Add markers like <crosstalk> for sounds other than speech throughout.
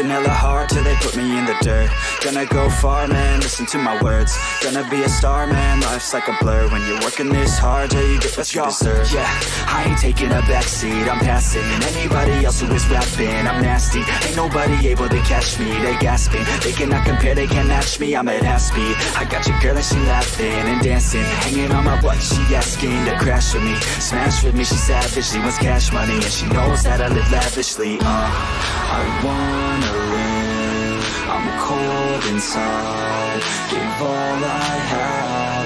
Working hella hard till they put me in the dirt. Gonna go far man, listen to my words. Gonna be a star man, life's like a blur. When you're working this hard till you get what you deserve. Yeah, I ain't taking a backseat, I'm passing. Anybody else who is rapping, I'm nasty. Ain't nobody able to catch me, they gasping. They cannot compare, they can't match me, I'm at half speed. I got your girl and she laughing and dancing. Hanging on my butt, she asking to crash with me. Smash with me, she savage, she wants cash money. And she knows that I live lavishly, uh. I wanna I'm cold inside. Give all I have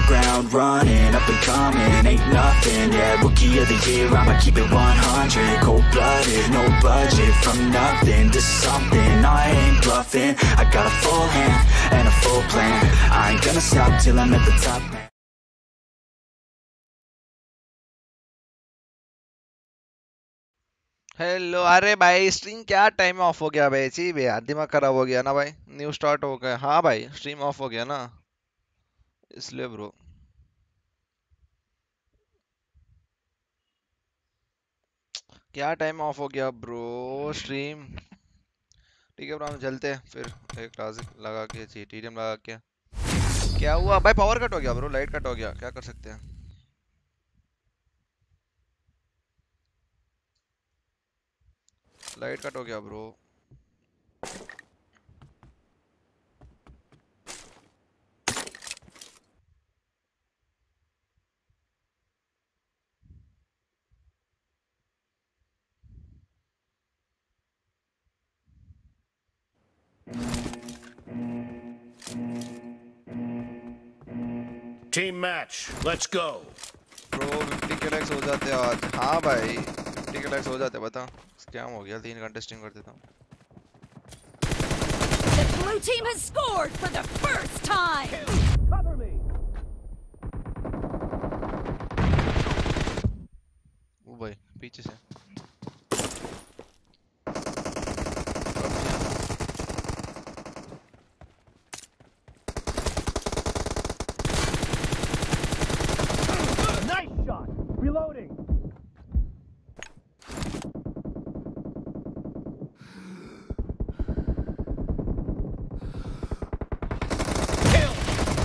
ground, running, up and coming Ain't nothing, yeah, rookie of the year I'ma keep it 100, cold-blooded No budget, from nothing to something I ain't bluffing, I got a full hand and a full plan I ain't gonna stop till I'm at the top, man hello अरे भाई stream क्या time of हो गया भाई जी भैया दिमाग खराब हो गया ना भाई न्यू स्टार्ट हो गया हाँ भाई स्ट्रीम ऑफ हो गया ना इसलिए ब्रो क्या टाइम ऑफ़ हो गया ब्रो स्ट्रीम ठीक है ब्रो हम चलते हैं फिर एक क्लासिक लगा के, जी टीडीएम लगा के। क्या हुआ? भाई पावर कट हो गया ब्रो लाइट कट हो गया। क्या कर सकते हैं? लाइट कट हो गया bro Team match, let's go. Pro 50 के हो जाते हैं आज हाँ भाई 50 के हो जाते हैं बता स्कैम हो गया तीन घंटे स्ट्रीम कर देता हूँ The blue team has scored for the first time! Cover me. वो भाई पीछे से Nice shot. Reloading. Kill.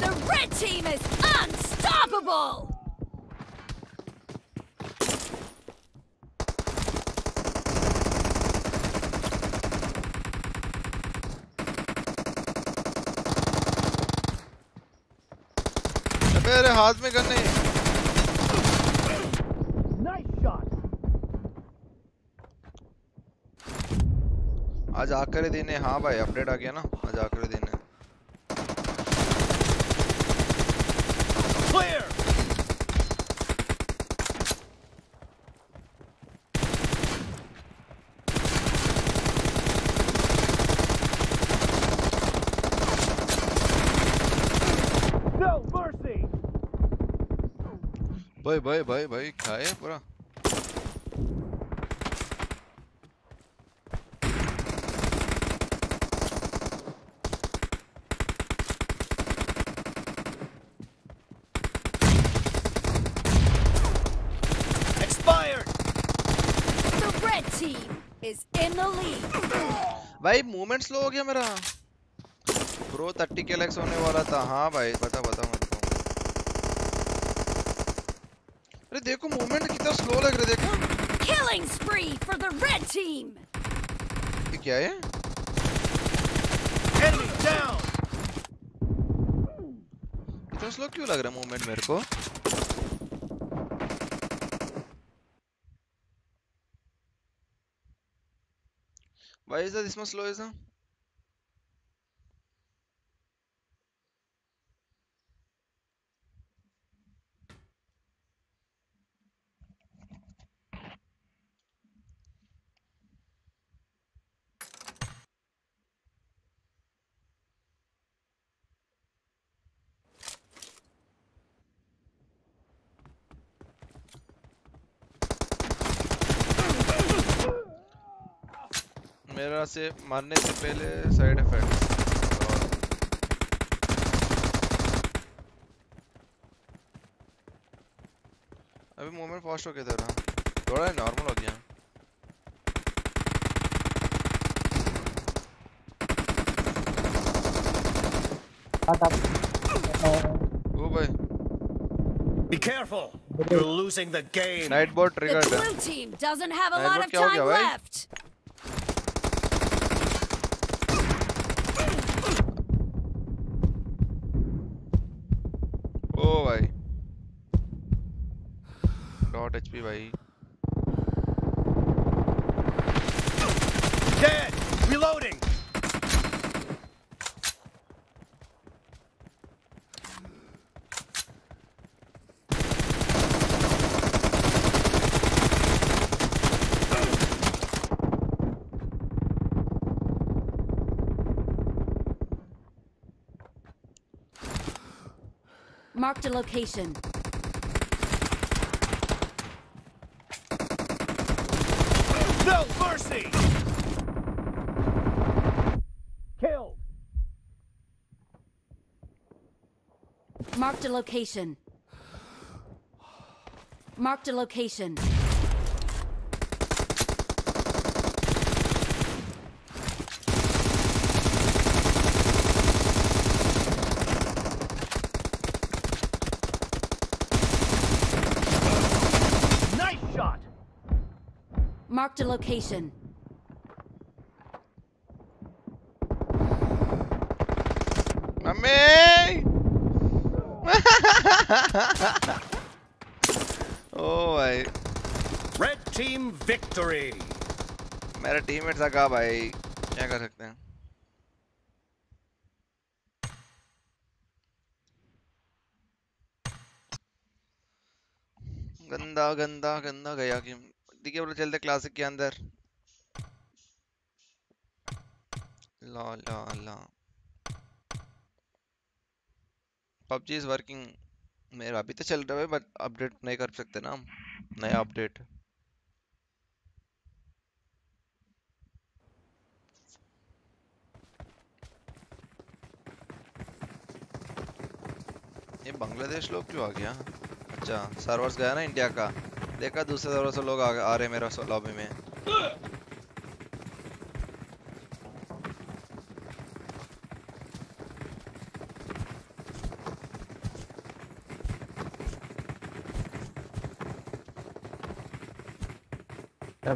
The red team is unstoppable! मेरे हाथ में गन नहीं। आज आखिरी दिन है। हाँ भाई अपडेट आ गया ना। आज आखिरी दिन है Clear. No mercy. भाई भाई भाई भाई खाए पूरा Expired. The red team is in the lead. भाई मूवमेंट स्लो हो गया मेरा प्रो 30 के लाइक्स होने वाला था हाँ भाई बता स्लो लग रहा है देखो Killing spree for the red team! ये क्या है Enemy down. इतना स्लो क्यों लग रहा है मूवमेंट मेरे को Why is that this much slow is that? मेरा से मरने से पहले साइड इफेक्ट्स अभी मूवमेंट फास्ट हो गया तेरा थोड़ा नॉर्मल हो गया ओ भाई Be careful. You're losing the game. Night board The blue team doesn't have a lot of time left. Dot HP भाई Dead. Reloading. Marked a location. A location. Marked a location. Nice shot. Marked a location. ओ <laughs> भाई। Red team victory. मेरा teammate था कहा भाई? क्या कर सकते हैं? गंदा गंदा गंदा गया कि ठीक बोलो चलते क्लासिक के अंदर। ला ला ला। पबजी इज़ वर्किंग मेरा अभी तो चल रहा है बट अपडेट नहीं कर सकते ना नया अपडेट ये बांग्लादेश लोग क्यों आ गया? अच्छा सर्वर्स गया ना इंडिया का। देखा दूसरे सर्वर से लोग आ, आ रहे मेरा लॉबी में।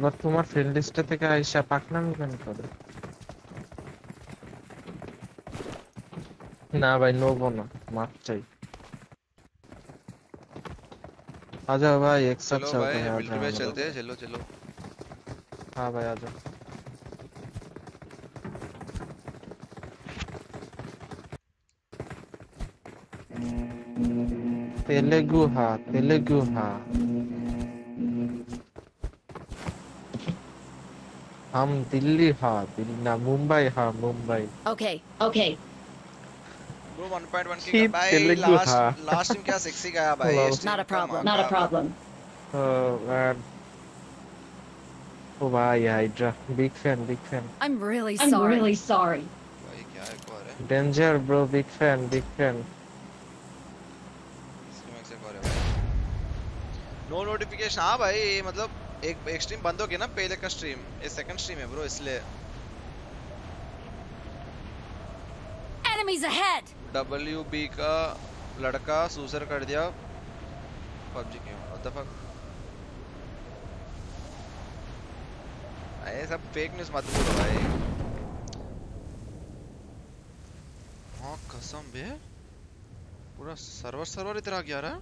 এবার তোমার ফ্রেন্ড লিস্টে থেকে আইসা পাকনামি কেন করে না ভাই নোবো না মাপ চাই आ जाओ भाई एक साथ चलो चलते भाई हैं आ मिलिट्री जाओ बेस हम चलते लोग। हैं चलो चलो हाँ भाई आ जाओ तेलुगु हाँ तेलुगु हाँ हम दिल्ली हाँ दिल्ली ना मुंबई हाँ मुंबई Okay, okay. ब्रो 1.1 की Cheap भाई तेलुगु, लास्ट हाँ। लास्ट टाइम क्या सेक्सी गाया भाई Hello. ये stream Not a का problem. मांगा Not a भाई। problem. Oh man. Oh भाई Hydra big fan big fan I'm really I'm sorry. really sorry. भाई क्या एक और है danger bro big fan big fan इसमें एक से एक और है भाई नो नोटिफिकेशन हाँ भाई ये मतलब एक एक स्ट्रीम बंद हो गया ना पहले का स्ट्रीम ये सेकंड स्ट्रीम है ब्रो इसलिए। Enemies ahead! डब्ल्यू बी का लड़का सूसर कर दिया। पबजी क्यों व्हाट द फक ये सब फेक न्यूज़ मत बोलो भाई। हाँ कसम बे। पूरा सर्वर सर्वर इधर आ गया रहा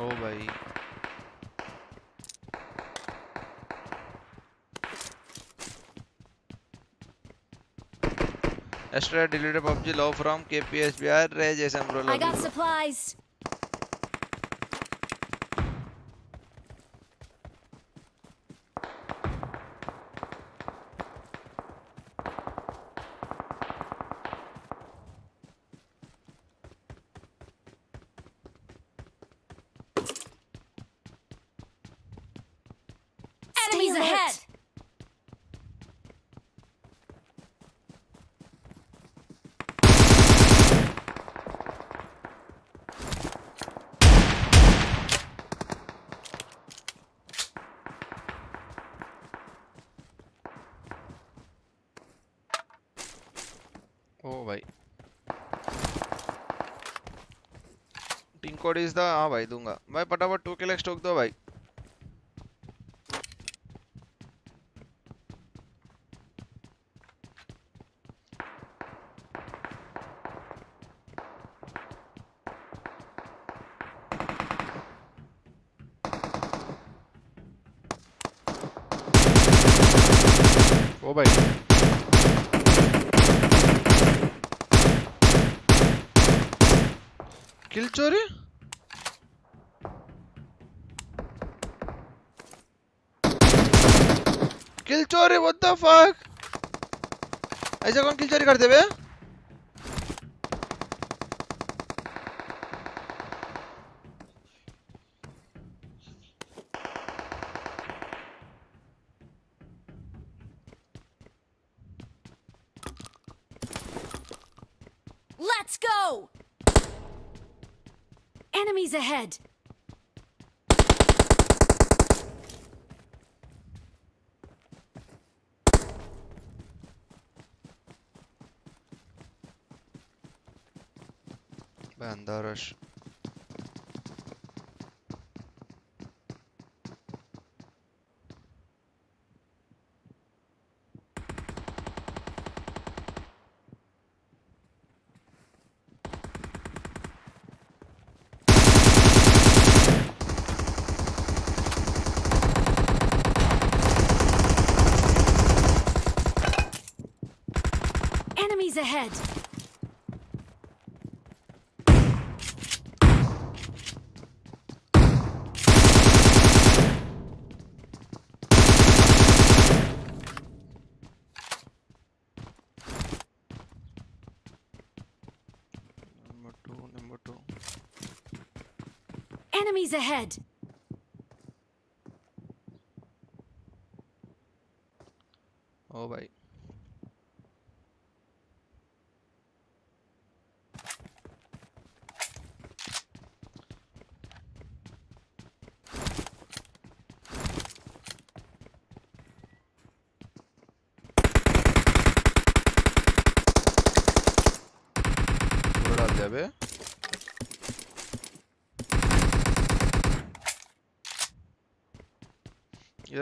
ओ भाई I deleted PUBG love from KPSBR रे जैसे हम I got supplies. Enemies ahead! ओ भाई पिंक कोड इज़ द हाँ भाई दूँगा। भाई फटाफट टू के किल स्टॉक दो भाई। किल चोरी करते बे Let's go! Enemies ahead! बंदा Enemies ahead!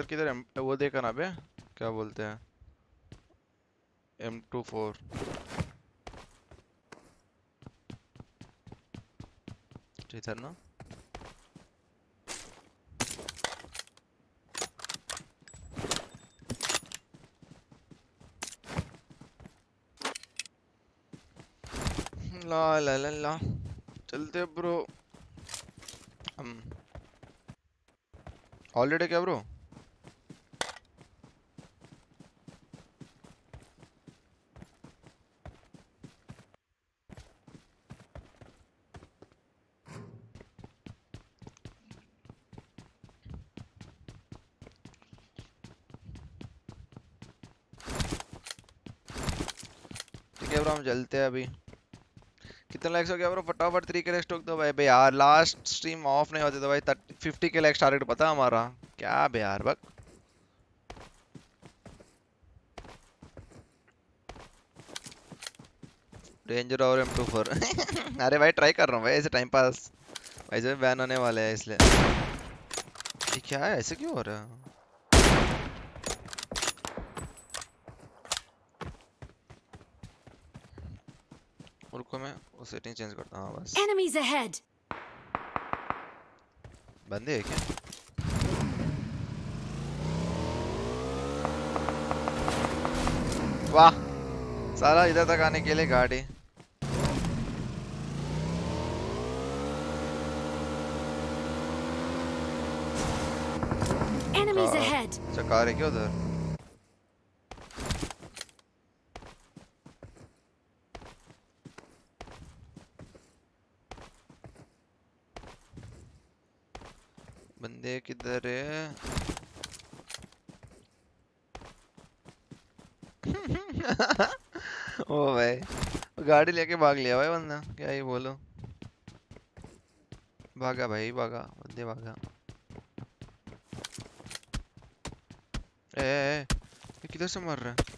किधर वो देखा ना बे क्या बोलते हैं? एम टू फोर इधर ना। ला ला ला ला। चलते ब्रो हम। ऑलरेडी क्या ब्रो ठीक चलते हैं अभी। कितना लाइक्स हो गया ब्रो फटाफट थ्री के स्टॉक दो भाई। भाई यार लास्ट स्ट्रीम ऑफ़ नहीं होती तो भाई फिफ्टी के लाइक्स टारगेट पता हमारा। क्या बे यार, बक। डेंजर और एम टू फोर अरे भाई ट्राई कर रहा हूँ भाई, ऐसे टाइम पास भाई बैन होने वाले हैं इसलिए। क्या है? ऐसे क्यों हो रहा है रुको मैं वो सेटिंग चेंज करता हूँ हाँ, बस। Enemies ahead! बंदे है क्या? वाह सारा इधर तक आने के लिए गाड़ी। Enemies car. ahead! अच्छा कार है क्या उधर? बंदे किधर है? <laughs> ओ भाई गाड़ी लेके भाग लिया भाई बंदा क्या ही बोलो। भागा भाई भागा बंदे भागा। ए, ए, ए किधर से मर रहा है?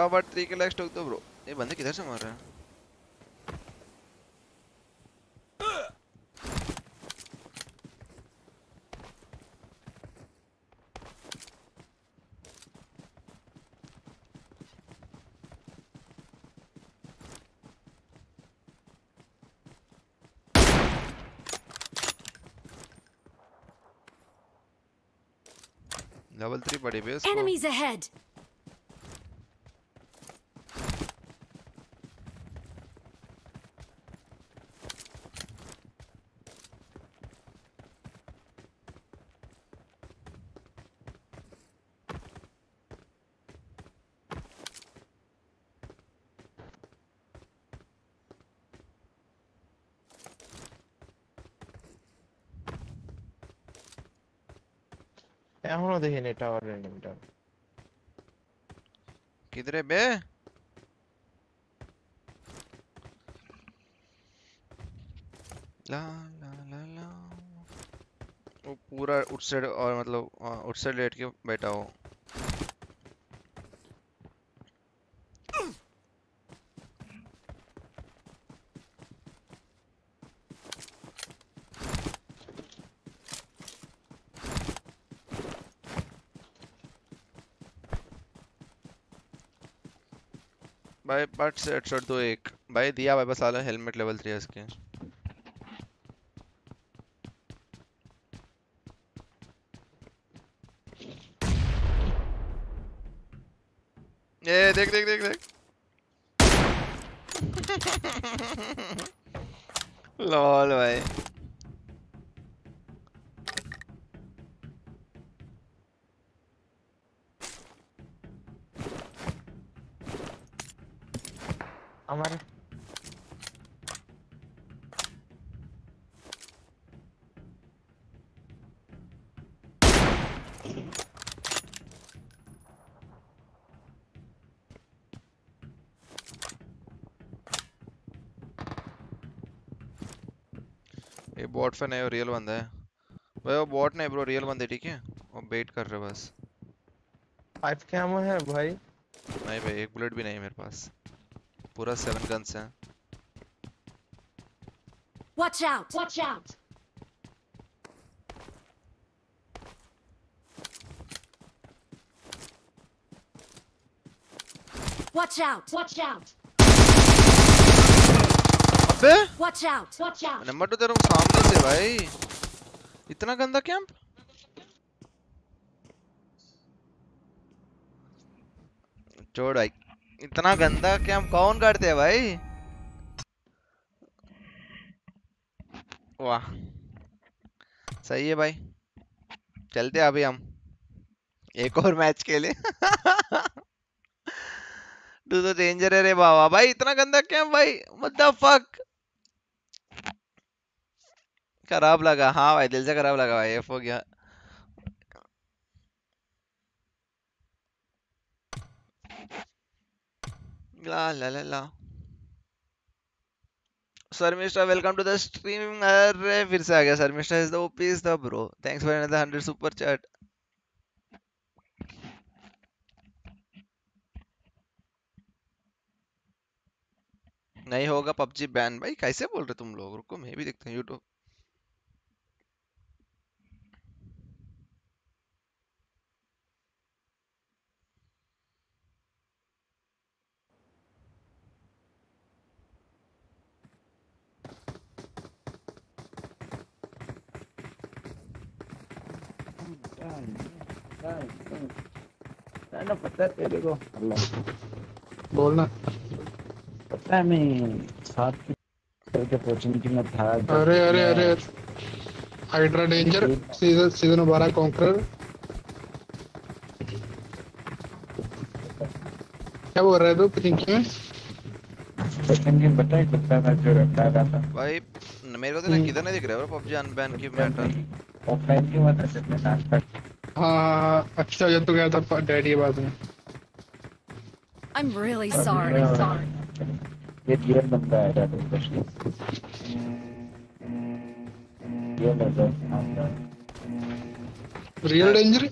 फटाफट थ्री के लाइक स्टॉक दो ब्रो ये बंदे किधर से मार रहे हैं? Enemies ahead! देखिए नेटा और रैंडम टैब किधर है बे? ला ला ला ला। वो पूरा उठ से और मतलब हाँ, उठ से लेट के बैठा हो? बट सेट शॉट दो एक। भाई, दिया भाई बस आला हेलमेट लेवल थ्री है इसके। बॉट फ़ैन है और रियल बंदा है भाई वो बॉट नहीं ब्रो रियल बंदे ठीक है वो वेट कर रहे बस फाइव कैमो है भाई नहीं भाई एक बुलेट भी नहीं मेरे पास पूरा सेवन गन्स हैं Watch out! Watch out! Watch out! Watch out! अबे Watch out! Watch out! Number तो तेरे को सामने से भाई। इतना गंदा कैंप छोड़ भाई। इतना गंदा कैंप कौन करते है भाई? वाह। सही है भाई। चलते अभी हम। एक और मैच के लिए <laughs> तू तो डेंजर है रे बाबा। भाई, इतना गंदा कैंप भाई? द फक खराब लगा हाँ भाई, दिल से खराब लगा भाई एफ़ हो गया। ला ला ला वेलकम टू द स्ट्रीम। अरे, फिर से आ गया Sharmishtha is the OP is the bro thanks for another 100 super chat नहीं होगा पबजी बैन भाई, कैसे बोल रहे तुम लोग? रुको, मैं भी देखता हूँ यूट्यूब ना पता है तेरे को बोलना पता है मैं साथ की करके अपॉर्चुनिटी में था अरे अरे अरे। हाइड्रा डेंजर सीज़न सीज़न बारह कॉन्करर क्या बोल रहे तू? पिंकी में गेम पता है कितना मैं जो रखा था। भाई मेरे को तो ना किधर नहीं दिख रहा है पबजी अनबैन की मैटर ऑफलाइन की मत है मैं नाश्ता हाँ अच्छा जब तू गया था डैडी के बाद में I'm really sorry. Sorry. ये रियल बंदा है तो कुछ ये लगा रियल डेंजर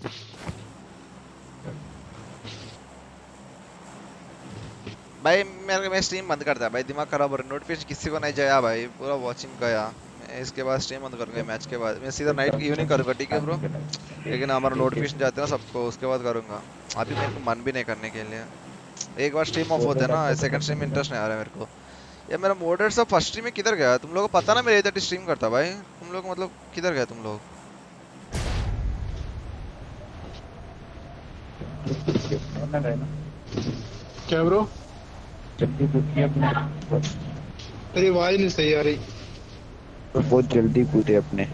भाई मेरे मैं स्ट्रीम बंद करता भाई दिमाग खराब हो रहा है नोटिफिकेशन किसी को नहीं जाया भाई पूरा वॉचिंग गया इसके बाद स्ट्रीम बंद करूँगा मैच के बाद। मैं सीधा नाइट इवनिंग करूँगा ठीक है ब्रो लेकिन हमारा नोटिफिकेशन जाते ना सबको उसके बाद करूँगा। अभी मेरे को मन भी नहीं करने के लिए। एक बार स्ट्रीम ऑफ़ होता है ना सेकंड स्ट्रीम इंटरेस्ट नहीं आ रहा है मेरे को। ये मेरा मोडर सब फ़र्स्ट स्ट्रीम में किधर गया? तुम लोगों को पता ना मेरे इधर स्ट्रीम करता भाई। तुम लोग मतलब किधर गए तुम लोग? क्या ब्रो तेरी आवाज़ नहीं सही आ रही। तो बहुत जल्दी कूदे अपने।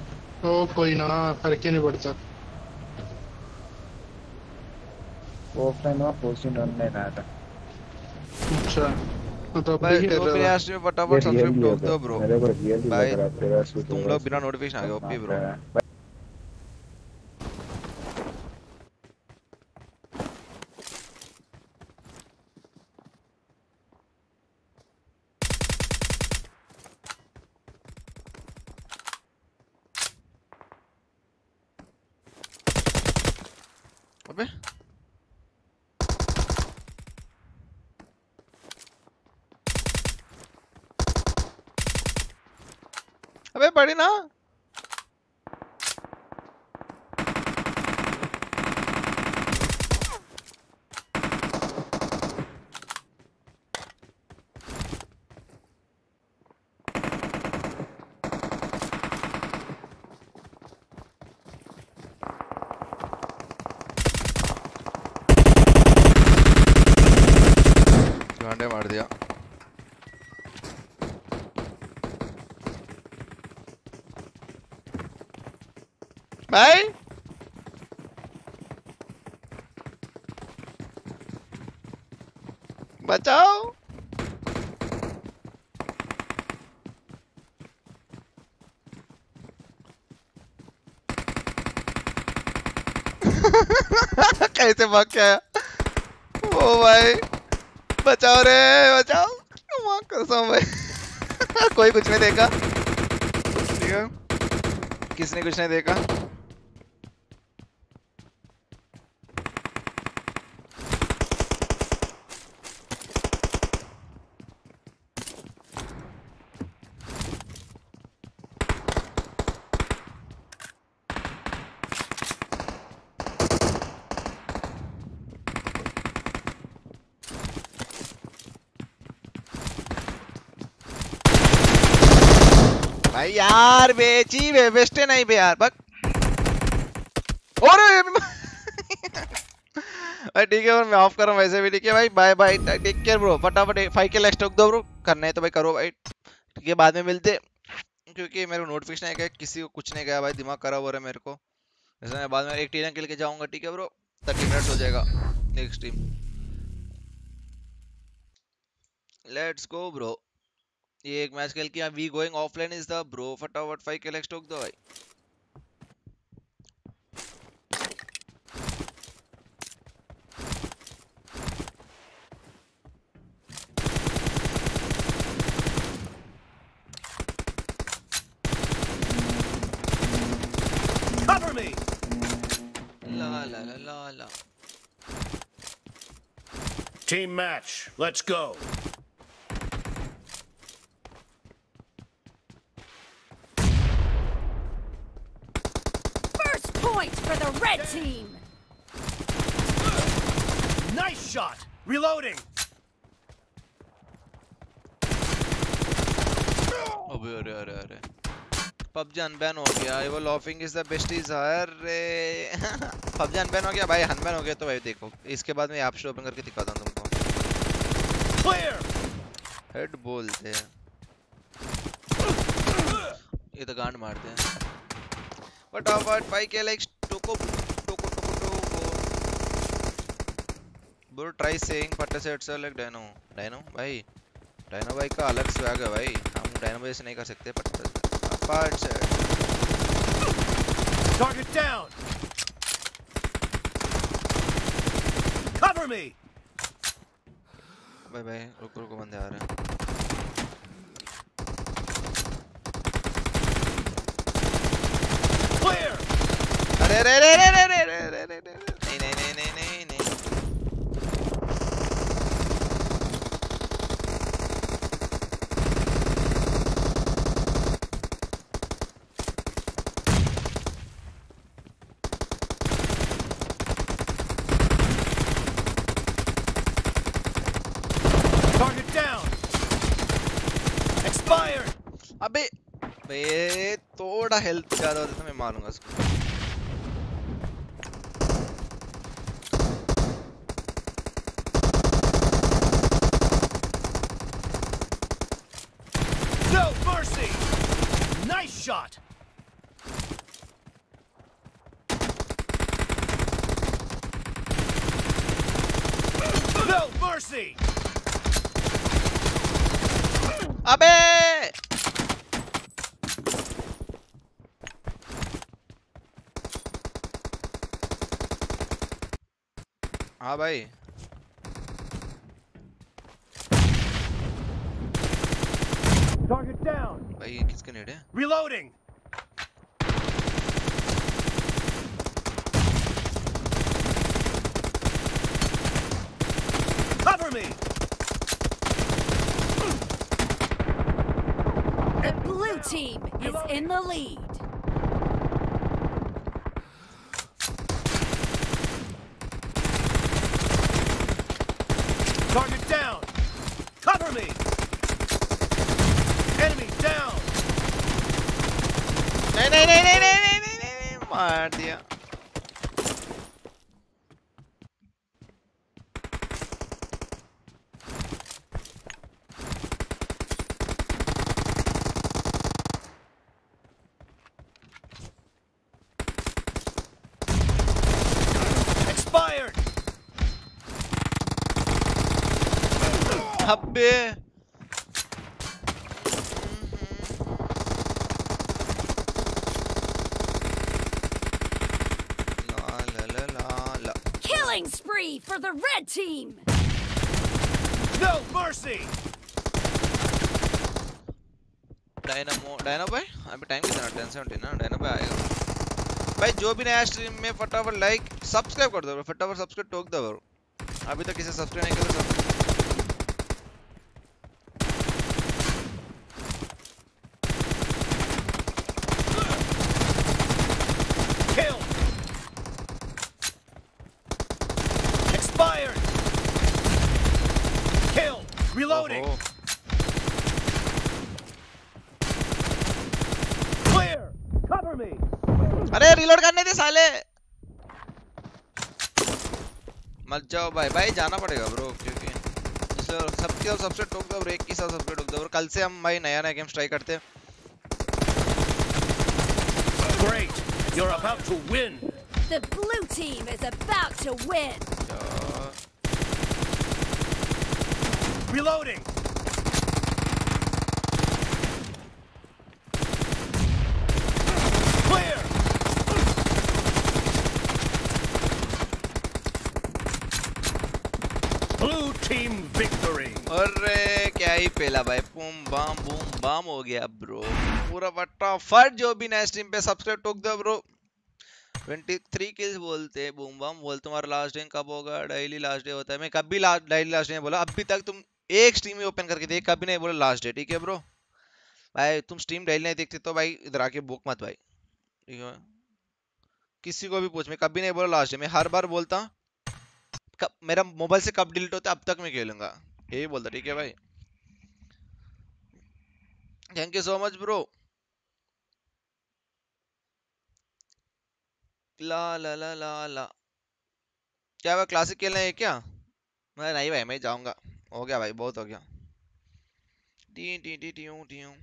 ओ कोई ना फ़र्क ही नहीं पड़ता। ऑफलाइन हुआ पोस्टिंग ऑनलाइन आया था। अच्छा तो तो भाई तो तो खेल मेरे तो आज में फटाफट सब्सक्राइब ठोक दो ब्रो तो तो तो तो भाई तो तो तो तो तुम लोग बिना नोटिफिकेशन आ गए ओपी ब्रो अबे अबे बड़ी ना गांडे मार दिया भाई बचाओ <laughs> कैसे भाग के आया? ओ भाई। बचाओ रे, बचाओ। कसम भाई? <laughs> कोई कुछ नहीं देखा। ठीक है। किसने कुछ नहीं देखा भाई यार बेची बे बेस्टे नहीं बे यार, बक। और भाई ठीक है मैं ऑफ़ कर रहा हूँ वैसे भी, ठीक है भाई bye bye take care bro फटाफट फाइव के लाइक दो ब्रो करना है तो भाई करो भाई। ठीक है, बाद में मिलते क्योंकि मेरे को नोटिफिकेशन आएगा किसी को कुछ नहीं गया भाई, दिमाग खराब हो रहा है मेरे को। जैसे मैं बाद में एक टीना खेल के जाऊँगा, ठीक है ब्रो थर्टी मिनट्स हो जाएगा next team let's go bro ये एक मैच खेल के we going offline is the bro फटाफट फाइव के लाइक दो भाई Cover me! ला ला ला ला ला Team match. Let's go. First point for the red team. Nice shot. Reloading. अबे अरे अरे अरे पबजी अनबैन हो गया वो laughing is the best is अरे पबजी अनबैन हो गया भाई अनबैन हो गया तो भाई देखो इसके बाद मैं ऐप स्टोर ओपन करके दिखाता हूँ तुमको Clear! हेड बोलते हैं ये तो गांड मारते हैं फटाफट भाई के लाइक टोको टोको ब्रो ट्राई सेइंग फटा से इट्स लाइक डायनो डायनो भाई डायनो भाई का अलग स्वैग है भाई हम डायनो भाई से नहीं कर सकते फटा फट से Target down! Cover me! भाई भाई रुको रुको बंदे आ रहे हैं Clear! अरे अरे अरे अरे हेल्थ ज़्यादा होता है तो मैं मारूँगा उसको। For the red team. No mercy! Dynamo Diana भाई अभी टाइम कितना टेन सेवेंटी ना डायना भाई आएगा भाई जो भी नया स्ट्रीम में फटाफट लाइक सब्सक्राइब कर दो फटाफट सब्सक्राइब टोक दो। अभी तक किसी सब्सक्राइब नहीं किया तो Kill! Expired! Kill! Reloading! ओहो, Clear! Cover me! अरे रिलोड करने दे साले मत जाओ भाई भाई जाना पड़ेगा ब्रो क्योंकि सबके साथ सबसे टोक दो एक की साथ सबसे टोक दो और कल से हम भाई नया नया गेम ट्राई करते हैं Great! You're about to win! The blue team is about to win. Reloading! Clear! Blue team victory! अरे क्या ही पेला भाई। बूम बाम बूम बाम हो गया ब्रो पूरा फटाफट जो भी नया स्ट्रीम पे सब्सक्राइब ठोक दो ब्रो 23 किल्स बोलते हैं, बूम बाम बोल, तुम्हारा लास्ट डे कब होगा? डेली लास्ट डे होता है। मैं कभी लास्ट डेली लास्ट डे बोला, अभी तक तुम एक स्ट्रीम ही ओपन करके देख, कभी नहीं बोला लास्ट डे ठीक है ब्रो भाई, तुम स्ट्रीम डेली नहीं देखते तो भाई इधर आके बुक मत भाई। ठीक है किसी को भी पूछ, मैं कभी नहीं बोला लास्ट डे मैं हर बार बोलता मेरा मोबाइल से कब डिलीट होता है, अब तक मैं खेलूँगा। यही बोलता, ठीक है, भाई? Thank you so much bro ला ला ला ला ला क्या भाई क्लासिक खेलना है क्या? मैं नहीं भाई, मैं जाऊँगा। हो गया भाई, बहुत हो गया। T T T T T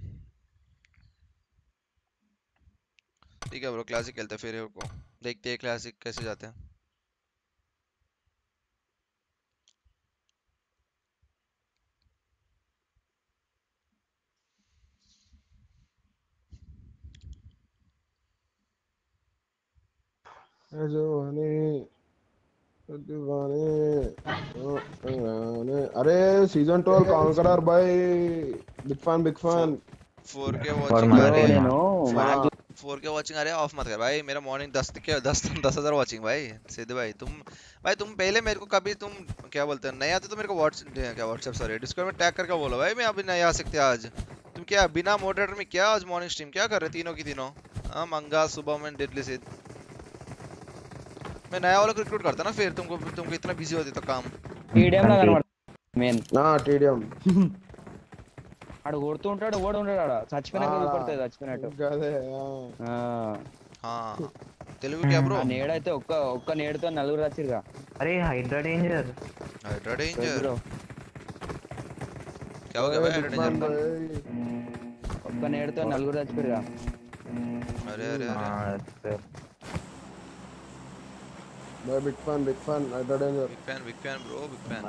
ठीक है ब्रो क्लासिक खेलते फिर को। देखते हैं क्लासिक कैसे जाते हैं। अरे सीज़न 12 कांकरर भाई? Big fan big fan 4K watching आ रही है 4K वाचिंग आ रही ऑफ़ मत कर भाई। मेरा मॉर्निंग 10 के 10 10000 वाचिंग भाई सिद्ध भाई। तुम भाई तुम पहले मेरे को कभी तुम क्या बोलते हो नहीं आते तो मेरे को व्हाट्सएप क्या व्हाट्सएप सॉरी डिस्कॉर्ड में टैग करके बोलो भाई मैं अभी नहीं आ सकते आज। तुम क्या बिना मॉडरेटर में क्या आज मॉर्निंग स्ट्रीम क्या कर रहे तीनों की तीनों? हाँ मंगा सुबह में डेडली सिद्ध मैं नया वाला रिक्रूट करता ना फिर तुमको तुमको इतना बिजी होती तो काम టీడీఎం లో కనబడుతుంది మెయిన్ నా టీడీఎం ఆడు కొడుతూ ఉంటాడు ఓడి ఉంటాడు ఆడ చచ్చిపోయినాక ఆ. కొడుతుంది చచ్చిపోయినట్టు గదే ఆ. हाँ तेलुगु क्या ब्रो ఆ నేడైతే ఒక్క ఒక్క నేడుతో నలుగురు వచ్చిరుగా अरे Hydra danger Hydra danger bro क्या हो गया भाई हाइड्रा डेंजर को ఒక్క నేడుతో నలుగురు చచ్చిపోయారుగా अरे अरे अरे हाँ सर भाई बिग फैन बिग फैन अड्डा danger big fan big fan bro big fan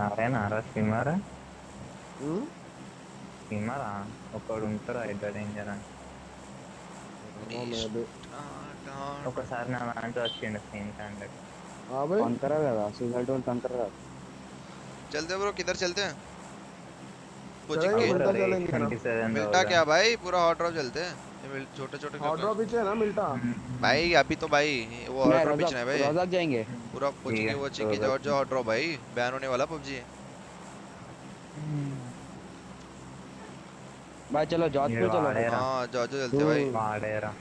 అరే నారా స్విమ్మర్ స్విమ్మర్ ఒకడు ఉంటారు హైడ్రా డేంజర్ అని ఒకసారి నా దాంట్లో వచ్చిండు సేమ్ కాంటాక్ట్ हाँ भाई కంకరా కదా సూసైడ్ వాళ్ళు కంకరా కదా चलते ब्रो किधर चलते हैं कोचिंग चलेंगे, के मिलता चलेंगे ना। ट्वेंटी सेवन मिलता क्या भाई पूरा हॉट ड्रॉप चलते हैं ये मिल छोटे छोटे हॉट ड्रॉप पीछे है ना मिलता भाई अभी तो भाई वो मैं हॉट ड्रॉप रोजाक बीच है भाई रोजाक जाएंगे पूरा कोचिंग ठीक के है, कोचिंग की रोजाक। जो जो हॉट ड्रॉप भाई बैन होने वाला पबजी भाई चलो जोधपुर चलो वाडेरा हाँ जो जो चलते हैं भाई వాడేరా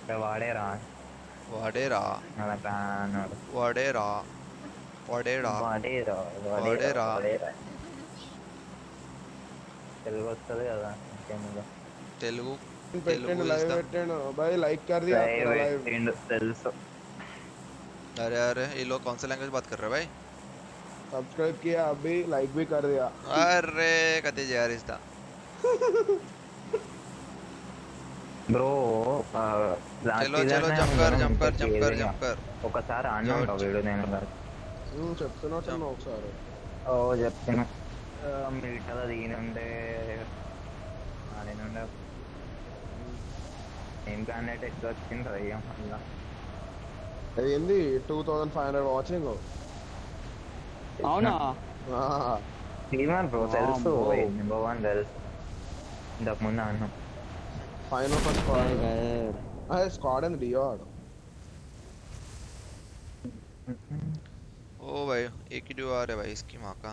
ఇక్కడ వాడేరా वाडेरा మన ప్లాన్ वाडेरा वाडेरा వాడేరా వాడేరా. వాడేరా తెలుగు వస్తుంది కదా ఇంకేముందో तेलुगु పెట్టండి తెలుగు లైవ్ ఇస్తా. పెట్టండి भाई लाइक कर दिया లైవ్ लाइव పెట్టిండు తెలుసు अरे अरे ये लोग कौन सा लैंग्वेज बात कर रहे हैं भाई सब्सक्राइब किया अभी लाइक भी कर दिया अरे कते जा रिश्ता బ్రో चलो चलो जंप कर जंप कर जंप कर जंप कर ఒకసారి ఆన్ ఉంటావు వీడు నేను हम्म చెప్తున్నట్టున్నా ఒకసారి ఓ చెప్తున్నా మిగతా దీనుండే ఆడినుండే ఏం క్యాండిడేట్ ఎక్కువ వచ్చింది అయ్యాం మళ్ళా అది ఏంది two thousand five hundred watching అవునా శ్రీమాన్ బ్రో తెలుసు వామ్మో. నెంబర్ వన్ తెలుసు ఇంతకు ముందు అన్నాం ఫైనల్ ఫస్ట్ స్క్వాడ్ అదే స్క్వాడ్ అని డియో ఆడు ओ भाई एक ही ड्यू आ रहा है भाई इसकी माँ का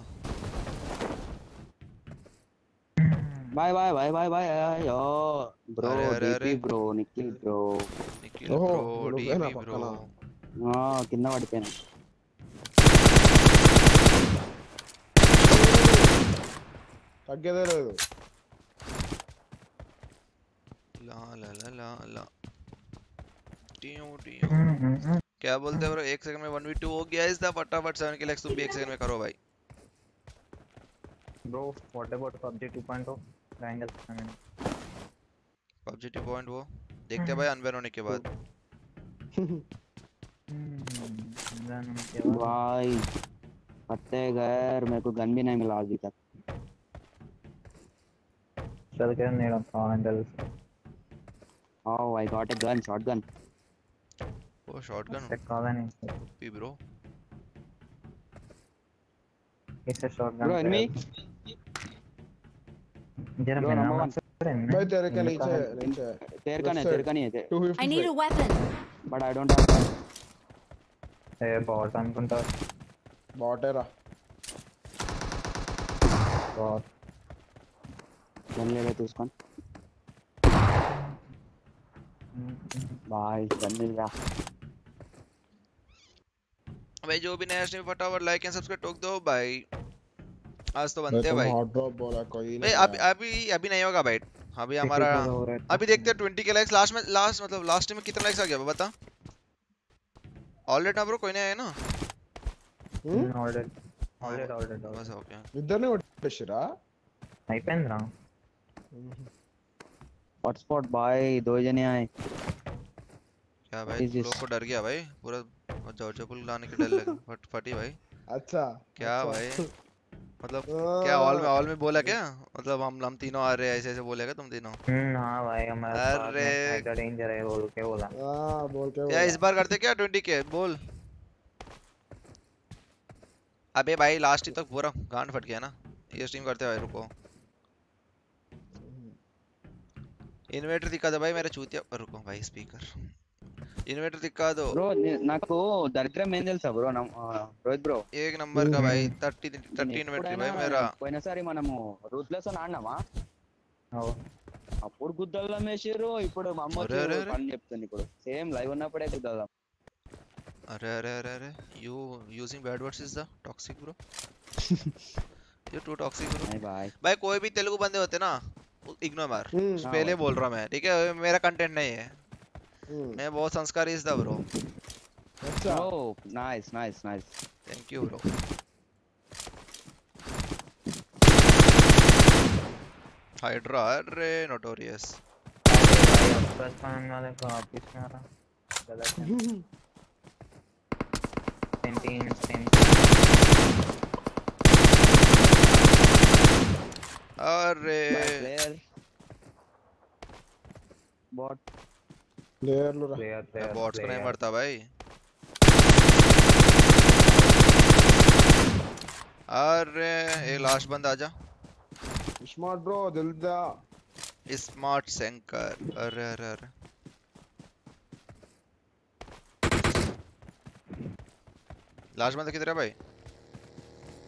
bye bye bye bye bye oh bro DP bro Nikhil bro Nikhil bro DP bro हाँ కింద పడిపోయినా తగ్గేదే లేదు ला ला ला ला ला। टीओ टीओ हम्म, हम्म, हम्म। क्या बोलते हैं ब्रो एक सेकंड में 1v2 हो गया इस दा फटाफट 7 किल एक्स तू भी एक सेकंड में करो भाई। Bro what about PUBG 2.0 triangle था मैंने ऑब्जेक्टिव पॉइंट वो देखते हैं भाई अनबैन होने के बाद भाई पत्ते घर मेरे को गन भी नहीं मिला अभी तक चल के नेड़ा था handle Oh, I got a gun, shotgun. Oh, shotgun. Check colony. P bro. It's a shotgun. Bro, enemy. Player. इधर मैं नाम आंसर है भाई तेरे के नीचे है नीचे है तेरे का नहीं तेरे का नहीं है 250 आई नीड अ वेपन भाई जो भी नया फटाफट लाइक एंड सब्सक्राइब टोक दो भाई आज तो बनते हैं तो भाई। हॉट बोला कोई नहीं अभी अभी अभी नहीं होगा भाई अभी हमारा तो अभी देखते हैं ट्वेंटी के लाइक्स लास्ट में लास्ट मतलब लास्ट में कितना लाइक्स आ गया बता। ऑलरेडी ना ब्रो कोई हम्म? नहीं आया ना ऑलरेडी ऑलरेडी ऑलरेडी बस ओके इधर नहीं उठ शिरा? नहीं पहन रहा हूँ। हॉटस्पॉट हम्म। भाई दो जने आए। क्या भाई तू लोग को डर गया भाई। पूरा जॉर्जोपुल लाने के डर लग। फट फटी भाई। अच्छा। क्या अच्छा। भाई? मतलब हाँ। क्या हॉल में हॉल में बोला क्या? मतलब हम हम तीनों आ रहे हैं ऐसे ऐसे बोलेगा तुम तीनों? हम्म हाँ भाई हमारा अरे। डेंजर है बोल के बोला? हाँ बोल के या बोला। इस बार करते क्या ट्वेंटी के बोल। अबे भाई लास्ट ही तक पूरा। गांड फट गया ना। ये स्ट्रीम करते भाई रुको। इन्वर्टर दिखा दो भाई मेरा चूतिया रुको भाई स्पीकर इन्वर्टर दिखा दो బ్రో నాకు దరిద్రం ఏం తెలుసా బ్రో రోహిత్ బ్రో एक नंबर का भाई थर्टी थर्टी इन्वर्टर भाई मेरा పోయినసారి మనము రూత్లెస్ అని ఆడినామా అప్పుడు గుద్దల్లం వేసారు ఇప్పుడు మా అమ్మ అరే, అరే, అరే. పని చెప్తుంది ఇప్పుడు సేమ్ లైవ్ ఉన్నప్పుడే గుద్దల్లం अरे अरे अरे अरे you using bad words is the toxic bro you too toxic bro नहीं भाई भाई कोई भी तेलुगु बंदे होते ना इग्नोर मार हम्म, हाँ पहले भाई। बोल रहा हूँ मैं ठीक है मेरा कंटेंट नहीं है हम्म, Hmm. मैं बहुत संस्कार इज़ द ब्रो अच्छा। ओ nice nice nice thank you bro Hydra अरे नोटोरियस फ़र्स्ट टाइम वाले को वापस में आ रहा गलत है सेंटिंग अरे बॉट प्लेयर्లు రా प्लेयर प्लेयर बॉट्स को नहीं मरता भाई अरे ये लास्ट बंदा आजा स्मार्ट ब्रो जल्दी आ स्मार्ट सेंकर अरे अरे अरे। लास्ट बंदा किधर है भाई?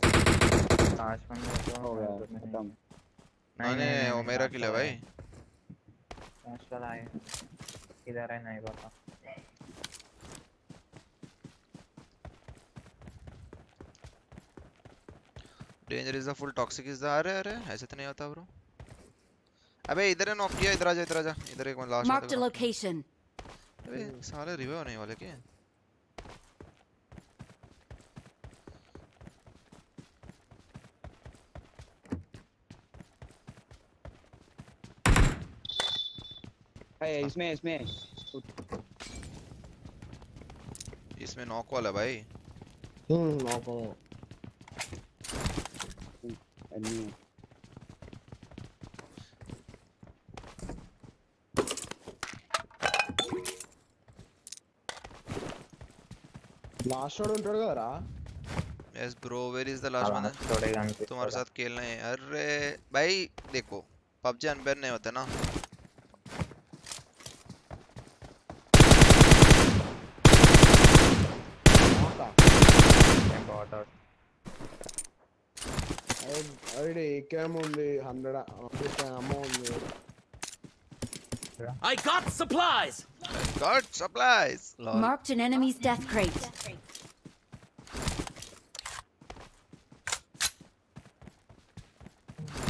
पाँच बंदे तो हो गया नहीं, खत्म। नहीं नहीं वो मेरा किल है भाई। पाँच वाला है। किधर है नहीं पता danger is the full toxic is the अरे अरे ऐसे तो नहीं होता ब्रो अबे इधर है नॉक किया इधर आ जा इधर आ जा इधर एक लास्ट मार्क द लोकेशन अबे साले रिवाइव होने वाले क्या? है इसमें इसमें। इसमें नॉक वाला भाई। हम्म नॉक वाला। Last shot yes bro where is the last one तुम्हारे साथ खेलना है। अरे भाई देखो PUBG अनबैन नहीं होता ना। ఐడి ఏకేఎం ఉంది హండ్రెడ్ అమ్మ ఉంది I got supplies! Got supplies lol Marked an enemy's death crate.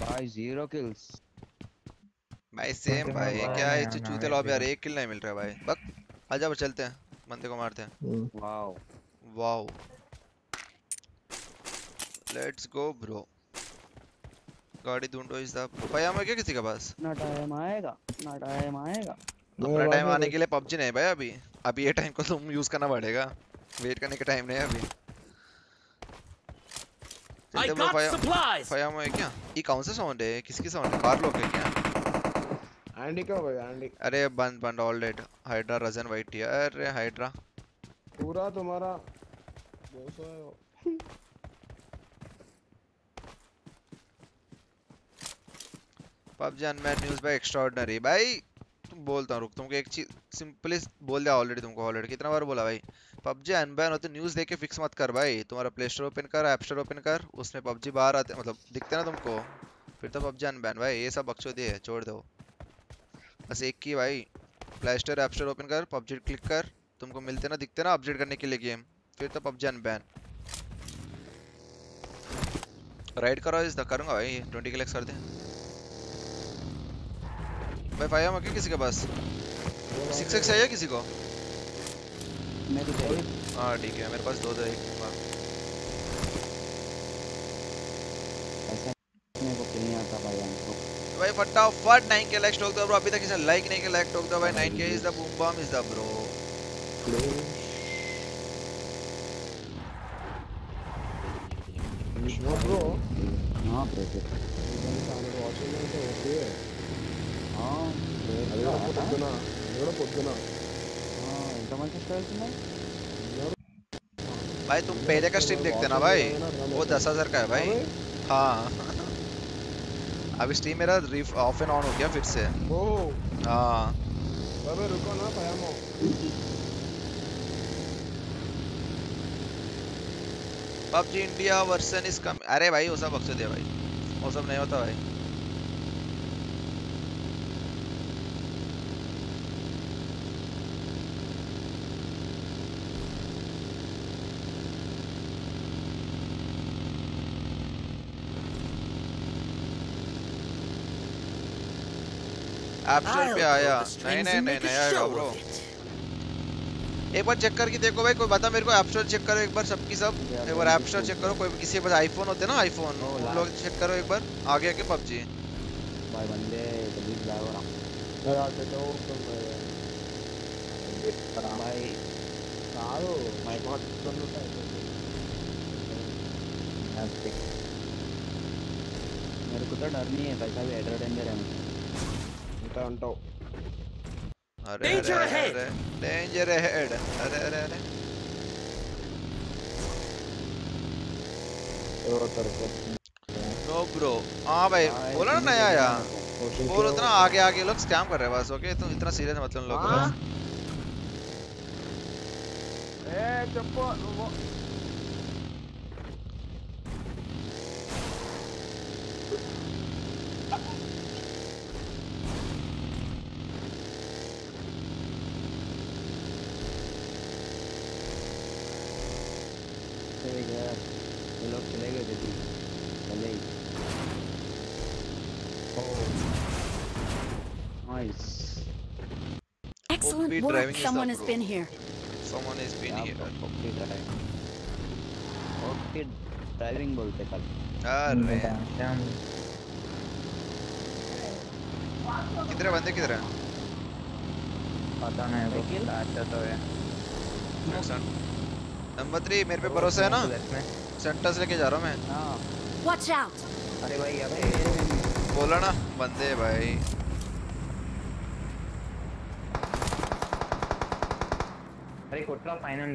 भाई जीरो किल्स भाई सेम तुम्हें भाई बोला क्या है नहीं, इस ना, चूते ना, लॉबी यार ऐसे एक किल नहीं मिल रहा है भाई बक आजा बस चलते हैं बंदे को मारते हैं wow wow let's go bro गाड़ी ढूंढो इस दा भाई हम क्या किसी के पास ना टाइम आएगा ना टाइम आएगा अपना टाइम आने के लिए PUBG नहीं भाई अभी अभी ये टाइम को तुम यूज़ करना पड़ेगा वेट करने का टाइम नहीं है अभी आई गॉट सप्लाइज भाई फाया क्या? ये कौन सा साउंड है? किसकी साउंड कार लोग है क्या? एंडी का भाई एंडी। अरे बंद बंद ऑल डेड। हाइड्रा रजन वाइट यार अरे हाइड्रा। पूरा तुम्हारा 200 है। पबजी अनमैन न्यूज़ बाय एक्स्ट्राऑर्डिनरी भाई बोलता हूँ, रुक, तुमको एक चीज़ सिंपली बोल दिया ऑलरेडी तुमको ऑलरेडी कितना बार बोला भाई? पबजी अनबैन होते न्यूज़ देख के फिक्स मत कर भाई। तुम्हारा प्ले स्टोर ओपन कर ऐप स्टोर ओपन कर, उसमें पबजी बाहर आते मतलब दिखते ना तुमको? फिर तो पबजी अनबैन भाई, ये सब बक्सो दिए छोड़ दो। बस एक की भाई Play Store App Store open कर, पबजी क्लिक कर, तुमको मिलते ना, दिखते ना अपडेट करने के लिए गेम फिर तो पबजी अनबैन राइड करो, इस करूँगा भाई ट्वेंटी के कर दे। भाई फाइव है क्या किसी के पास? सिक्स एक्स चाहिए किसी को? हाँ। ठीक है मेरे पास दो दो एक दूँगा ऐसा मेरे को खेलने आता भाई फटाफट 9 के लाइक ठोक दो ब्रो अभी तक किसी लाइक नहीं किया लाइक ठोक दो भाई 9 के is the boom bomb is the bro No, bro. हाँ ब्रो పొద్దున అది కూడా పొద్దున ఎంతమంది స్టార్స్ ఉన్నాయి भाई तुम पहले का स्ट्रीम देखते ना भाई वो दस हजार का है भाई हाँ अभी स्ट्रीम मेरा ऑफ एंड ऑन हो गया फिर से ఓ हाँ బాబాయ్ రుకో నా పయామో PUBG India version is come अरे भाई वो सब बख्श दिया भाई वो सब नहीं होता भाई एब्सोल्यूट पे आया। नहीं नहीं नहीं नहीं आएगा ब्रो एक बार चेक करके देखो भाई कोई बता मेरे को ऐप स्टोर चेक करो एक बार सबकी सब। एक बार ऐप स्टोर चेक करो कोई किसी के पास आईफोन होते ना आईफोन उन लोग चेक करो एक बार। आ गया क्या पबजी भाई बंदे गरीब जा रहा घर आते तो हाँ। भाई आओ माय गॉड सुन लो हाँ, मेरे को तो डर नहीं है भाई साहब एड्रेस डेंजर है बेटा अरे डेंजर अहेड डेंजर अहेड अरे अरे अरे। नो ब्रो हाँ भाई बोला ना नया आया बोल उतना आगे आगे लोग स्कैम कर रहे हैं बस ओके तुम इतना सीरियस मत लो लोग। ए चप्पल driving Someone has been here. someone is been here. Okay driving बोलते कल। अरे। किधर है बंदे किधर है? पता नहीं वो अच्छा तो है। नंबर थ्री मेरे पे भरोसा है ना? सेंटर्स लेके जा रहा हूँ मैं। हाँ। Watch अरे भाई अबे। बोला ना बंदे भाई। अरे कोटला फाइनल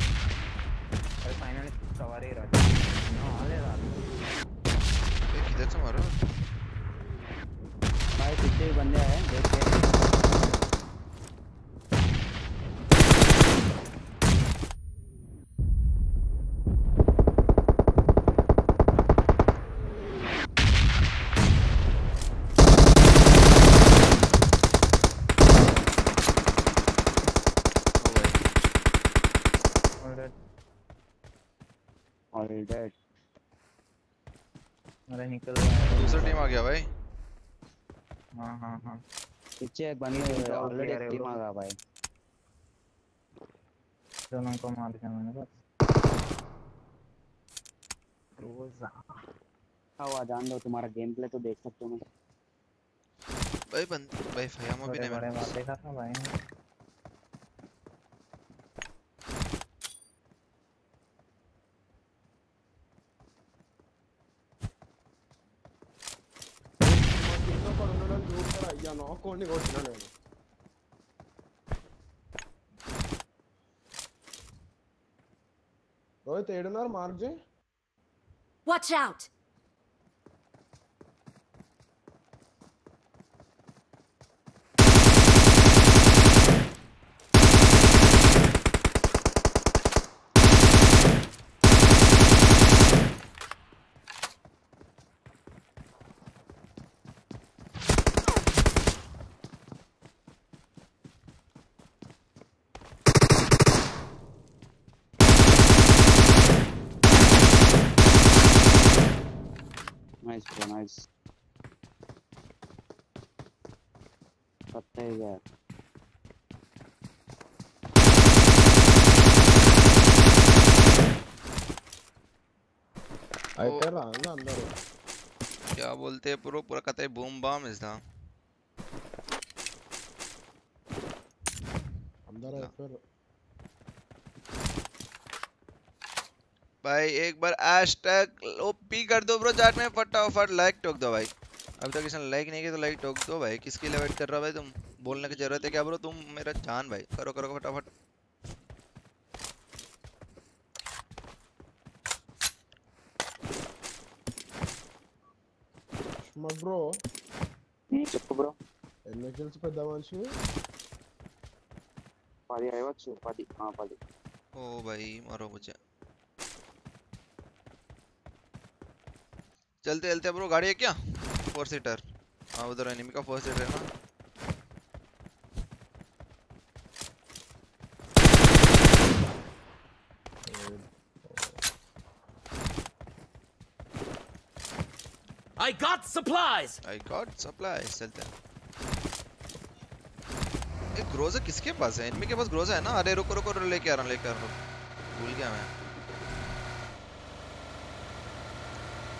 अरे फाइनली सवारी रहा ना आले रहा ये किधर से मारो भाई पीछे भी बंदे हैं देख के ऑल डेड अरे निकल रहा है दूसरा टीम आ गया भाई हाँ हाँ हाँ पीछे एक बंदे ऑलरेडी एक टीम आ गया भाई दोनों को मार दिया मैंने बस. रोजा हवा जान दो तुम्हारा गेम प्ले तो देख सकते हो मैं भाई बंद भाई फयामो भी नहीं मार मेरे पास बातें कर भाई ఇలా అయ్యా నాకోండి కొట్టినా నేను రోహిత్ ఏడున్నారు మార్జీ వాచ్ అవుట్ गया क्या बोलते हैं पूरा पूरा कहते हैं बूम बम इज़ दा। अंदर है फिर। भाई एक बार हैशटैग ओपी कर दो ब्रो चैट में फटाफट लाइक टोक दो भाई। अभी तक तो किसी ने लाइक नहीं किया तो लाइक टोक दो भाई। किसकी लेवेट कर रहा हो भाई तुम? बोलने की जरूरत है क्या ब्रो तुम मेरा जान भाई करो करो फटाफट మా బ్రో చెప్పు బ్రో ఎన్ని కిల్స్ పెద్ద మనిషి పది అయ్యవచ్చు పది ఆ, పది ओ भाई मारो मुझे चलते चलते ब्रो गाड़ी है क्या फोर सीटर हाँ उधर एनिमी का फोर सीटर है ना I got supplies. I got supplies. Sell them. ये ग्रोज़र किसके पास है? इनमें के पास ग्रोज़र है ना? अरे रुको रुको रुको लेके आ रहा हूँ लेके आ रहा हूँ। भूल गया मैं।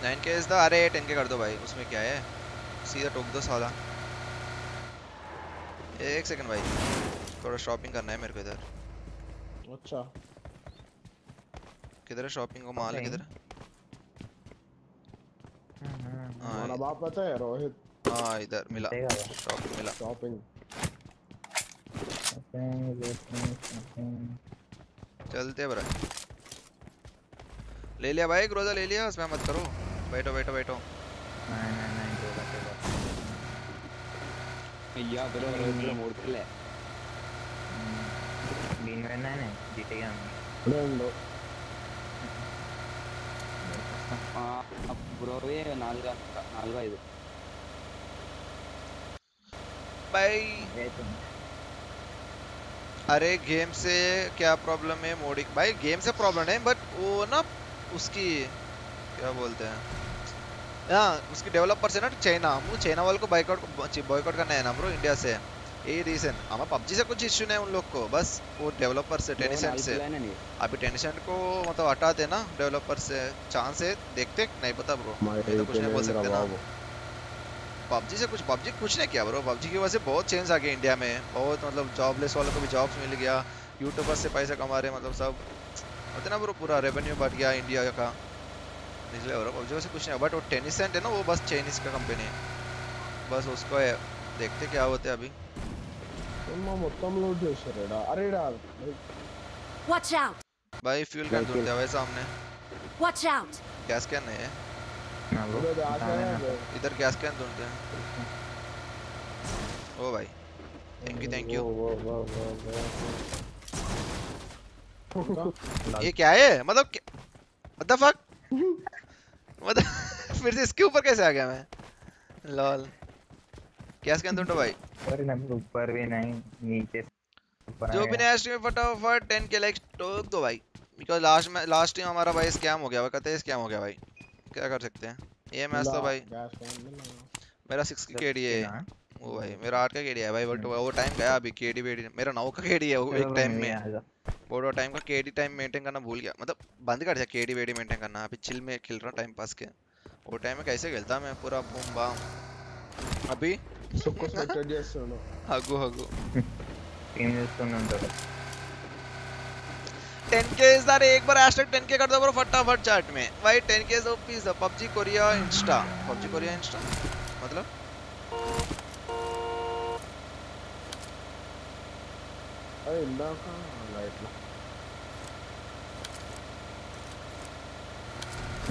Nine case द अरे 10k कर दो भाई। उसमें क्या है? सीधा टोक दो साला। एक सेकंड भाई। थोड़ा शॉपिंग करना है मेरे को इधर। अच्छा। किधर है शॉपिंग का माल किधर है? हमारा बाप पता है रोहित। हाँ इधर मिला। शॉप मिला। शॉपिंग चलते ब्रो। ले लिया भाई ग्रोजा ले लिया उसमें मत करो। बैठो बैठो बैठो। नहीं नहीं नहीं ग्रोजा के बाद या ब्रो रोजा मोड़ पे ले। हम्म, बीन रहना नहीं जीतेगा हम ले लो। బ్రోవే నాలుగు నాలుగు ఐదు भाई अरे गेम से क्या प्रॉब्लम है मोडी भाई गेम से प्रॉब्लम है बट वो ना उसकी क्या बोलते हैं हाँ उसकी डेवलपर से ना चाइना वो चाइना वाले को बाइकआउट बॉयकआउट करना है ना ब्रो इंडिया से ए रीजन हमारा पबजी से कुछ इश्यू नहीं उन लोग को। बस वो डेवलपर से। टेनिसन से अभी टेनिसन को मतलब हटा देना डेवलपर से चांस है देखते नहीं पता ब्रो मैं तो कुछ नहीं बोल सकते ना। पबजी से कुछ पबजी कुछ नहीं किया ब्रो पबजी की वजह से बहुत चेंज आ गया इंडिया में। बहुत मतलब जॉबलेस वालों को भी जॉब्स मिल गया। यूट्यूबर से पैसा कमा रहे मतलब सब। होते ना ब्रो पूरा रेवेन्यू बढ़ गया इंडिया का। इसलिए ब्रो पबजी वैसे कुछ नहीं बट वो टेनिसेंट है ना वो बस चाइनीज़ का कंपनी है। बस उसको देखते क्या होते अभी। మా మొత్తం లోడ్ చేశారు ఈడ. అరే ఈడ Watch out! भाई फ्यूल कैन ढूंढते हैं भाई सामने Watch out! गैस कैन नहीं है ఈడ దాకా इधर गैस कैन ढूंढते हैं ओ भाई थैंक यू थैंक यू ये क्या है मतलब व्हाट द फक <laughs> मतलब <laughs> फिर से इसके ऊपर कैसे आ गया मैं लॉल क्या स्कैन ढूंढो भाई? ऊपर नहीं ऊपर भी नहीं नीचे जो भी नेक्स्ट में फटाफट 10 के लाइक टोक दो भाई। बिकॉज़ लास्ट में लास्ट टाइम हमारा भाई स्कैम हो गया भाई कहते हैं स्कैम हो गया भाई। क्या कर सकते हैं? ये मैच तो भाई मेरा 6 की केडी है। वो भाई मेरा 8 का केडी है भाई बट ओवर टाइम गया अभी केडी बेडी मेरा 9 का केडी है वो एक टाइम में। बोर्डो टाइम तो का केडी टाइम मेंटेन करना भूल गया। मतलब बंद कर दिया केडी बेडी मेंटेन करना अभी चिल में खेल रहा टाइम पास के। वो टाइम में कैसे खेलता मैं? पूरा बूम बम अभी? Soco sotto adiasono. Hago hago. तीन मिनट अंदर 10k इज़ दैट एक बार #10k कर दो ब्रो फटाफट चैट में। भाई 10k is OP is PUBG Korea Insta. PUBG Korea Insta? मतलब? अरे इंदा का लाइट ला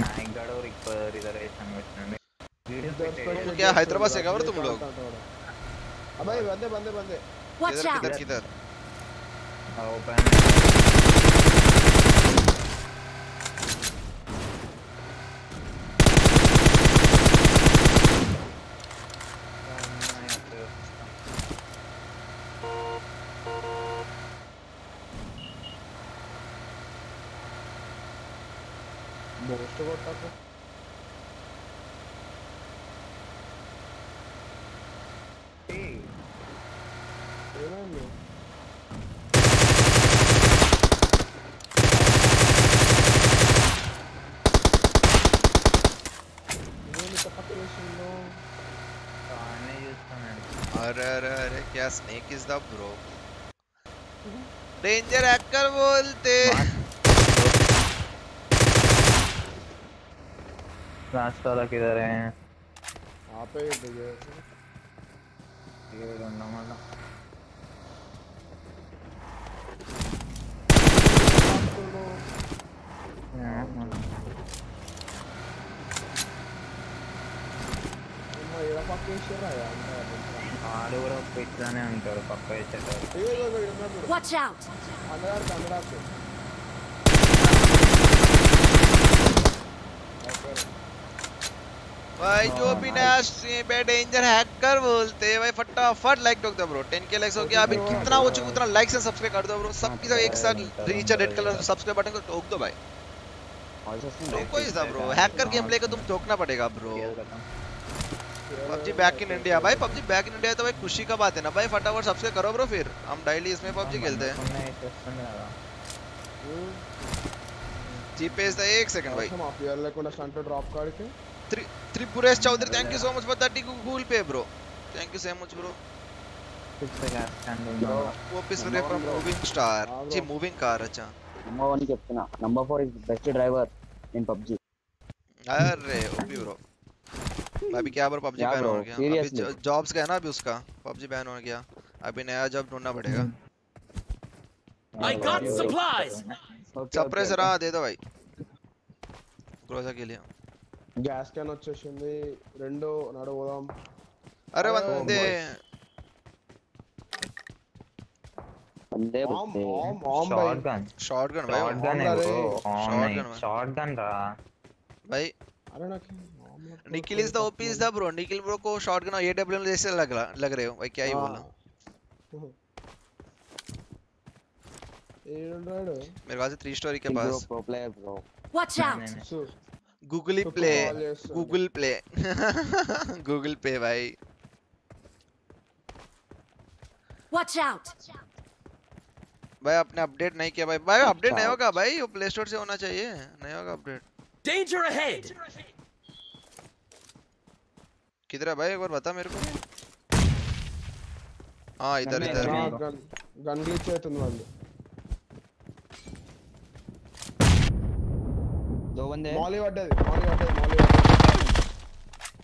ನಾಯಿಗಳು ರಿಪೇರಿದರೆ ಸನ್ಮಿಸ್ತಾನೆ तुम क्या हैदराबाद से कवर तुम लोग? अबे बंदे बंदे बंदे। किधर किधर किधर? आओ पैन Boğuştu ortaklık. होंगे अरे अरे अरे क्या snake is the bro danger hacker बोलते रास्ता वाला किधर है यहाँ पे ये डोंट नो मतलब Watch out! भाई, जो भी नया बे डेंजर हैकर बोलते हैं। भाई, फटाफट लाइक टोक दो ब्रो 10 के लाइक्स हो गया। अभी कितना हो चुका उतना लाइक से सब्सक्राइब कर दो ब्रो सबकी सब एक साथ reach red colour subscribe button को टोक दो भाई। ब्रो हैकर गेम तुम चौंकना पड़ेगा bro PUBG back in India भाई पबजी बैक इन इंडिया तो भाई खुशी का बात है ना भाई फटाफट सबसे करो ब्रो फिर। हम डेली इसमें पबजी खेलते हैं। जीपीएस है 1 सेकंड भाई। हम आप यार को लखनऊ ड्रॉप करके। Tripuresh Chaudhary thank you so much for 30 Google Pay bro thank you so much bro वापस रे from moving star ji moving car अच्छा। Number 1 captain number 4 is best driver in PUBG अरे ओपी ब्रो अभी क्या bro PUBG क्या ban bro, हो गया seriously? अभी जॉब्स का है ना अभी उसका पबजी बैन हो गया अभी नया जॉब ढूंढना पड़ेगा I got supplies. सप्रेसर हाँ दे दो भाई क्रोजा के लिए గ్యాస్ క్యాన్ వచ్చేసింది రెండు నడు పోదాం अरे वंदे వందే बंदे बंदे शॉटगन शॉटगन भाई शॉटगन है वो शॉटगन शॉटगन रा भाई अरे ना Nikhil is the OP is the bro Nikhil bro को शॉटगन और एडब्ल्यूएम जैसे लग रहा लग रहे हो भाई क्या ही बोला मेरे पास थ्री स्टोरी के पास pro player bro watch out Google play Google play Google pay भाई वॉच आउट भाई आपने अपडेट नहीं किया भाई भाई अपडेट नहीं होगा भाई वो प्ले स्टोर से होना चाहिए नहीं होगा अपडेट Danger ahead. किधर है भाई एक बार बता मेरे को हाँ इधर इधर గన్ గన్ గ్లిచ్ అవుతుంది వాళ్ళు దో వందే మాలి పడ్డది మాలి పడ్డది మాలి పడ్డది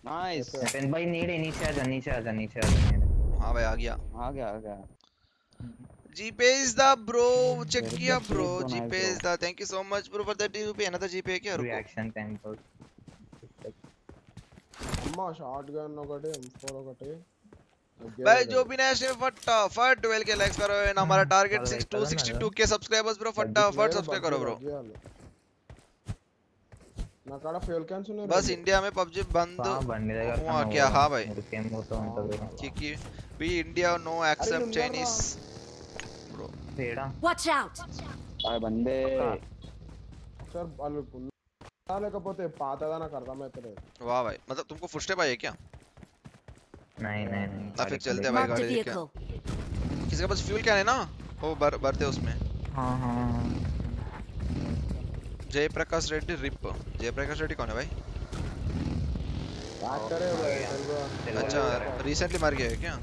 नाइस नितिन भाई नीचे नीचे आजा नीचे आजा नीचे आजा नीचे हाँ भाई आ गया आ गया आ गया GPay is the bro check Very किया good, bro very good, GPay nice is the thank you so much bro for the UPI another GPay क्या रुको रिएक्शन टेंपल అమ్మ షార్ట్ గన్ ఒకటి M4 ఒకటి भाई जो भी नया स्ट्रीम फटाफट 12 के लाइक्स करो एंड हमारा टारगेट और 6 भाई, करो ना 262 के सब्सक्राइबर्स ब्रो फटाफट सब्सक्राइब करो ब्रो నా కాడ ఫ్యూల్ క్యాన్స్ ఉన్నాయి बस इंडिया में पबजी बंद हाँ బండి దగ్గర हुआ क्या हाँ भाई ఉరికేం పోతూ ఉంటది क्योंकि भी इंडिया नो एक्सेप्ट bro. भेड़ा वॉच आउट अरे बंदे। सर अल साले का पोते पाता था करता मैं तेरे। वाह भाई मतलब तुमको फुट स्टेप आई क्या? नहीं नहीं नहीं हाँ, ना फिर चलते भाई गाड़ी लेके किसी के पास फ्यूल क्या है ना? वो भर भरते उसमें। हाँ हाँ। जयप्रकाश रेड्डी रिप। जयप्रकाश रेड्डी कौन है भाई? बात करे भाई अच्छा रिसेंटली मर गया है क्या?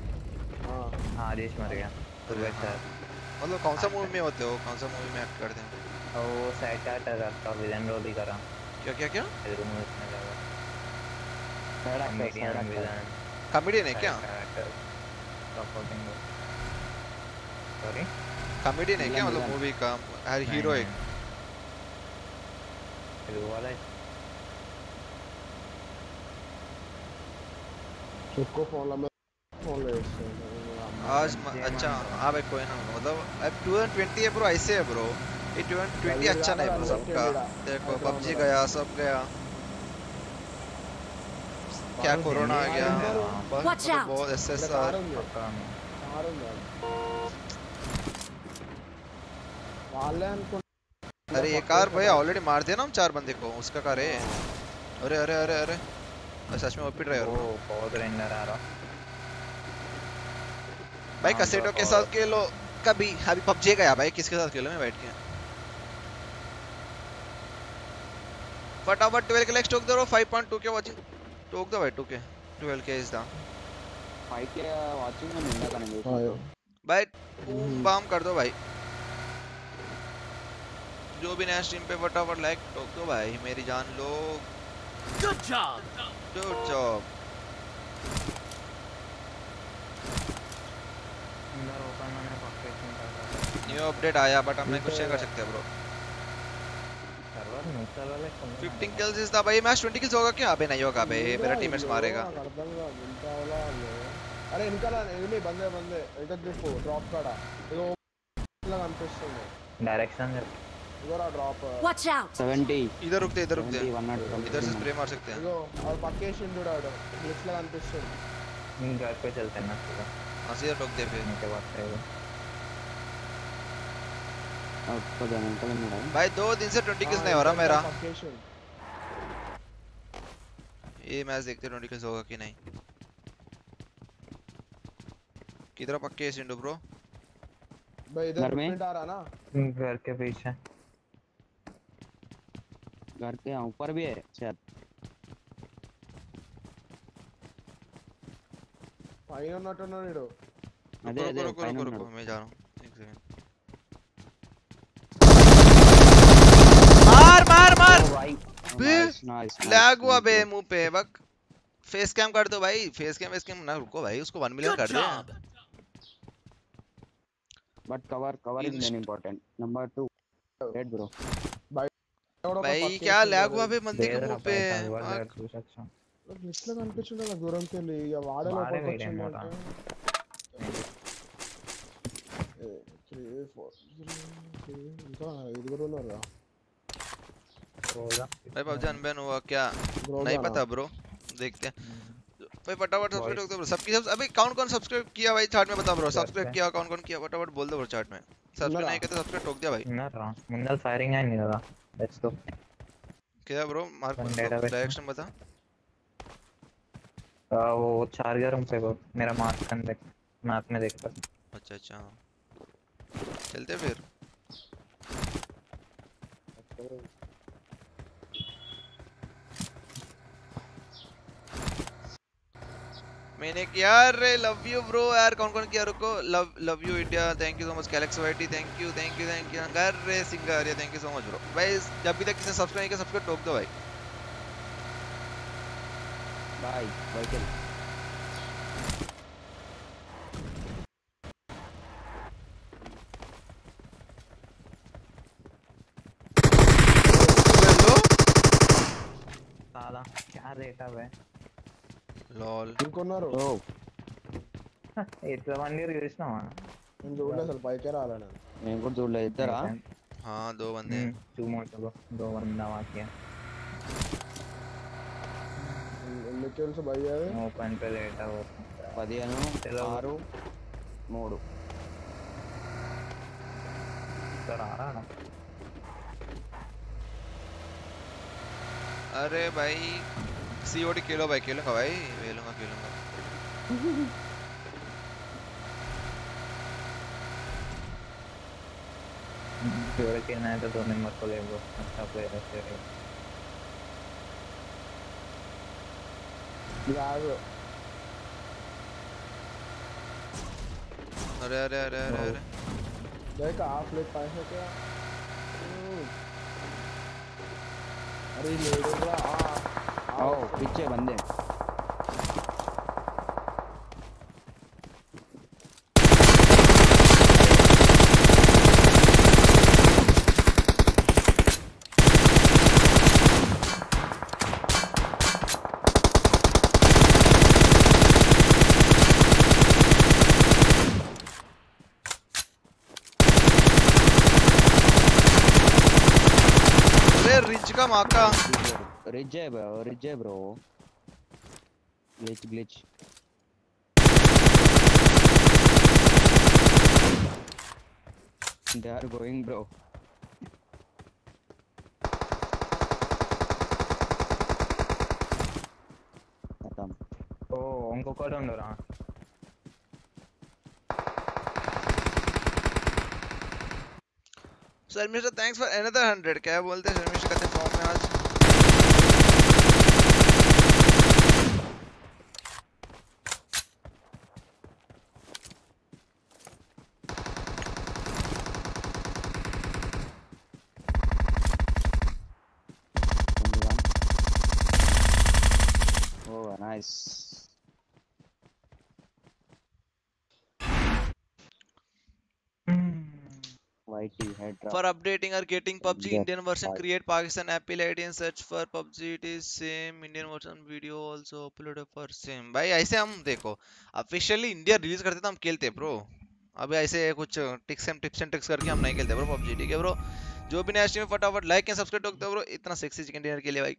हाँ। हाँ रेस मर गया। दुर्गा सर मतलब कौन सा मूवी में होते हो? कौन सा मूवी में एक्ट करते हैं? वो सैटाट करता रोल ही करा क्या क्या क्या? कॉमेडियन है क्या? सपोर्टिंग सॉरी कॉमेडियन है क्या? मतलब मूवी का हर हीरो एक। हीरो वाला है। किसको फॉलो में फॉलो है। आज अच्छा हाँ भाई कोई ना मतलब अब 2020 है ब्रो ऐसे है ब्रो ये 2020 अच्छा नहीं ब्रो सबका। देखो पबजी गया सब गया। क्या कोरोना आ गया। हाँ, बस तो बहुत एस एस अरे एक कार भाई ऑलरेडी मार दिया ना हम चार बंदे को उसका कार है अरे अरे अरे अरे। सच में ओपी ड्राइवर बहुत रेंडर आ रहा। भाई हाँ, कसेटो के साथ खेलो। कभी अभी पबजी गया भाई? किसके साथ खेलो मैं बैठ के? फटाफट 12 के लाइक्स टोक दो 5.2 के वाचिंग टोक दो भाई 2 K. 12 K is the five K watching में मिलना का नहीं आयो भाई बूम बाम कर दो भाई। जो भी नया स्ट्रीम पे फटाफट लाइक ठोक दो भाई। मेरी जान लो Good job. गुड जॉब अंदर ओपन मैंने पक्के सीन कर रहा अंदर होकर मैंने पक्के चीन कर दिया न्यू अपडेट आया बट हमने कुछ नहीं कर सकते ब्रो फिफ्टीन किल्स इज़ था भाई मैच ट्वेंटी किल्स होगा क्या? अबे नहीं होगा अबे मेरा टीममेट्स मारेगा। अरे इनका ना एनिमी बंदे बंदे इधर देखो ड्रॉप करा। देखो लगा अनपेस्टिंग डायरेक्शन इधर आ ड्रॉप वॉच आउट 70 इधर रुकते इधर रुकते इधर से स्प्रे मार सकते हैं। और पक्के शिंदुड़ा ग्लिच लगा अनपेस्टिंग इन घर पे चलते हैं ना हँसी सीधा टोक दे पे क्या बात है अब पता नहीं पता नहीं भाई दो दिन से 20 किस नहीं हो रहा मेरा ये मैच देखते 20 किस होगा कि नहीं किधर पक्के सिंडू ब्रो भाई इधर में आ रहा ना घर के पीछे घर के ऊपर भी है शायद పైన ఉన్నట్టున్నాడు వీడు అదే रुको అదే रुको పైన रुको रुको ఉన్నాడు मैं जा रहा हूं एक सेकंड मार मार मार ओ भाई बे, नाइस नाइस लैग हुआ बे मुंह पे बक फेस कैम कर दो भाई फेस कैम फेस कैम ना रुको भाई उसको 1 मिलियन Good कर दे job. But cover cover is Inst- very important number 2 red bro ఎవడో ఒక भाई పక్కేసి क्या लैग ఉన్నాడు. हुआ बे बंदे दे के रहा मुंह पे पैसा हुआ हाँ, घर कुछ अच्छा గ్లిచ్ లా కనిపించింది కదా దూరంకి వెళ్ళి ఇక వాడే వాడే లోపలికి వీడేమో వచ్చిండు రా. త్రీ ఫోర్ ఇంకా ఐదుగురు ఉన్నారు होगा भाई पबजी अनबैन हुआ क्या नहीं पता ब्रो देखते हैं भाई फटाफट सब्सक्राइब Voice. कर दो ब्रो सबकी सब अभी कौन कौन सब्सक्राइब किया भाई चार्ट में बता ब्रो Yes, सब्सक्राइब है। किया कौन कौन किया फटाफट बोल दो ब्रो चार्ट में सब्सक्राइब मेरा। नहीं किया तो सब्सक्राइब ठोक दिया भाई ना ముందర ఫైరింగ్ అయింది కదా లెట్స్ గో क्या bro mark One dead away. Direction बता वो चार्जर पे वो मेरा मार्क कन देख मैप में देख कर अच्छा अच्छा हाँ। चलते फिर? मैंने किया, अरे लव यू ब्रो यार कौन कौन किया? रुको love love you India thank you so much Galaxy YT thank you thank you thank you अरे singer thank you so much bro भाई जब भी तक किसी सब्सक्राइब नहीं किया सब्सक्राइब ठोक दो भाई। बाय व्हीकल हेलो साला क्या रेट है लॉल ఇంకొన్నారు ఓ ఇట్లా వన్ ఇయర్ చూసినావా నేను చూడలేదు అసలు పైకే రాలే నేను నేను కూడా చూడలేదు ఇద్దరా हाँ दो बंदे हैं టూ మోర్ చలో దో వందా వాక్య ఎన్ని కిల్స్ భయ్య అది ఓపెన్ पे लेट है वो పదిహేను చలో. ఆరు మూడు इधर आ रहा ना अरे भाई सीओडी खेलो भाई खेलूंगा भाई खेलूंगा खेलूंगा जोड़ के ना है तो दो नंबर को ले लो अच्छा प्लेयर है अरे अरे अरे अरे अरे अरे का आप ले पाए हैं क्या अरे ले लो आ आओ पीछे बंदे माका रिज है ब्रो रिज है bro glitch glitch they are going bro sir mister thanks for another 100 क्या बोलते हैं सर मिस्टर कहते nice. For updating or getting PUBG Yeah, Indian version, fine. create Pakistan Apple ID and search for PUBG. It is same Indian version video also uploaded for same. भाई ऐसे हम देखो officially India release करते तो हम खेलते bro अभी ऐसे कुछ ticks and tips and tricks करके हम नहीं खेलते ब्रो PUBG ठीक है ब्रो जो भी नया स्ट्रीम फटाफट लाइक एंड सब्सक्राइब ठोकते हो ब्रो इतना सेक्सी चिकन डिनर के लिए भाई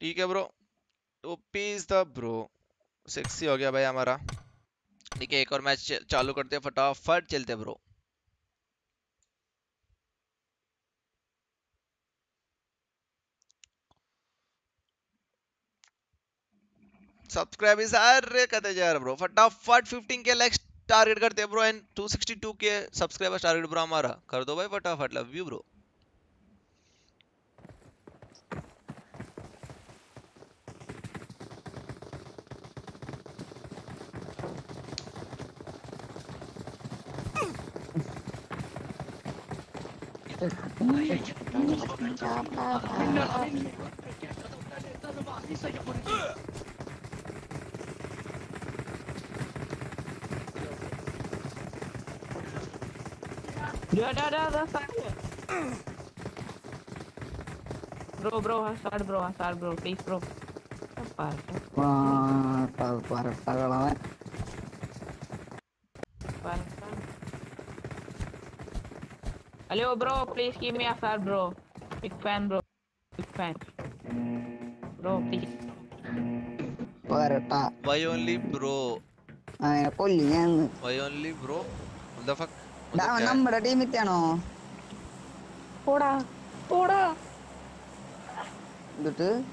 ठीक है ब्रो तो पीस द ब्रो सेक्सी हो गया भाई हमारा. ठीक है एक और मैच चालू करते हैं फटाफट चलते हैं ब्रो सब्सक्राइब इस अरे कहते जा रहे ब्रो फटाफट 15 के लाइक्स टारगेट करते हैं ब्रो एंड 262 के सब्सक्राइबर्स टारगेट ब्रो हमारा. कर दो भाई फटाफट. Love you bro Ya ada ada udah, Bro, bro, hasar, bro, hasar, bro, please, bro. Apa? Wah, parah, parah, parah banget. Hello, bro. Please give me a fan, bro. Big fan, bro. Big fan. Bro, please. Parata. Why only bro? I only young. Why only bro? What the fuck? Da number a team no. Poda. Poda. Dutu.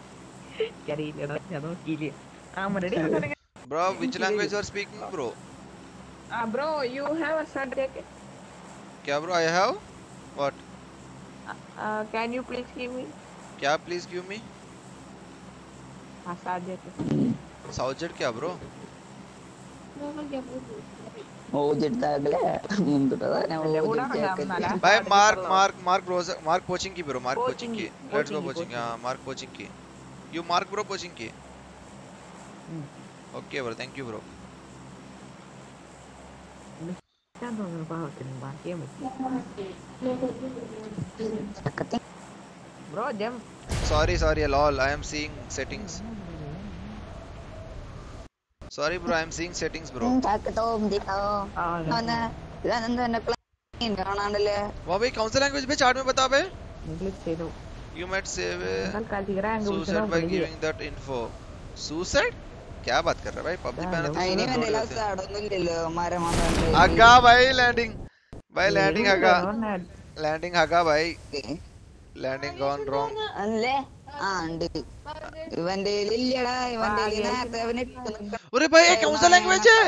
Carry it. I don't kill you. I'm ready. Bro, which language you are speaking, bro? Ah, uh, bro, you have a subject. Kya, bro, I have. What? Uh, uh, can you please give me? क्या please give me? हाँ साउजेट क्या bro? भाई mark mark mark mark coaching की bro हाँ, mark coaching की। Let's go coaching हाँ mark coaching की। You mark bro coaching की। Okay bro thank you bro क्या दो मेरे पास बाकी है मुझे Bro, them. Sorry, sorry, lol. I am seeing settings. Sorry, bro. I am seeing settings, bro. वाह भाई कौन सा लैंग्वेज में चार्ट में बता बे इंग्लिश से दो you might save suicide by giving that info suicide क्या बात कर रहा है भाई पबजी पे आना था नहीं मैंने लास्ट आड़ नहीं ले लो मारे मामा अगा भाई लैंडिंग भाई लैंडिंग हगा लैंडिंग हगा भाई लैंडिंग गॉन रॉन्ग അല്ലേ ആ ഉണ്ട് ഇവന്റെ ഇല്ലടാ ഇവന്റെ നേരത്തെ അവന് अरे भाई ये कौन सा लैंग्वेज है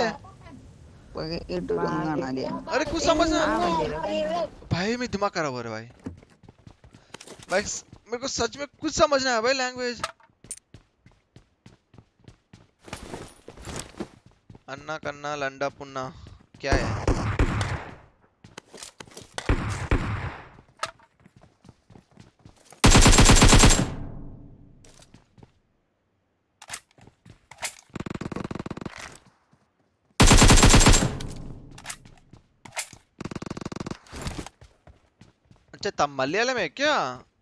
ഇട്ടു കാണാല്ലേ अरे कुछ समझ ना भाई मैं दिमाग खराब हो रहा है भाई भाई स- मेरे को सच में कुछ समझ नहीं आया भाई लैंग्वेज अन्ना कन्ना लंडा पुन्ना क्या है तब मलयालम है क्या?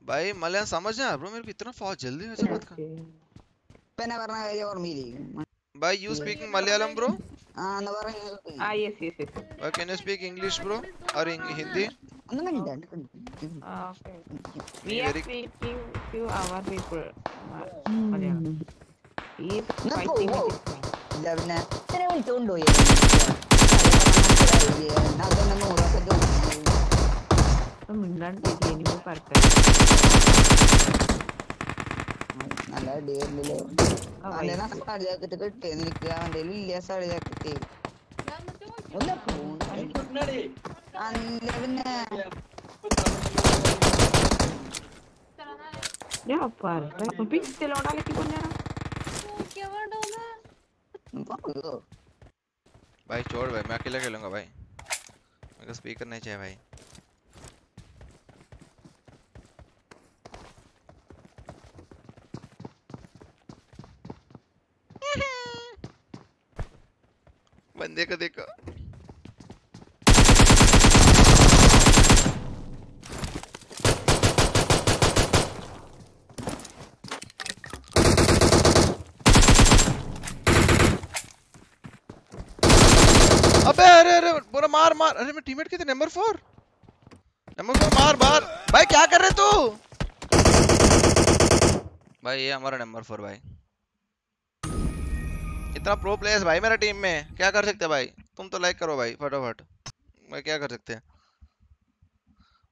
भाई मलयालम समझ ना ब्रो मेरे को इतना फास्ट जल्दी वैसे मत कर। पेना करना है और मिली। भाई यू स्पीकिंग मलयालम ब्रो हाँ नवर हाँ यस यस भाई can you speak English bro और Hindi? No okay we are speaking to our people Malayalam is fighting लवना तेरे वो टोंडो ये। ना तो ना हो रहा है മിണ്ടാണ്ട് എനിക്ക് പറട്ടെ നല്ല അടിയല്ലേ ആ, അവന്റെ സാരി ജാക്കറ്റ് കിട്ടിയ നിനക്ക് അവന്റെ ഇല്ല സാരി ജാക്കറ്റ് ഒന്ന് പോണ്. Ya, par. Tapi te lo डाले की कौन जा रहा क्या वर्ड होगा भाई छोड़ भाई मैं अकेला खेलूंगा भाई मेरे को स्पीकर नहीं चाहिए भाई बंदे को देखो। अबे, अरे अरे पूरा मार मार। अरे, मैं टीममेट कितने नंबर फोर नंबर फोर मार मार। भाई, क्या कर रहे तू? भाई, ये हमारा नंबर फोर भाई। इतना प्रो प्लेयर्स भाई मेरा टीम में। क्या कर सकते भाई? तुम तो लाइक करो भाई, फटाफट। भाई क्या कर सकते हैं?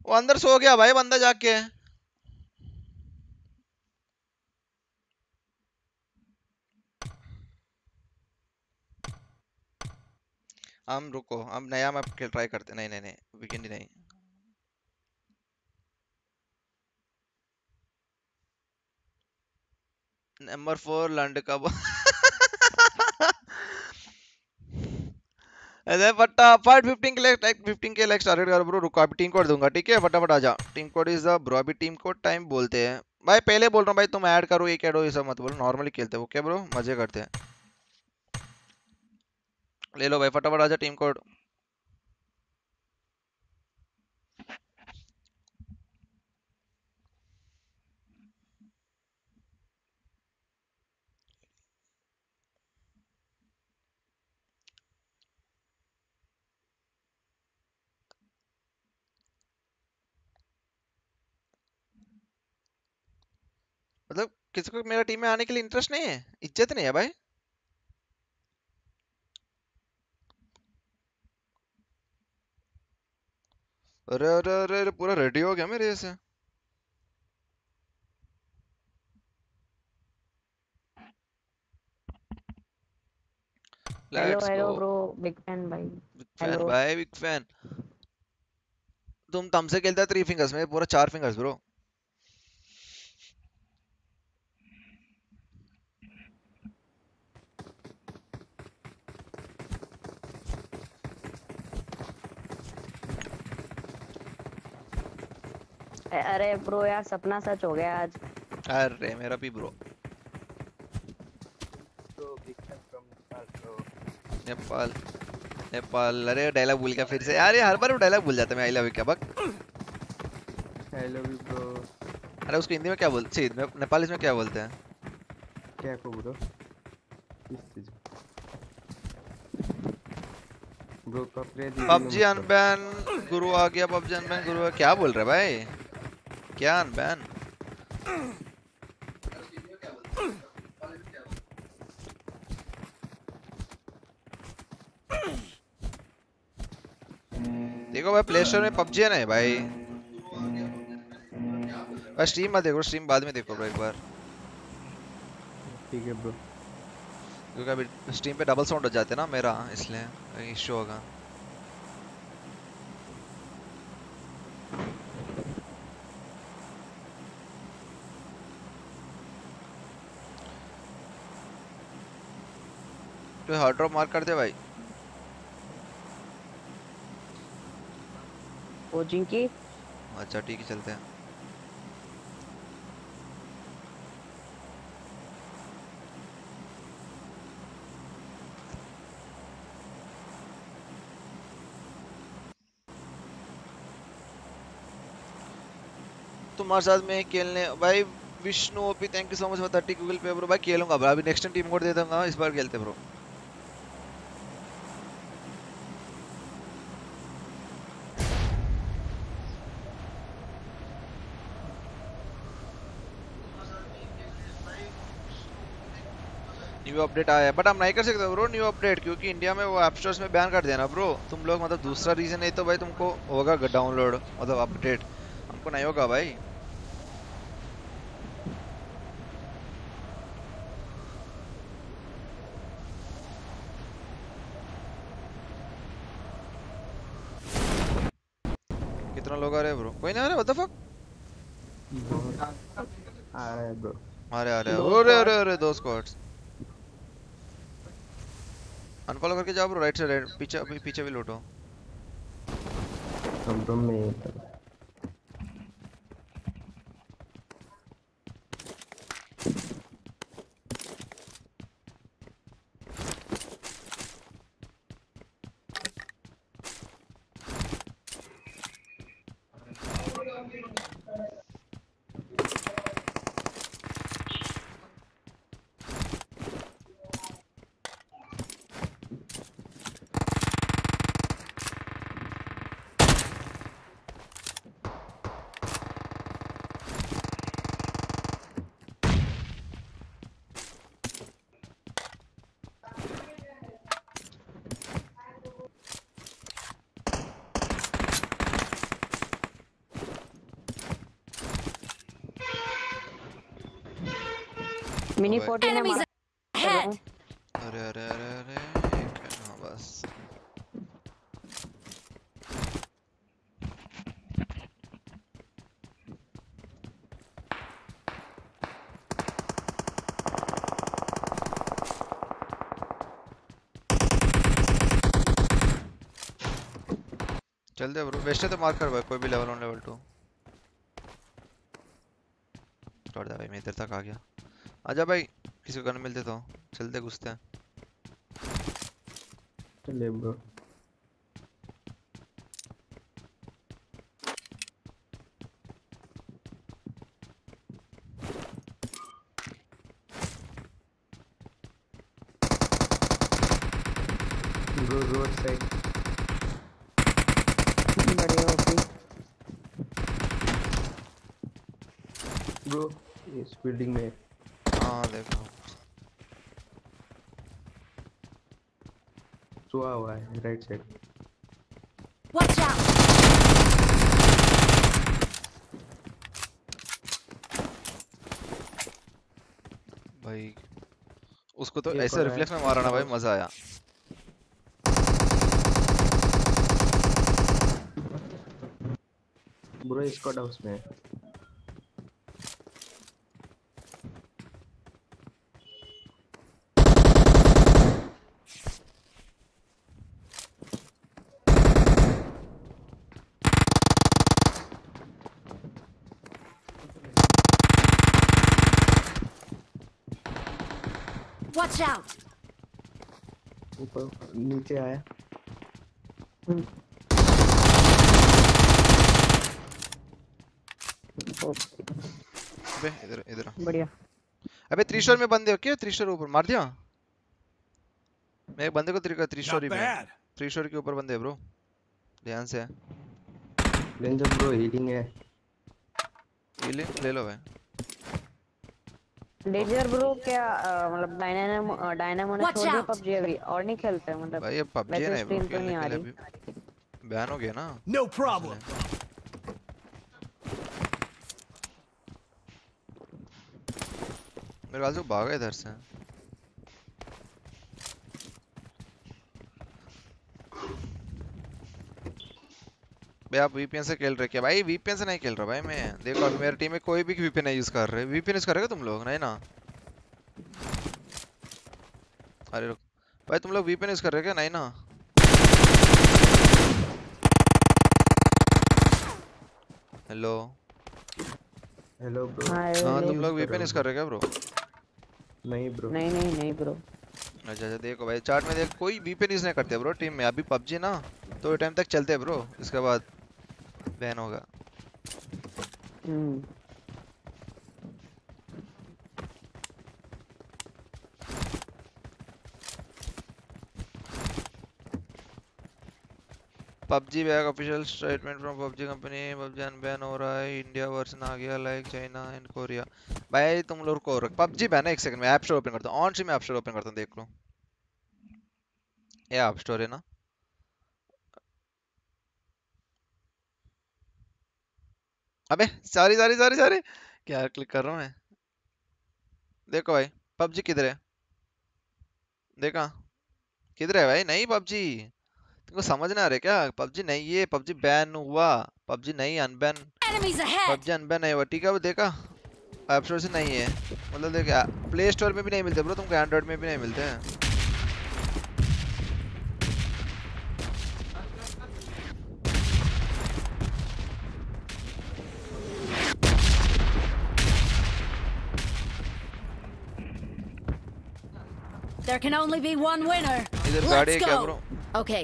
वो अंदर सो गया भाई, बंदा जाके। हम रुको, हम नया मैप खेल ट्राई करते नहीं नहीं नहीं वीकेंड नहीं। नंबर फोर लंड का <laughs> ब- फाइट फटाफट 15 के 15 के कर ब्रो रुको, अभी टीम कोड दूँगा, ठीक है? फटाफट आ जा team code is the bro अभी टीम कोड टाइम बोलते हैं। भाई, पहले बोल रहा हूँ, भाई, तुम ऐड करो हो ये सब मत बोलो नॉर्मली खेलते हो ओके ब्रो मज़े करते हैं। ले लो भाई, फटाफट आ जा टीम कोड मतलब किसी को मेरा टीम में आने के लिए इंटरेस्ट नहीं है? इज़्ज़त नहीं है भाई। अरे अरे अरे अरे पूरा रेडी हो गया मेरे जैसे hello Let's hello. Bro big fan भाई बिग फ़ैन हेलो भाई बिग फ़ैन तुम तम से खेलता है थ्री फिंगर्स में पूरा चार फिंगर्स ब्रो अरे ब्रो यार सपना सच हो गया आज। अरे मेरा भी ब्रो। नेपाल नेपाल। अरे डायलॉग भूल गया फिर से। यार ये हर बार डायलॉग भूल जाता है मैं आई लव यू क्या बक? आई लव यू ब्रो अरे उसको हिंदी में क्या बोलते? छी नेपाली में क्या बोलते हैं? क्या को ब्रो ब्रो पबजी अनबैन गुरु आ गया पबजी अनबैन गुरु क्या बोल रहे भाई? क्या अनबैन देखो भाई प्ले स्टोर में पबजी है ना भाई? भाई स्ट्रीम मत देखो स्ट्रीम बाद में देखो ब्रो एक बार। ठीक है ब्रो क्योंकि अभी स्ट्रीम पे डबल साउंड हो जाते हैं ना मेरा इसलिए इश्यू होगा। तो हार्ड ड्रॉप मार कर दे भाई। कोचिंग की? अच्छा ठीक है चलते हैं। तुम्हारे साथ में खेलने भाई Vishnu OP thank you so much for 30 Google pay bro भाई खेलूँगा ब्रो अभी नेक्स्ट टाइम टीम कोड दे दूँगा इस बार खेलते ब्रो न्यू अपडेट आया है। बट हम नहीं कर सकते ब्रो न्यू अपडेट क्योंकि इंडिया में वो ऐप स्टोर्स में बैन कर देना ब्रो तुम लोग मतलब दूसरा रीजन है तो भाई तुमको होगा डाउनलोड मतलब अपडेट हमको नहीं होगा भाई। कितना लोग आ रहे हैं ब्रो कोई नहीं आ रहा? व्हाट द फक आ रहा है ब्रो आ रहे आ रहे। अरे अरे अरे दो स्क्वाड्स अनफॉलो करके जाओ ब्रो राइट से राइट पीछे पीछे भी लूटो। हम तुम में ने मारा! अरे अरे अरे अरे एक है, हाँ बस ब्रो वेस्ट तो मार कर भाई कोई भी लेवल वन लेवल टू छोड़ दे भाई मैं इधर तक आ गया। आजा भाई किसी को गन मिलते तो चलते घुसते हैं। चले ब्रो रोड साइड बढ़िया ओपी ब्रो इस बिल्डिंग में हाँ देखो सोया हुआ है राइट साइड Watch out! भाई उसको तो ऐसे रिफ्लेक्स में मारा ना भाई मज़ा आया ब्रो स्क्वाड हाउस में है। Watch out! ऊपर नीचे आया। अबे इधर इधर बढ़िया। अबे त्रिशोर में बंदे हो क्या? त्रिशोर ऊपर मार दिया? मैं एक बंदे को त्रि त्रिशोरी Not में. त्रिशोर के ऊपर बंदे ब्रो ध्यान से। रेंजर ब्रो हीलिंग है। ले ले लो भाई। डेजर ब्रो क्या मतलब डायनामो डायनामो ने छोड़ दिया पबजी अभी और नहीं खेलते मतलब भाई ये पबजी नहीं ब्रो तो नहीं आ रही। बैन हो गया ना। नो प्रॉब्लम मेरे वाले भागा इधर से। भाई आप वीपीएन से खेल रहे क्या? भाई वीपीएन से नहीं खेल रहा भाई मैं। देखो अभी मेरी टीम में कोई भी वीपीएन नहीं यूज़ कर रहे। वीपीएन यूज़ करेगा तुम लोग? नहीं ना? अरे रुक। भाई तुम लोग वीपीएन यूज़ कर रहे क्या? नहीं ना? हेलो हेलो ब्रो हाँ, हाँ तुम लोग वीपीएन यूज़ कर रहे क्या ब्रो नहीं ब्रो नहीं नहीं नहीं ब्रो अच्छा अच्छा देखो भाई चार्ट में देख कोई वीपीएन यूज़ नहीं करते ब्रो टीम में। अभी पबजी ना तो टाइम तक चलते ब्रो इसके बाद बैन होगा। PUBG bag official statement from PUBG company PUBG ban हो रहा है इंडिया वर्सन आ गया लाइक चाइना एंड कोरिया भाई, तुम लोग को पबजी बैन है एक सेकंड में ऐप स्टोर ओपन करता हूँ। ऑन सी में ऐप स्टोर ओपन करता हूँ, देख लो। ये ऐप स्टोर है ना? अबे सॉरी सॉरी सॉरी सॉरी क्या क्लिक कर रहा हूँ मैं? देखो भाई पबजी किधर है? देखा? किधर है भाई? नहीं पबजी। तुमको समझ ना आ रहा क्या? पबजी नहीं ये पबजी बैन हुआ। पबजी नहीं अनबैन पबजी अनबैन हुआ। ठीक है वो देखा। ऐप स्टोर से नहीं है। मतलब देख प्ले स्टोर में भी नहीं मिलते ब्रो तुमको एंड्रॉइड में भी नहीं मिलते हैं। There can only be one winner. इधर गाड़ी है Let's क्या go. Bro Okay.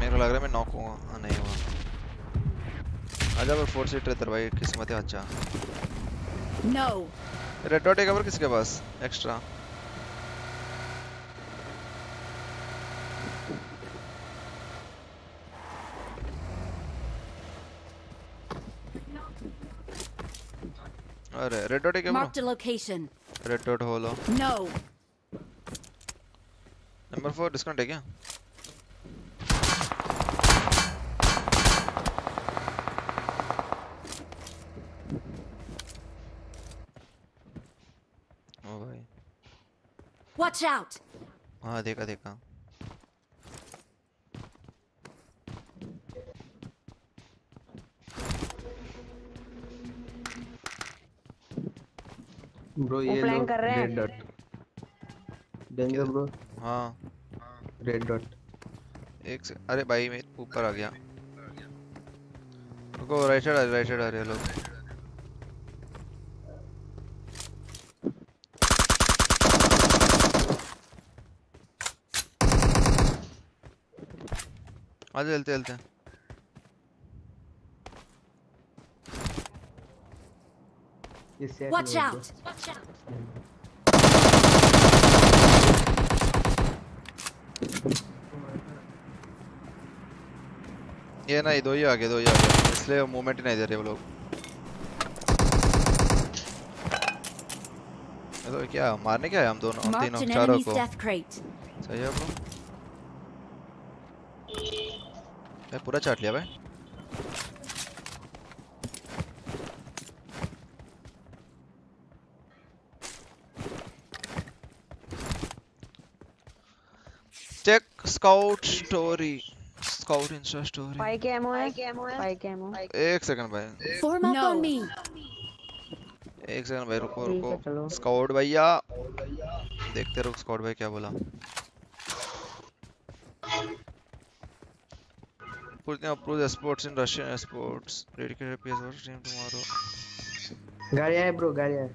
मेरे को लग रहा है मैं नॉक हूँ हाँ नहीं हुआ आजा पर फोर सीटर तेरा भाई किस्मत है अच्छा No. रेड डॉट है कवर किसके पास एक्स्ट्रा अरे रेड डॉट है क्या Marked a location. Red dot holo No. Number 4 discount है क्या ओ भाई Watch out. हाँ देखा देखा ब्रो ये लो कर रहे हैं। रेड डॉट डेंजर ब्रो हाँ। रेड डॉट एक से अरे भाई मैं ऊपर आ गया। रुको राइट साइड आ रहे राइट साइड आ रहे हैं लोग। आ जाओ चलते चलते। इससे Watch out. ये नहीं दो ही आ गए दो ही आ गए। इसलिए मूवमेंट नहीं दे रहे वो लोग। ये तो क्या मारने क्या है हम दोनों हम तीनों चारों को? सही है ब्रो मैं पूरा चाट लिया भाई check scout story scout insta story पाई के एमओ है पाई के एमओ एक सेकंड भाई Form up on me. एक सेकंड भाई रुको रुको स्काउट भैया देखते रुक स्काउट भाई क्या बोला Putting up pro sports in Russian sports. Dedicated PS4 stream tomorrow. गाड़ी है ब्रो गाड़ी है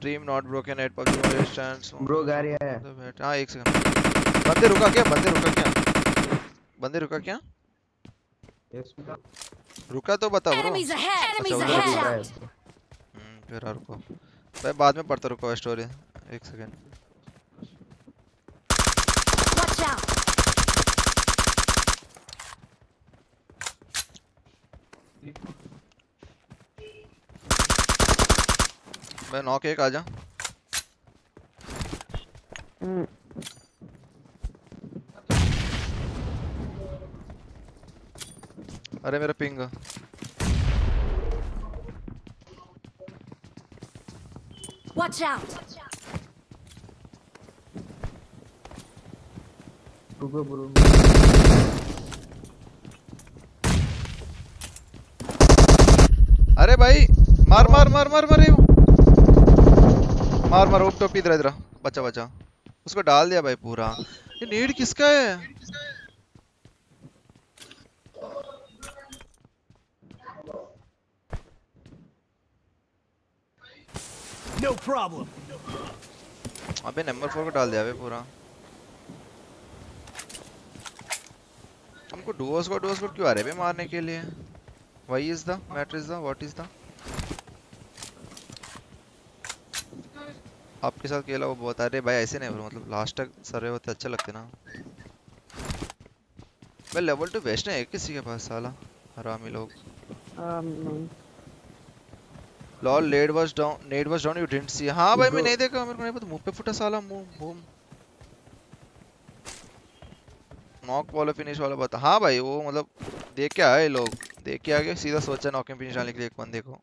dream not broken at public restaurant bro गा एक सेकंड बंदे रुका क्या? बंदे रुका क्या? बंदे रुका क्या? रुका तो बताओ अच्छा, ब्रो हम्म, फिर हाँ, और को भाई बाद में पढ़ता रुको स्टोरी एक सेकंड Thank you. भाई नॉक एक आजा हम्म, अरे मेरा पिंग Watch out. रुको ब्रो अरे भाई मार मार मार मार मार मार मार ऊप टॉप इधर इधर। बचा बचा। उसको डाल दिया भाई पूरा। ये नीड किसका है? No problem. अबे नंबर फोर को डाल दिया भाई पूरा। हमको डुओस को डुओस को क्यों आ रहे हैं मारने के लिए? वही is the matter is the what is the आपके साथ खेला वो बहुत अरे भाई ऐसे नहीं मतलब लास्ट तक सर्वे होते अच्छे लगते ना। भाई लेवल टू वेस्ट है किसी के पास साला हरामी लोग। Lol lead was down Ned was down you didn't see हाँ भाई मैं नहीं देखा मेरे को नहीं पता मुँह पे फुटा साला मुँह बूम नॉक वाला फिनिश वाला बता हाँ भाई वो मतलब देख के आए लोग देख के आगे सीधा सोचा नॉकिंग फिनिश डालने के लिए एक बंदे को।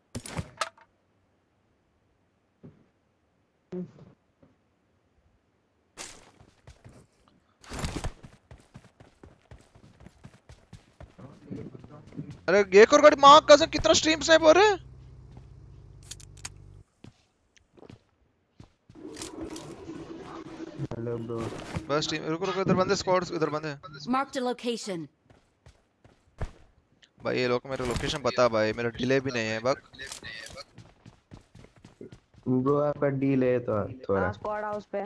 अरे ये कर गाड़ी माँ कसम कितना स्ट्रीम स्नाइप हो रहे हेलो ब्रो बस टीम रुको रुको इधर बंदे स्क्वाड्स इधर बंदे। Marked a location. भाई ये लोग मेरे लोकेशन बता भाई मेरा डिले भी नहीं है बक। ब्रो आपका डील है तो थोड़ा। हाँ स्क्वाड हाउस पे।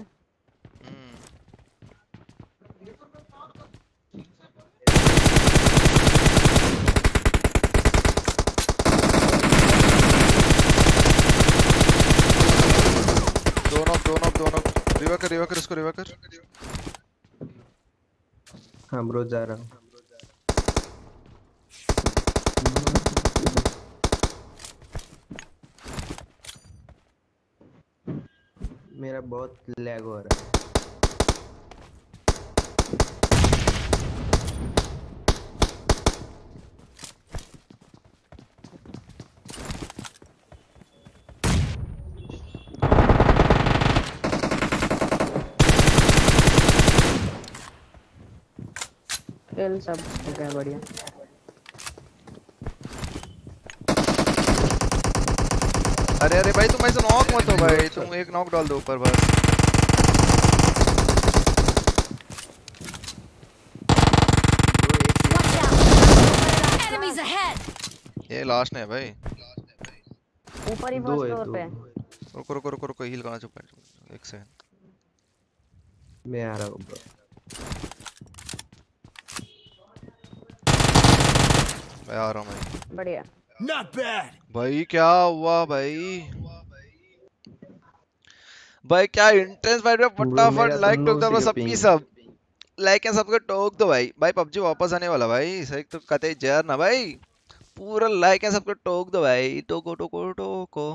दोनों दो नॉक दो नॉक रिवा कर रिवा कर इसको रिवा कर। हाँ ब्रो जा रहा हूँ। मेरा बहुत लैग हो रहा है। किल सब हो गया बढ़िया। अरे अरे भाई तुम ऐसे नॉक मत हो भाई। तुम एक नॉक डाल दो ऊपर बस। ये लास्ट है भाई। ऊपर ही फ़र्स्ट फ्लोर पे। रुको रुको रुको रुको हील करना चुप एक सेकंड मैं आ रहा हूँ ब्रो मैं आ रहा हूँ भाई। बढ़िया। Not bad. भाई क्या हुआ भाई? भाई क्या इंटेंस फाइट में फटाफट तो लाइक no ठोक दो सबकी सब। लाइक एंड सबको टोक दो भाई। भाई पबजी वापस आने वाला भाई। सही तो कते जहर ना भाई। पूरा लाइक एंड सबको टोक दो भाई। टोको टोको टोको।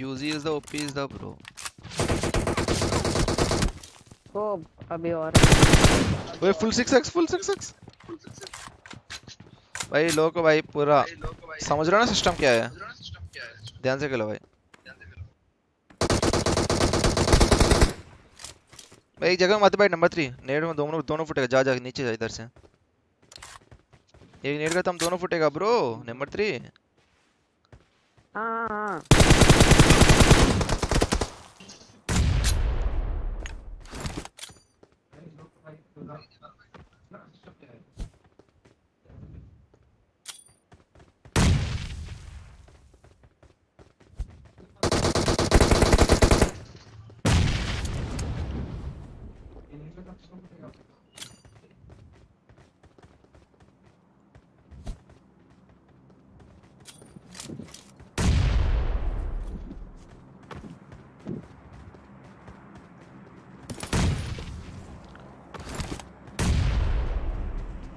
UZ is the OP is the bro. वो अभी और ओए फुल 6x फुल 6x भाई लो को भाई पूरा समझ रहे हो ना सिस्टम क्या है? ध्यान से खेलो भाई। एक जगह मत भाई, नंबर थ्री नेट में दोनों दोनों फुटेगा, जा जा, नीचे जा, इधर से। एक नेट का तुम दोनों फुटेगा ब्रो नंबर थ्री हाँ हाँ।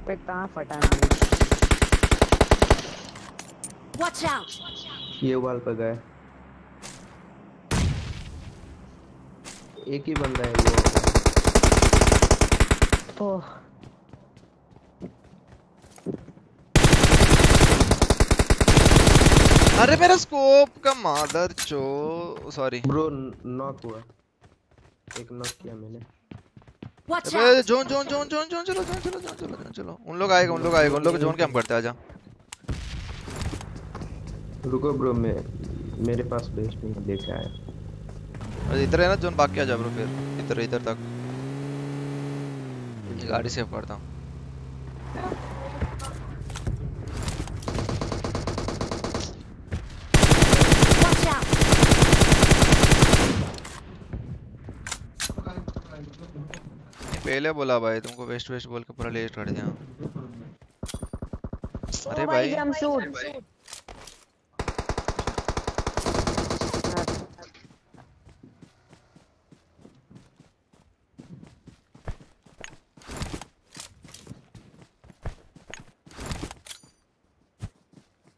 पे कहाँ फटा. ये वाल पे गए एक ही बंदा है वो ओह। अरे मेरा स्कोप का मादर चो सॉरी ब्रो नॉक हुआ। एक नॉक किया मैंने। अबे. Zone zone zone zone zone चलो जोन चलो जोन चलो जोन चलो। उन लोग आएगा उन लोग आएगा उन लोग जोन के हम करते आजा। रुको ब्रो मैं मेरे पास बेस्ट नहीं है, लेके आया अरे इधर है ना जोन बाकी आ जा ब्रो फिर। इधर इधर तक। गाड़ी सेव करता हूँ। पहले बोला भाई तुमको वेस्ट वेस्ट बोल के पूरा लेट कर दिया। अरे भाई। जंप शूट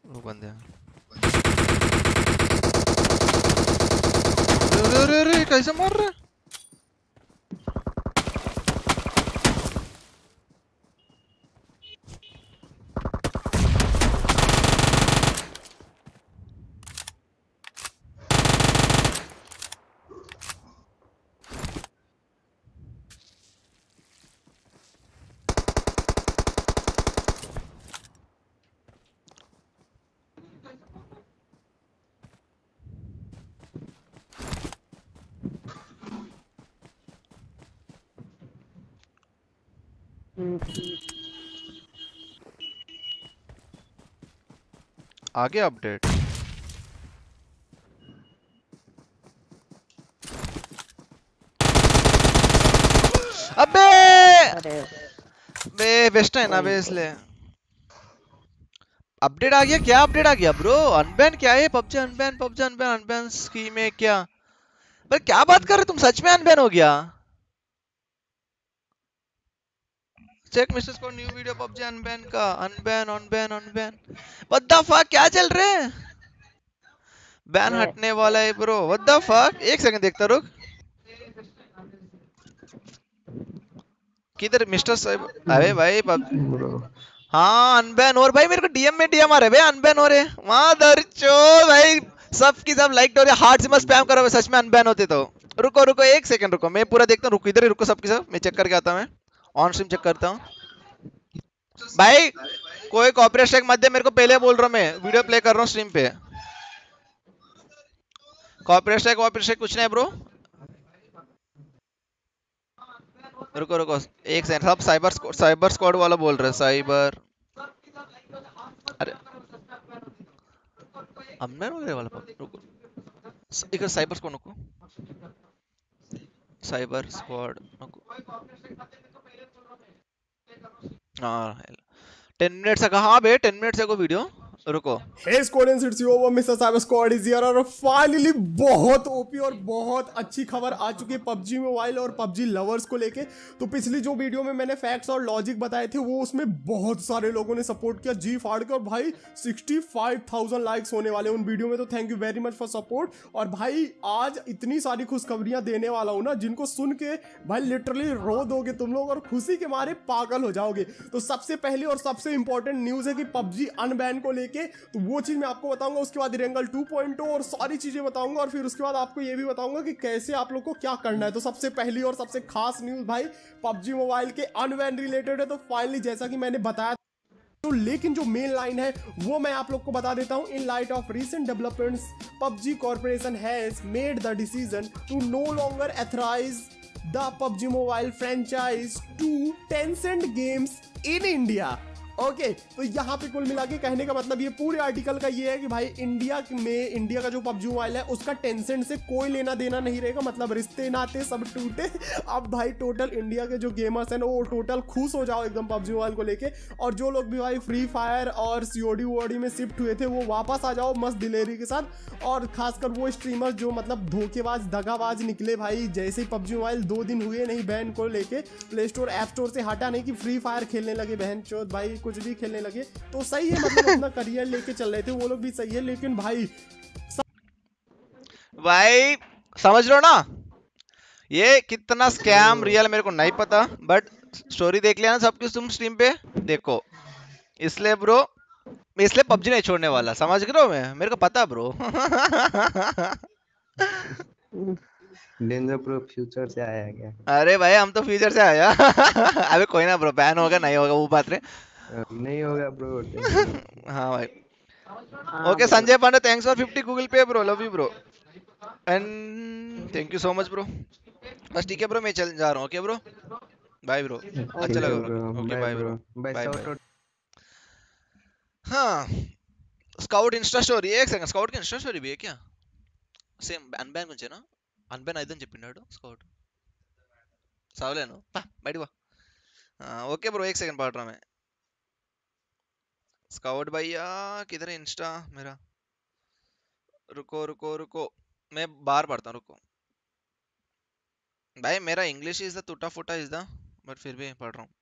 वो बंदे हैं। अरे अरे कैसे मार रहा है आगे अपडेट। अबे! बे बेस्ट है ना बे इसलिए। अपडेट आ गया? क्या अपडेट आ गया ब्रो? अनबैन क्या है? PUBG unban PUBG unban unban scheme है क्या? पर क्या बात कर रहे तुम? सच में अनबैन हो गया? चेक मिसेस को न्यू वीडियो पबजी अनबैन का। Unban unban unban what the fuck क्या चल रहे हैं? बैन हटने वाला है ब्रो व्हाट द फक एक सेकंड देखता रुक। किधर मिस्टर साहब? अरे भाई पब हाँ अनबैन और भाई मेरे को डीएम में डीएम आ रहे भाई अनबैन हो रहे मादर चो भाई सब की सब लाइक हो रहे हार्ट से मत स्पैम करो। सच में अनबैन होते तो। रुको रुको एक सेकंड रुको। मैं पूरा देखता हूँ। रुको इधर ही रुको सबकी सब। मैं चेक करके आता हूँ मैं ऑन स्ट्रीम चेक करता हूँ। भाई, कोई कॉपरेट स्ट्राइक दे, मेरे को पहले बोल रहा मैं। वीडियो प्ले कर रहा हूँ स्ट्रीम पे। कॉपरेट स्ट्राइक कॉपरेट स्ट्राइक कुछ नहीं ब्रो रुको रुको। एक सेकंड सब साइबर साइबर स्क्वाड वाला बोल रहे साइबर अरे। अमनर वगैरह वाला रुको। एक साइबर स्क्वाड नको साइबर स्क्वाड नको हाँ टेन से कहा हाँ बे टेन से को वीडियो रुको। Hey Squadrons, it's you over Mr. Cyber Squad. Is here और फाइनली बहुत ओपी और बहुत अच्छी खबर आ चुकी है पबजी मोबाइल और पबजी लवर्स को लेके। तो पिछली जो वीडियो में मैंने फैक्ट्स और लॉजिक बताए थे वो उसमें बहुत सारे लोगों ने सपोर्ट किया जी फाड़ के। और भाई 65,000 लाइक्स होने वाले उन वीडियो में तो thank you very much for support और भाई आज इतनी सारी खुशखबरियाँ देने वाला हूँ ना जिनको सुन के भाई लिटरली रो दोगे तुम लोग और खुशी के मारे पागल हो जाओगे। तो सबसे पहले और सबसे इंपॉर्टेंट न्यूज़ है कि पबजी अनबैन को लेके तो वो चीज़ मैं आपको बताऊँगा, उसके बाद रेंगल 2.0 और सारी चीज़ें बताऊँगा, और फिर उसके बाद आपको ये भी बताऊँगा कि कैसे आप लोग को क्या करना है। तो सबसे पहली और सबसे खास न्यूज़ भाई, पबजी मोबाइल के अनबैन रिलेटेड है तो फाइनली जैसा कि मैंने बताया तो लेकिन जो मेन लाइन है, वो मैं आप लोग को बता देता हूँ in light of recent developments PUBG corporation has made the decision to no longer authorize the PUBG mobile franchise to Tencent games in India okay तो यहाँ पे कुल मिला के कहने का मतलब ये पूरे आर्टिकल का ये है कि भाई इंडिया में इंडिया का जो पबजी मोबाइल है, उसका टेंसेंट से कोई लेना देना नहीं रहेगा। मतलब रिश्ते, नाते सब टूटे। अब भाई टोटल इंडिया के जो गेमर्स हैं, वो टोटल खुश हो जाओ एकदम पबजी मोबाइल को लेके। और जो लोग भी भाई फ्री फायर और सीओडी वोडी में शिफ्ट हुए थे, वो वापस आ जाओ मस्त दिलेरी के साथ। और खासकर वो स्ट्रीमर जो मतलब धोखेबाज दगाबाज निकले भाई, जैसे ही पबजी मोबाइल दो दिन हुए नहीं बैन को लेके प्ले स्टोर ऐप स्टोर से हटा नहीं कि फ्री फायर खेलने लगे। बहन चोत भाई कुछ भी खेलने लगे। तो सही है मतलब अपना करियर लेके चल रहे थे वो लोग भी सही है लेकिन भाई भाई समझ लो ना? ये कितना स्कैम रियल मेरे को नहीं पता बट स्टोरी देख लिया ना सब कुछ तुम स्ट्रीम पे? देखो इसलिए ब्रो मैं इसलिए पबजी नहीं छोड़ने वाला समझ रहे हो मैं? मेरे को पता ब्रो डेंजर प्रो फ्यूचर से आया क्या? अरे भाई हम तो फ्यूचर से आया। <laughs> अबे कोई ना ब्रो बैन होगा नहीं होगा वो बात रे नहीं होगा ब्रो <laughs> हाँ भाई okay Sanjay Pandey thanks for 50 Google Pay bro love you bro and thank you so much bro बस ठीक है ब्रो मैं चल जा रहा हूँ ओके ब्रो बाय ब्रो अच्छा लगा bro okay bye bro bye bye shout bye out हाँ स्काउट इंस्टा స్టోరీ एक सेकंड स्काउट की इंस्टा స్టోరీ भी है क्या సేమ్ అన్బ్యాన్ గురించేనా అన్బ్యాన్ అయిదని చెప్పిండాడు స్కౌట్ సావలేను పా బయట వా ओके ब्रो एक सेकंड पढ़ रहा मैं स्काउट भैया किधर है इंस्टा मेरा रुको रुको रुको मैं बाहर पढ़ता हूँ रुको भाई मेरा इंग्लिश इज़ द टूटा फूटा इज़ द बट फिर भी पढ़ रहा हूँ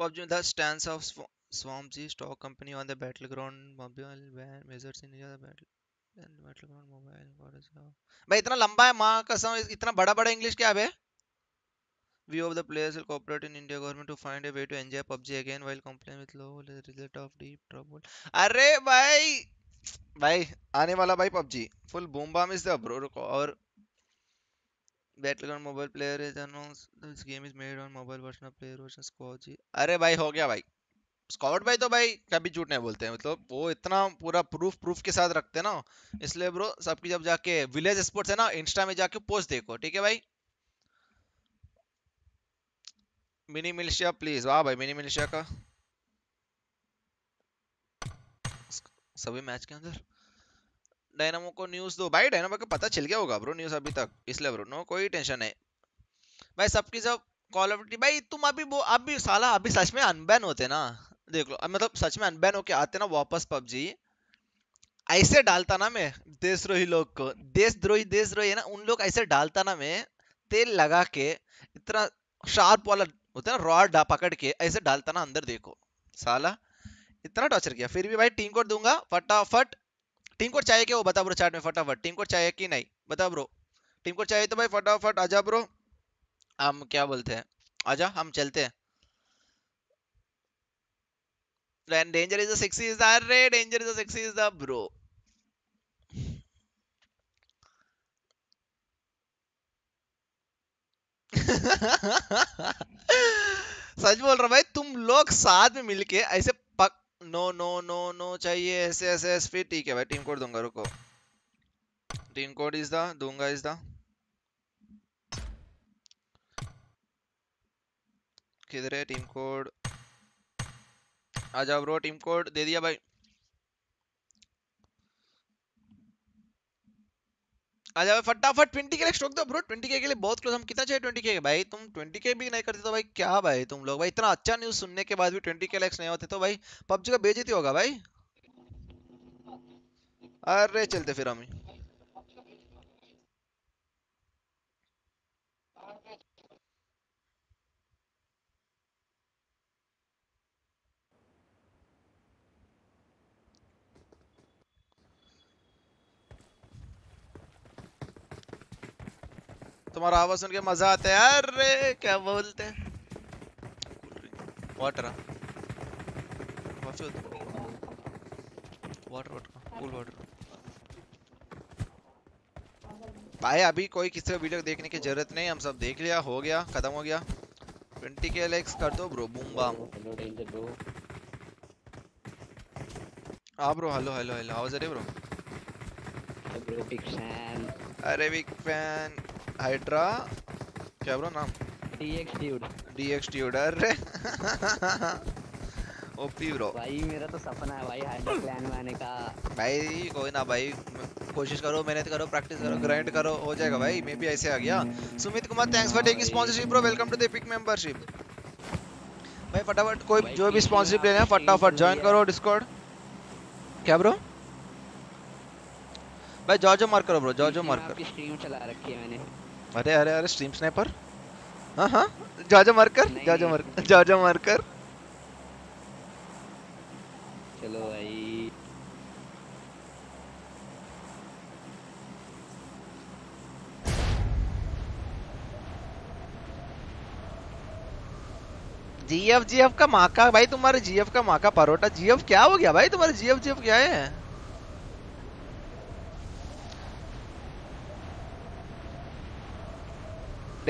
PUBG the stance of Sw- Swampsy stock company on the battleground mobile ban measures in the battle battleground mobile for भाई इतना लंबा है माँ कसम इतना बड़ा बड़ा इंग्लिश क्या है Few of the players will cooperate in India government to find a way to enjoy PUBG again while complying with as result of deep trouble. अरे भाई भाई आने वाला भाई PUBG full boom bam is the bro और Battleground mobile player is announced this game is made on mobile version of player version squad अरे भाई हो गया भाई स्कॉट भाई तो भाई कभी झूठ नहीं बोलते हैं मतलब वो इतना पूरा प्रूफ प्रूफ के साथ रखते हैं ना इसलिए ब्रो सबकी जब जाके विलेज स्पोर्ट्स है ना इंस्टा में जाके पोस्ट देखो ठीक है भाई मिनी मिलिशिया प्लीज़ वाह भाई मिनी मिलिशिया का। सभी मैच के अंदर। डायनामो को न्यूज़ दो। भाई डायनामो को पता चल गया होगा ब्रो न्यूज़ अभी तक। इसलिए ब्रो नो कोई टेंशन नहीं। भाई, सबकी सब कॉल ऑफ़ भाई, तुम अभी वो, अभी साला, अभी सच में अनबैन होते ना। देख लो मतलब सच में अनबैन होके आते ना वापस पबजी। ऐसे डालता ना मैं, देशद्रोही लोग को। देशद्रोही देशद्रोही है ना, उन लोग ऐसे डालता ना मैं, तेल लगा के, इतना शार्प वाला होता है ना रॉड पकड़ के ऐसे डालता ना अंदर देखो। साला, इतना टॉर्चर किया। फिर भी भाई टीम कोड दूँगा, फटाफट। टीम कोड चाहिए क्या वो? बता ब्रो चैट में फटाफट। टीम कोड चाहिए कि नहीं? बता ब्रो टीम कोड चाहिए तो भाई फटाफट, आजा ब्रो हम क्या बोलते हैं? आजा, हम चलते हैं। Danger is the sexy is the अरे danger is the sexy is the bro सच बोल रहा भाई, तुम लोग साथ में मिलके ऐसे पक नो नो नो नो चाहिए, ऐसे ऐसे फिर ठीक है भाई, टीम कोड दूँगा, रुको। टीम कोड इज़ द, दूँगा इज़ द। किधर है टीम कोड? आ जाओ ब्रो, टीम कोड दे दिया भाई। आ जाओ, फटाफट 20 के लिए स्ट्रोक दो, ब्रो। 20 के लिए बहुत क्लोज हम कितना चाहिए 20 के? भाई, तुम 20 के भी नहीं करते तो भाई क्या भाई तुम लोग? भाई, इतना अच्छा न्यूज़ सुनने के बाद भी 20 के लाइक्स नहीं होते तो भाई, पबजी का बेइज्जती होगा भाई? अरे, चलते फिर हम। तुम्हारा आवाज़ सुन के मज़ा आता है। अरे क्या बोलते हैं? Water water water cool water भाई अभी कोई किसी वीडियो देखने की ज़रूरत नहीं हम सब देख लिया हो गया खत्म हो गया। 20 के लाइक्स कर दो ब्रो बूम बाम हाँ ब्रो हेलो हेलो हेलो आवाज़ आ रही ब्रो ब्रो बिग फ़ैन अरे बिग फ़ैन हाइड्रा क्या ब्रो नाम? डीएक्स ड्यूड डीएक्स ड्यूड अरे। ओपी ब्रो भाई मेरा तो सपना है भाई हाइड्रा क्लैन में आने का। भाई कोई ना भाई कोशिश करो मेहनत करो प्रैक्टिस करो ग्राइंड करो हो जाएगा भाई मैं भी ऐसे आ गया। Sumit Kumar thanks for taking sponsorship bro welcome to the epic membership भाई फटाफट कोई जो भी स्पॉन्सरशिप लेना है फटाफट ज्वाइन करो डिस्कॉर्ड क्या ब्रो भाई जॉर्जो मार करो ब्रो जॉर्जो मार कर। स्ट्रीम चला रखी है मैंने। अरे अरे अरे स्ट्रीम स्नाइपर हाँ हाँ जॉर्जो मार कर जॉर्जो मार कर चलो भाई। जीएफ जीएफ का माका भाई तुम्हारे जीएफ का माका परोटा। जीएफ क्या हो गया भाई? तुम्हारे जीएफ जीएफ क्या है?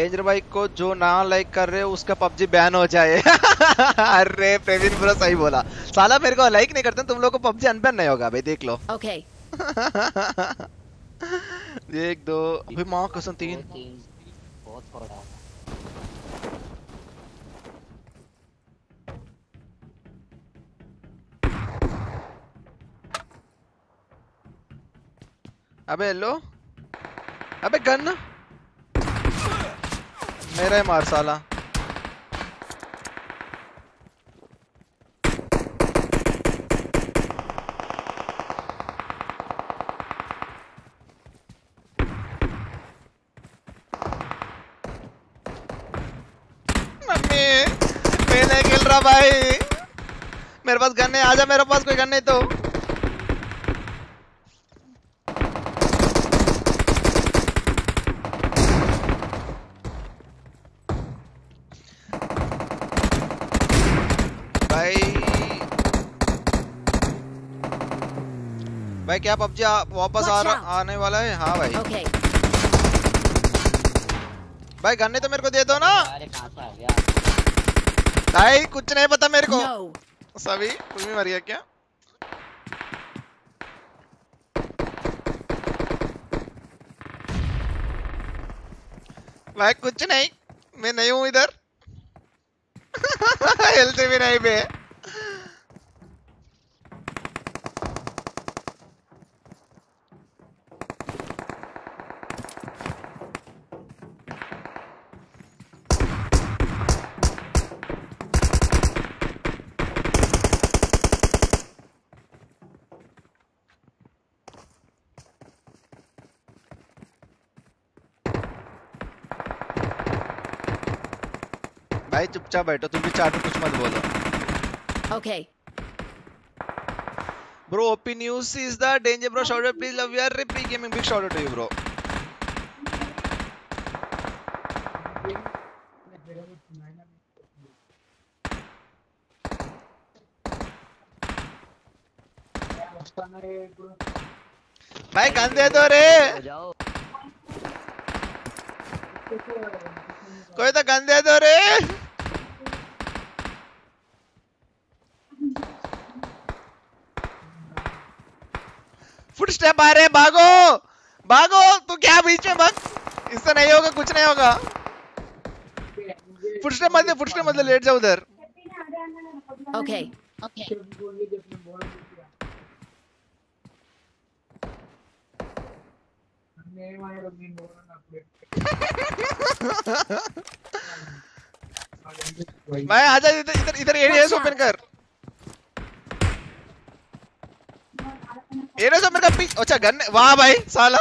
डेंजर भाई को जो ना लाइक कर रहे हो उसका पबजी बैन हो जाए। <laughs> अरे प्रवीण पूरा सही बोला। साला मेरे को लाइक नहीं करते तुम लोग को पबजी अनबैन नहीं होगा भाई देख लो। Okay. <laughs> एक दो अभी माँ कसम तीन। बहुत पड़ा अबे हेलो अबे गन। मेरा ही मार साला मम्मी मैं नहीं खेल रहा भाई। मेरे पास गन नहीं आजा मेरे पास, कोई गन नहीं तो। भाई क्या पबजी वापस आ रहा आने वाला है? हाँ भाई। Okay. भाई गन्ने तो मेरे को दे दो ना। अरे कहाँ से आ गया। भाई कुछ नहीं पता मेरे को। No. सभी कुछ भी मर गया क्या? भाई कुछ नहीं। मैं नहीं हूँ इधर। <laughs> हेल्थ भी नहीं बे भाई चुपचाप बैठो तुम भी चार्ट कुछ मत बोलो। Okay bro OP news is the danger bro shout out please love your रिप्री gaming big shout out to you bro भाई गन दे दो तो रे। कोई तो गन दे तो रे। फुट स्टेप आ रहे हैं, भागो भागो तू क्या बीच में भाग इससे नहीं होगा कुछ नहीं होगा फुट स्टेप मत फुट स्टेप मत लेट जाओ उधर Okay. Okay. <laughs> भाई आजा इधर इधर इधर एरिया ओपन कर एरिया ओपन कर पीछे अच्छा गन वाह भाई साला।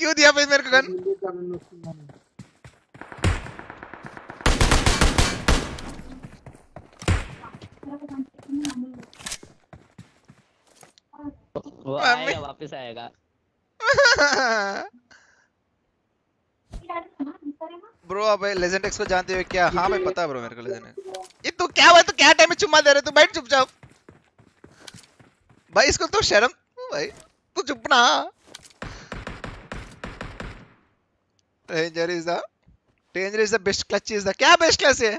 क्यों दिया भाई मेरे को गन? वो आएगा वापस आएगा। ब्रो अब लेजेंड एक्स को जानते हो क्या? हाँ मैं पता है ब्रो मेरे को लेजेंड ये तू क्या हुआ तू क्या टाइम में चुम्मा दे रहे तू बैठ चुपचाप। भाई इसको तो शर्म भाई तू चुप ना danger is the danger is the best clutch is the क्या बेस्ट क्लच है?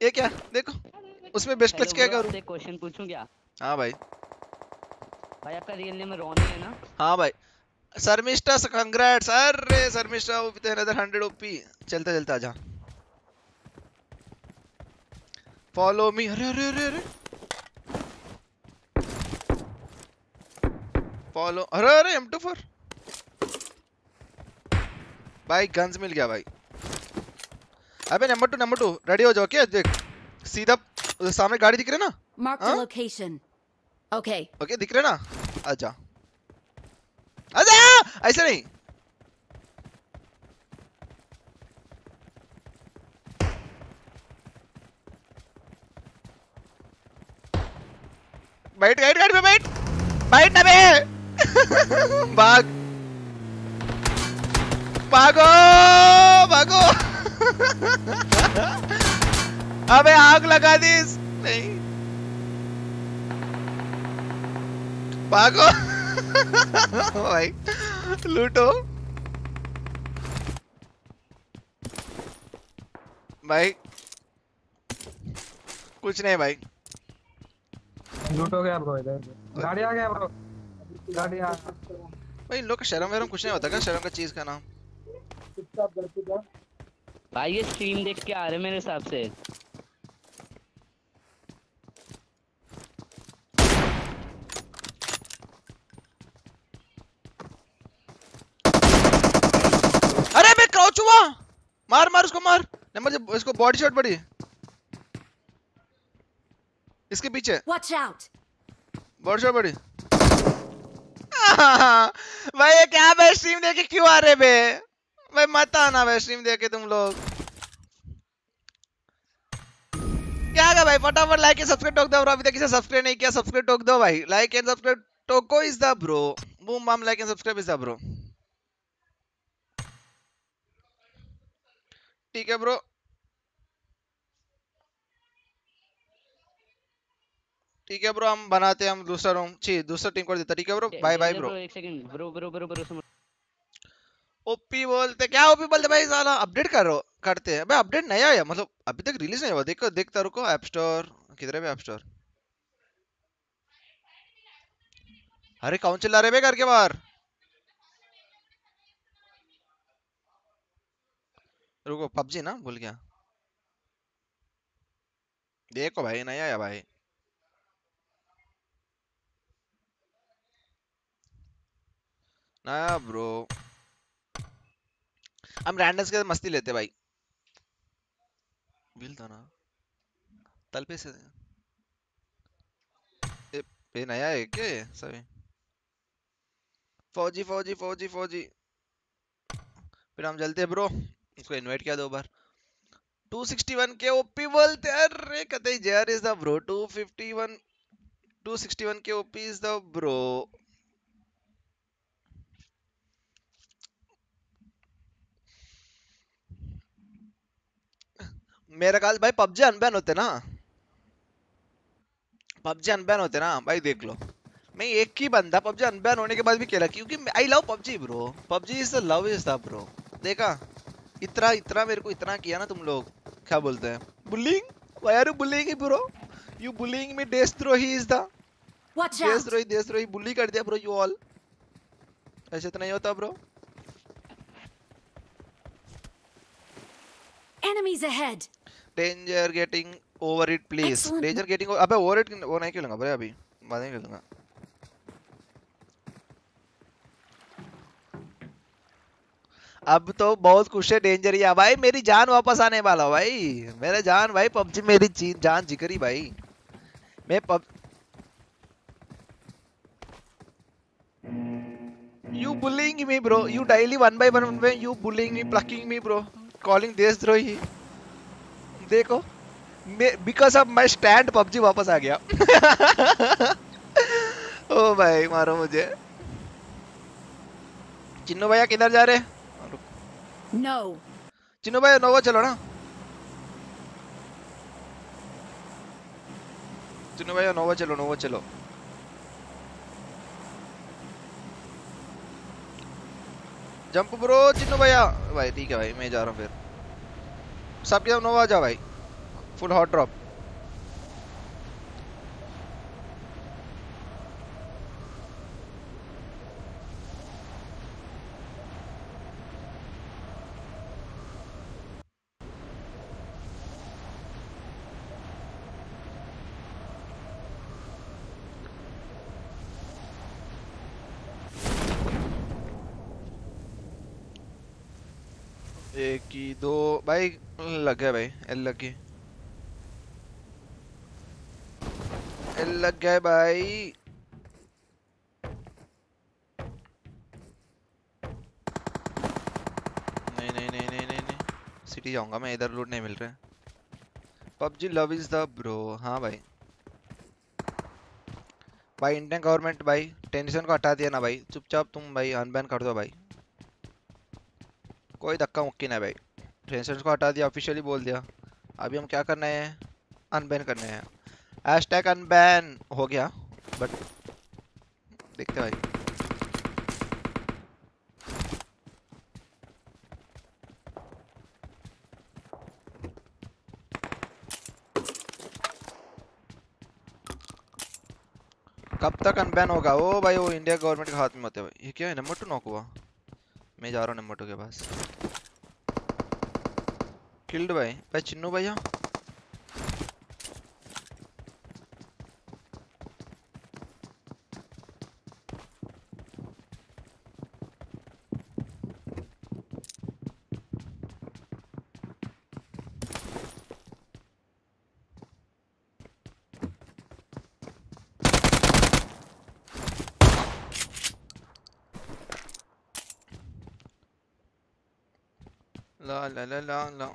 ये क्या? देखो उसमें बेस्ट क्लच क्या करूँ? एक क्वेश्चन पूछूँ क्या? हाँ भाई। भाई आपका रियल नेम रोनी है ना? हाँ भाई। शर्मिष्ठा कंग्रेट्स अरे शर्मिष्ठा विद अनदर 100 ओपी चलता चलता आजा फॉलो मी अरे अरे अरे अरे। फॉलो अरे अरे M24 भाई गन्स मिल गया भाई। अबे number two number two ready हो जाओ क्या? देख सीधा सामने गाड़ी दिख रही ना? Mark the location. Okay. Okay दिख रहे ना? आजा। आजा! ऐसे नहीं। बैठ बैठ पे बैठ बैठ ना बे। भाग। भागो भागो। अबे आग लगा दी नहीं। भागो। भाई, लूटो। भाई, कुछ नहीं भाई। लूटो गया ब्रो इधर? गाड़ी आ गया ब्रो गाड़ी भाई इन लोग का शर्म वरम कुछ नहीं होता क्या? शर्म का चीज़ का नाम। भाई ये स्ट्रीम देख के आ रहे मेरे हिसाब से। अरे मैं क्राउच हुआ। मार मार उसको मार। नंबर जब इसको बॉडी शॉट पड़ी। इसके पीछे। Watch out. बॉडी शॉट पड़ी। <laughs> भाई क्या बे स्ट्रीम देख क्यों आ रहे बे? भाई मत आना बे स्ट्रीम देख तुम लोग। क्या का भाई? फटाफट लाइक एंड सब्सक्राइब टोक दो अभी तक किसी सब्सक्राइब नहीं किया सब्सक्राइब टोक दो भाई। लाइक एंड सब्सक्राइब टोको is the, bro. Boom bomb like and subscribe is the, bro. ठीक है, ब्रो। ठीक है ब्रो हम बनाते हैं हम दूसरा रूम ची दूसरा टीम को देता ठीक है ब्रो? बाय बाय ब्रो एक second bro bro bro bro OP बोलते क्या ओपी बोलते भाई साला? अपडेट करो करते हैं। भाई अपडेट नया है मतलब अभी तक रिलीज़ नहीं हुआ। देखो देखता रुको ऐप स्टोर किधर है ऐप स्टोर अरे कौन चिल्ला रहे बे घर के बाहर? रुको पबजी ना भूल गया। देखो भाई नया है भाई। नया ब्रो। हम रैंडम्स के मस्ती लेते भाई। बिल था ना। तल पे से ए, ये नया है क्या ये? सभी फौजी फौजी फौजी फौजी। फिर हम चलते ब्रो। उसको इनवाइट किया दो बार। 261 के ओपी बोलते अरे कतई जेआर इज़ द ब्रो 251 261 के ओपी इज़ द ब्रो मेरा ख्याल भाई पबजी अनबैन होते ना। पबजी अनबैन होते ना भाई देख लो। मैं एक ही बंदा पबजी अनबैन होने के बाद भी खेला क्योंकि I love PUBG bro PUBG is the love is the bro देखा? इतना इतना मेरे को इतना किया ना तुम लोग। क्या बोलते हैं? Bullying why are you bullying bro you bullying me देशद्रोही इज़ द! देशद्रोही देशद्रोही बुली कर दिया ब्रो यू ऑल ऐसे तो नहीं होता bro Enemies ahead! Danger getting over it please Excellent. Danger getting अबे ओवर इट वो नहीं खेलूँगा भाई अभी बाद में खेलूँगा अब तो बहुत खुश है डेंजर ही भाई मेरी जान वापस आने वाला भाई। मेरा जान भाई पबजी मेरी जान जिगरी भाई। मैं पब you bullying me bro you daily one by one one you bullying me plucking me calling देशद्रोही देखो because of my stand PUBG वापस आ गया। <laughs> ओ भाई मारो मुझे। चिन्नू भैया किधर जा रहे No! चिन्नू भैया नोवा चलो ना। चिन्नू भैया नोवा चलो नोवा चलो। जंप ब्रो चिन्नू भैया। भाई ठीक है भाई मैं जा रहा हूँ फिर। सबके सब नोवा आ जाओ भाई। फुल हॉट ड्रॉप एक की दो भाई, लग गया भाई एल लग गई एल लग गया भाई। नहीं नहीं नहीं नहीं नहीं नहीं। सिटी जाऊँगा मैं, इधर लूट नहीं मिल रहा PUBG love is the bro हाँ भाई। भाई इंडियन गवर्नमेंट भाई टेंशन को हटा दिया ना भाई। चुपचाप तुम भाई अनबैन कर दो भाई। कोई धक्का मुक्की नहीं भाई। टेंशन को हटा दिया ऑफिशियली बोल दिया। अभी हम क्या करना है? अनबैन करने हैं। हैशटैग अनबैन हो गया बट देखते भाई। कब तक अनबैन होगा? ओ भाई, वो इंडिया गवर्नमेंट के हाथ में होते भाई। ये क्या है नंबर टू नॉक हुआ? मैं जा रहा हूँ नंबर टू के पास। किल्ड भाई। भाई चिन्नू भैया ला ला ला ला ला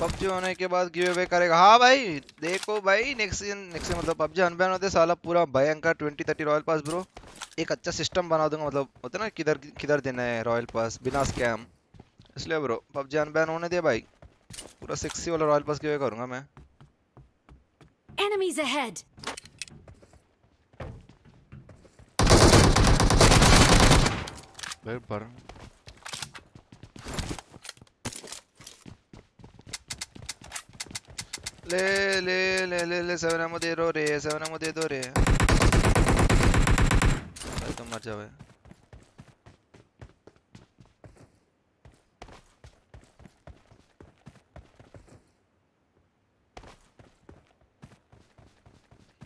पबजी होने के बाद गिव अवे करेगा। हाँ भाई देखो भाई नेक्स्ट नेक्स्ट मतलब पबजी अनबैन होते साला पूरा भयंकर twenty thirty royal pass bro एक अच्छा सिस्टम बना दूँगा मतलब होता ना किधर किधर देना है रॉयल पास बिना स्कैम इसलिए ब्रो पबजी अनबैन होने दे भाई। पूरा 60 वाला रॉयल पास गिव करूँगा मैं। Enemies ahead. भाई ले ले ले ले ले सेवन एमो दे दो रे सेवन एमो दे दो रे भाई तुम मर जाओ भाई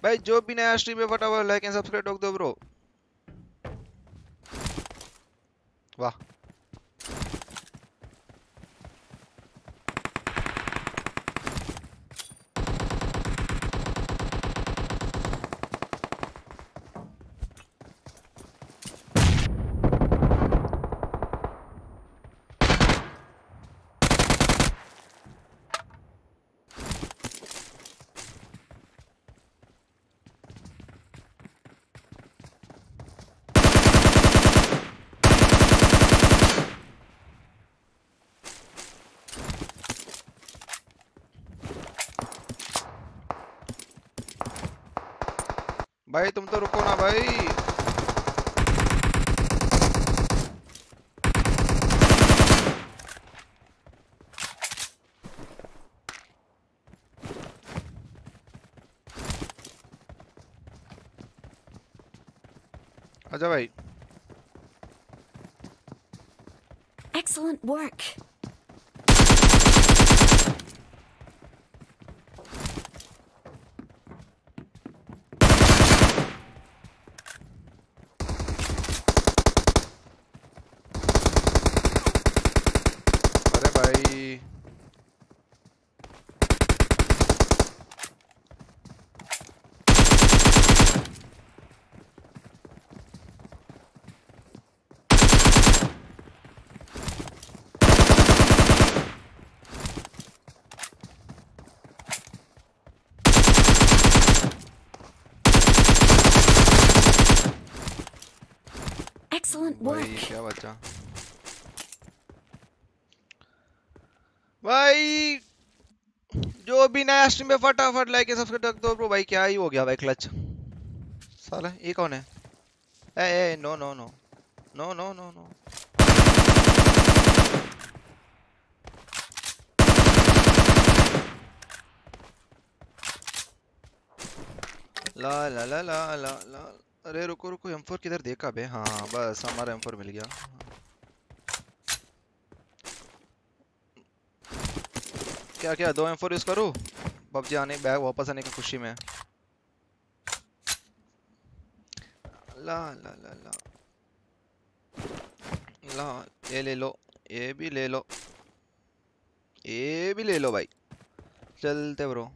भाई जो भी नया स्ट्रीम पे फटाफट लाइक एंड सब्सक्राइब ठोक दो ब्रो वाह. तुम तो रुको ना भाई आजा भाई Excellent work. अरे भाई Excellent भाई work. क्या बचा भाई, जो भी नया स्ट्रीम पे फटाफट लाइक एंड सब्सक्राइब कर दो ब्रो भाई, क्या ही हो गया भाई क्लच साला, ये कौन है? ए ए no no no no no no no ला ला ला ला ला ला अरे रुको रुको M4 किधर देखा बे? हाँ बस, हमारा M4 मिल गया। क्या क्या दो M4 यूज़ करूँ? पबजी आने बैग वापस आने की खुशी में। ला ला ला ला। ला, ये ले लो, ये भी ले लो। ये भी ले लो भाई। चलते ब्रो।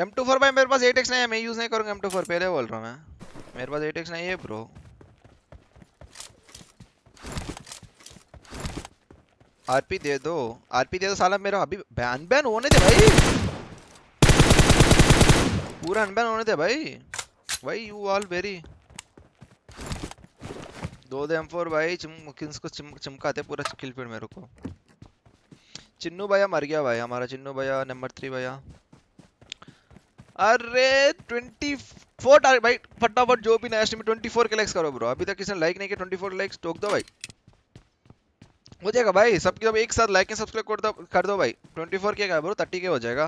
एम टू फोर भाई मेरे पास एट एक्स नहीं है मैं यूज़ नहीं करूँगा एम टू फोर पहले बोल रहा हूँ मैं। मेरे पास एट एक्स नहीं है ब्रो आरपी दे दो आरपी दे दो साला मेरा अभी बैन बैन होने दे भाई। पूरा अनबैन होने दे भाई। भाई यू ऑल वेरी दो दे M4 भाई चिम किन्स को चिम, चिमकाते पूरा किल फ़ीड मेरे को। चिन्नू भैया मर गया भाई हमारा चिन्नू भैया नंबर थ्री भैया। अरे 24 टारगेट भाई, फटाफट जो भी नया स्ट्रीम में 24 के लाइक्स करो ब्रो अभी तक किसी ने लाइक नहीं किया 24 लाइक्स ठोक दो भाई। हो जाएगा भाई, सबके सब एक साथ लाइक एंड सब्सक्राइब कर दो कर दो भाई। 24 के क्या ब्रो 30 के हो जाएगा।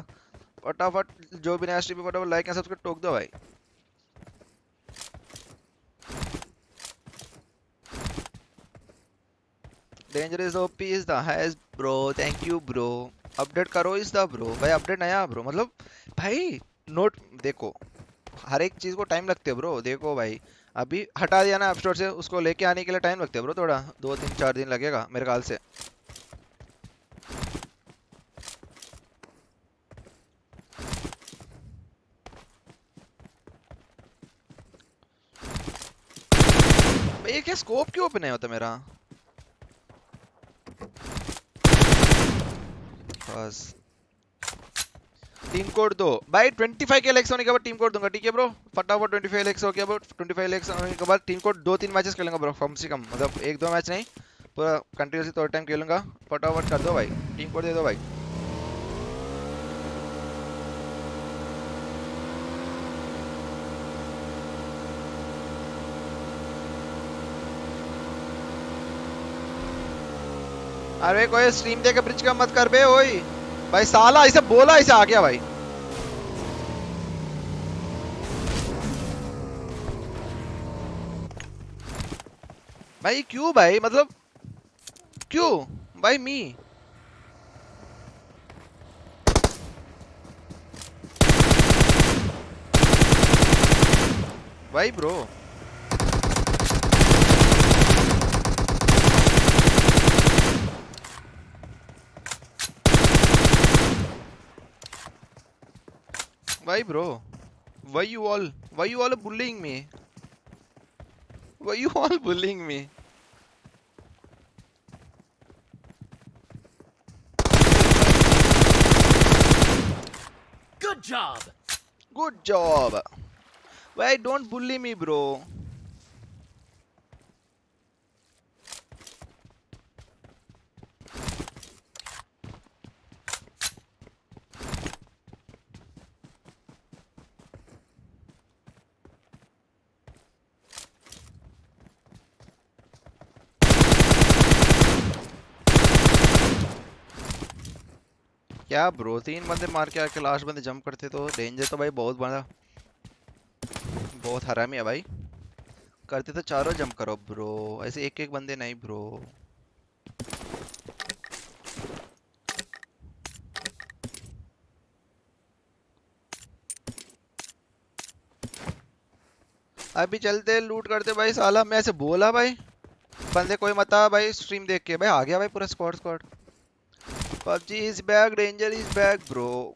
फटाफट जो भी नया स्ट्रीम फटाफट लाइक एंड सब्सक्राइब ठोक दो भाई। Dangerous OP is the highest bro thank you bro update करो इज़ द ब्रो भाई अपडेट नया ब्रो मतलब भाई नोट देखो, हर एक चीज़ को टाइम लगते है ब्रो देखो भाई। अभी हटा दिया ना ऐप स्टोर से, उसको लेके आने के लिए टाइम लगते है ब्रो थोड़ा। दो तीन चार दिन लगेगा मेरे ख्याल से। ये क्या स्कोप क्यों ओपन नहीं होता मेरा? बस। टीम कोड दो। भाई 25 के लेक्स होने के बाद टीम कोड दूँगा, ठीक है ब्रो फटाफट 25 लेक्स हो गया ब्रो 25 लेक्स होने के बाद टीम कोड दो तीन मैचेस खेलूँगा ब्रो कम से कम। मतलब एक दो मैच नहीं, पूरा कंटिन्यूसली थोड़ा टाइम खेलूँगा। फटाफट कर दो भाई। टीम कोड दे दो भाई। अरे कोई स्ट्रीम देके ब्रिज का मत कर बे, ओए। भाई साला इसे बोला, इसे आ गया भाई। भाई क्यों भाई? मतलब क्यों? भाई मी। भाई bro. Why, bro? Why you all? Why you all bullying me? Why you all <laughs> bullying me? Good job. Good job. Why don't bully me, bro? क्या ब्रो तीन बंदे मार के आके लास्ट बंदे जंप करते तो डेंजर तो भाई बहुत बड़ा। बहुत हरामी है भाई। करते तो चारों जंप करो ब्रो ऐसे एक एक बंदे नहीं ब्रो अभी चलते लूट करते भाई साला। मैं ऐसे बोला भाई। बंदे कोई मता भाई। स्ट्रीम देख के। भाई आ गया भाई पूरा squad squad PUBG is back, Ranger is back, bro.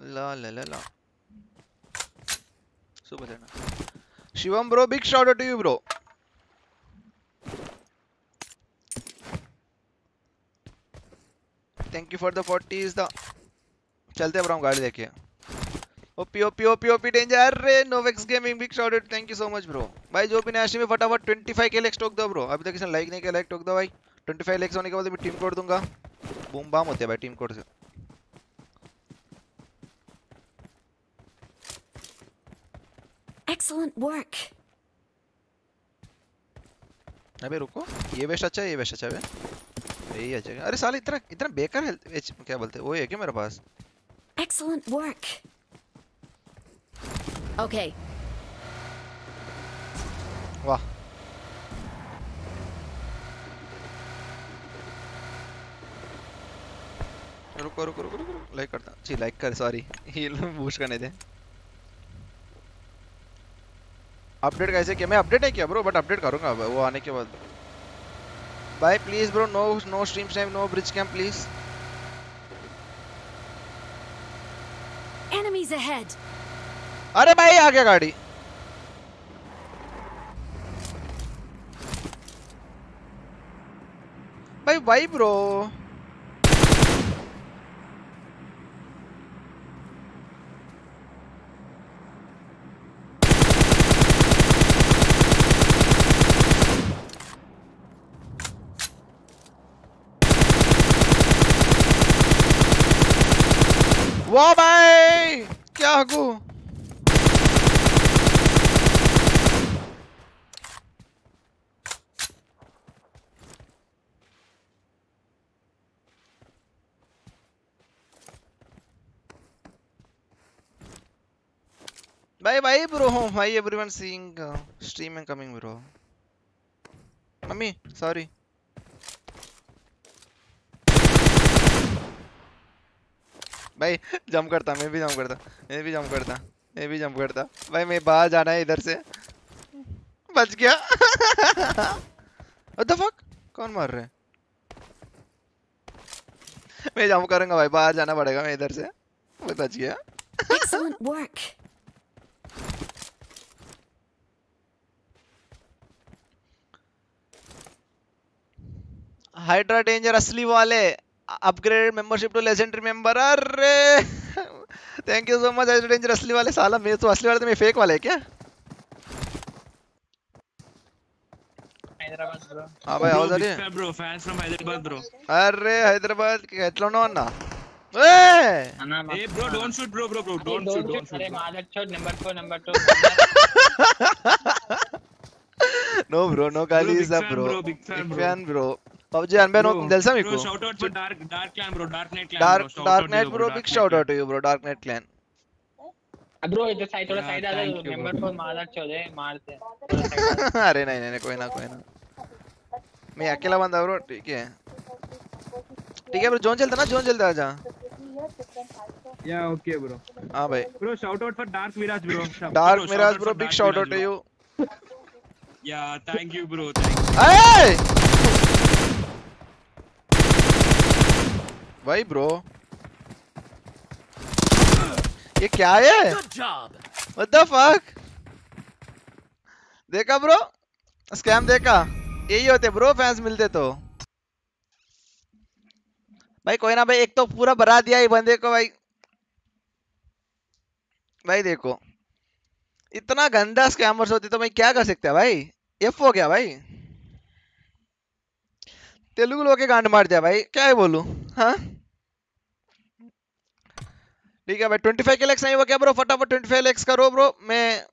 La la la la. Super Sena. Shivam, bro, big shout out to you, bro. Thank you for the 40 is the. चलते ब्रो हम गाड़ी देखिए OP OP OP OP danger अरे Novex gaming big shout out thank you so much bro भाई जो भी नया में फटाफट 25 के लेक्स टोक दो ब्रो अभी तक किसी ने लाइक नहीं किया लाइक टोक दो भाई. 25 लेक्स होने के बाद मैं टीम कोड दूँगा. बूम बाम होते हैं भाई टीम कोड से. Excellent work. अबे रुको. ये वेस्ट अच्छा है ये वेस्ट अच्छा है यही अच्छा है. अरे साले इतना इतना बेकार हेल्थ क्या बोलते हैं? वो है क्या मेरे पास? Excellent work. Okay. वाह रुको रुको रुको रुको लाइक करता जी लाइक कर सॉरी हील बूस्ट करने दे अपडेट कैसे किया? मैं अपडेट नहीं किया ब्रो बट अपडेट करूँगा वो आने के बाद। Bye please bro no no stream time no bridge camp please Enemies ahead. अरे भाई आ गया गाड़ी। भाई भाई ब्रो वाह भाई क्या हकू bye bye bro. Hi everyone. Seeing uh, stream and coming bro. Mummy sorry. भाई जंप <laughs> करता मैं भी जंप करता मैं भी जंप करता मैं भी जंप करता। भाई मैं बाहर जाना है इधर से। बच गया। <laughs> What the fuck? कौन मार रहे मैं जंप करूँगा भाई बाहर जाना पड़ेगा मैं इधर से। बच गया। हाइड्रा डेंजर असली वाले upgrade membership to legendary member अरे! Thank you so much Hydra danger असली वाले। साला मेरे तो असली वाले तो मेरे फेक वाले क्या? हाँ भाई आवाज़ आ रही है? Bro fans from Hyderabad bro अरे हैदराबाद कैटलोनो ना ए! ए bro don't shoot bro bro bro don't shoot don't shoot अरे मादर छोड़ number 4 number two no bro no गाली is up bro big fan bro bro, big fan, bro. Fan bro PUBG Anbe no తెలుసా మీకు bro shout out for dark dark clan bro dark knight clan dark dark knight bro big shout out you bro dark knight clan bro इधर side थोड़ा Yeah, side आ जाओ thank you, number bro. 4 मादर चोट है मारते अरे नहीं नहीं नहीं कोई ना कोई ना मैं अकेला बंदा ब्रो ठीक है ठीक है ब्रो जोन चलता ना जोन चलता आजा యా ఓకే బ్రో हाँ भाई bro shout out for dark Mirage bro dark Mirage bro big shout out to you yeah thank you bro thank Hey! भाई ब्रो ये क्या है? What the fuck? देखा ब्रो स्कैम देखा. यही होते ब्रो फैंस मिलते तो. भाई कोई ना भाई एक तो पूरा भरा दिया ये बंदे को भाई. भाई देखो. इतना गंदा स्कैमर्स होते तो भाई क्या कर सकता भाई? एफ़ हो गया भाई. तेलुगु लोग के गांड मार दिया भाई. क्या है बोलू हाँ? ठीक है भाई ट्वेंटी फाइव के लेक्स नहीं हुआ क्या ब्रो फटाफट ट्वेंटी फाइव लेक्स करो ब्रो मैं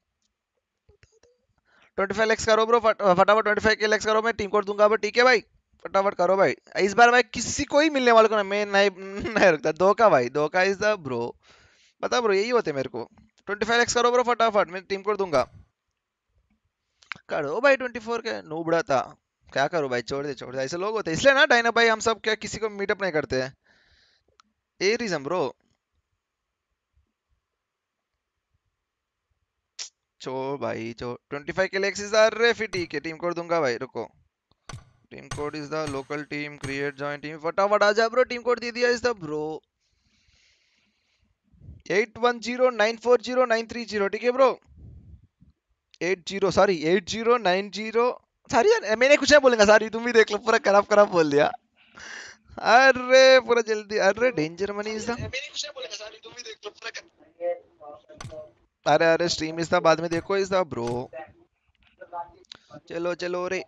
ट्वेंटी फाइव लेक्स करो ब्रो फटाफट ट्वेंटी फाइव के लेक्स करो, मैं टीम कोड दूँगा। बट ठीक है भाई? फटाफट करो भाई। इस बार भाई किसी को ही मिलने वाले को ना, मैं नहीं नहीं रखता का भाई का इज़ द ब्रो पता ब्रो यही होते मेरे को। ट्वेंटी फाइव करो ब्रो फटाफट। मैं टीम कोड दूँगा। करो भाई ट्वेंटी फोर के नूबड़ा था। क्या करो भाई? छोड़ दे छोड़ दे। ऐसे लोग होते इसलिए ना डाइना भाई, हम सब क्या किसी को मीटअप नहीं करते हैं। ए रीजन ब्रो छोड़ भाई छोड़ 25 के लिए एक्सिस अरे फिर ठीक है टीम कोड दूँगा भाई, रुको। Team code is the local team create join team फटाफट आ जा ब्रो टीम कोड दे दिया इज़ द ब्रो 8109409330 ठीक है ब्रो 80 सॉरी 8090 सॉरी यार मैंने कुछ नहीं बोलेगा, सॉरी, तुम भी देख लो, पूरा खराब खराब बोल दिया। अरे, पूरा जल्दी, अरे डेंजर मनी इज़ द अरे अरे स्ट्रीम द बाद में देखो द ब्रो चलो चलो रे।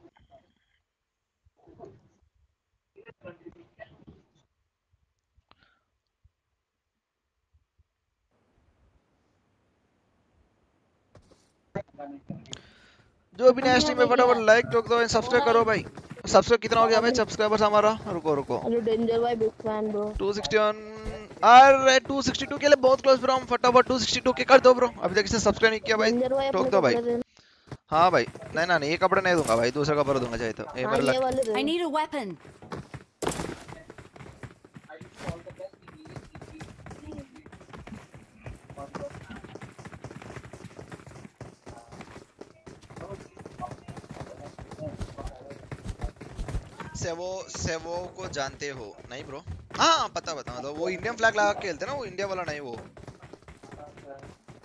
जो भी नया स्ट्रीम में फटाफट लाइक ठोक दो सब्सक्राइब करो भाई। सब्सक्राइब कितना हो गया भाई सब्सक्राइबर्स हमारा रुको रुको। डेंजर भाई बिग फ़ैन ब्रो 261 अरे 262 के लिए बहुत क्लोज ब्रो हम फटाफट 262 के कर दो ब्रो अभी तक किसी सब्सक्राइब नहीं किया भाई ठोक दो भाई। हाँ भाई नहीं ना नहीं ये कपड़े नहीं दूँगा भाई दूसरा कपड़ा दूँगा चाहे तो ये मेरा लग I need a weapon. सेवो सेवो को जानते हो नहीं ब्रो हाँ पता पता मतलब वो इंडियन फ्लैग लगा खेलते ना, वो इंडिया वाला नहीं वो।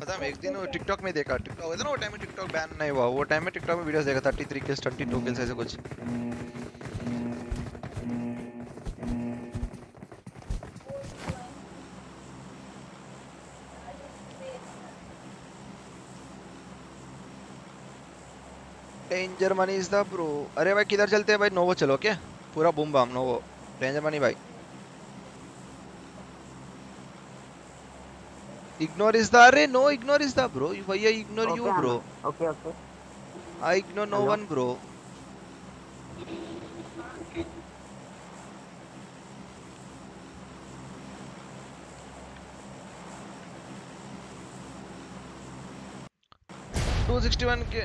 पता है, एक दिन वो टिकटॉक में देखा टिकटॉक होता ना, वो टाइम में टिकटॉक बैन नहीं हुआ, वो टाइम में टिकटॉक में वीडियोस देखा 33 किल्स 22 किल्स ऐसे कुछ। Danger money is the bro अरे भाई, किधर चलते हैं भाई? नोवो चलो क्या पूरा boom bam novo danger money भाई। इग्नोर इज़ द अरे no ignore is the bro भैया ignore you bro okay okay I ignore no one bro two sixty one के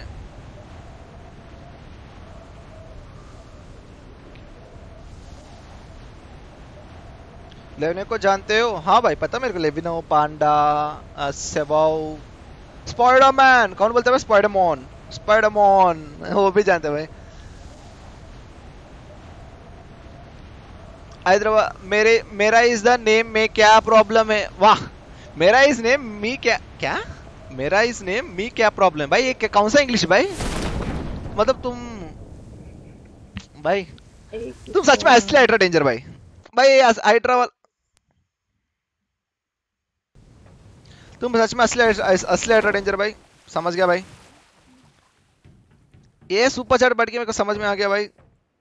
लेविनो को जानते हो? हाँ भाई पता मेरे को लेविनो पांडा सेवाओ स्पाइडरमैन कौन बोलता है स्पाइडरमैन स्पाइडरमैन वो भी जानते हैं भाई। हैदराबाद मेरे मेरा इज़ द नेम में क्या प्रॉब्लम है? वाह मेरा इज़ नेम मी क्या क्या? मेरा इज़ नेम मी क्या प्रॉब्लम भाई ये क्या- कौन सा इंग्लिश भाई। मतलब तुम भाई तुम सच में असली हाइड्रा डेंजर भाई। भाई हाइड्रा तुम सच में असली असली हाइड्रा डेंजर भाई समझ गया भाई। ये सुपर चैट बढ़ के मेरे को समझ में आ गया भाई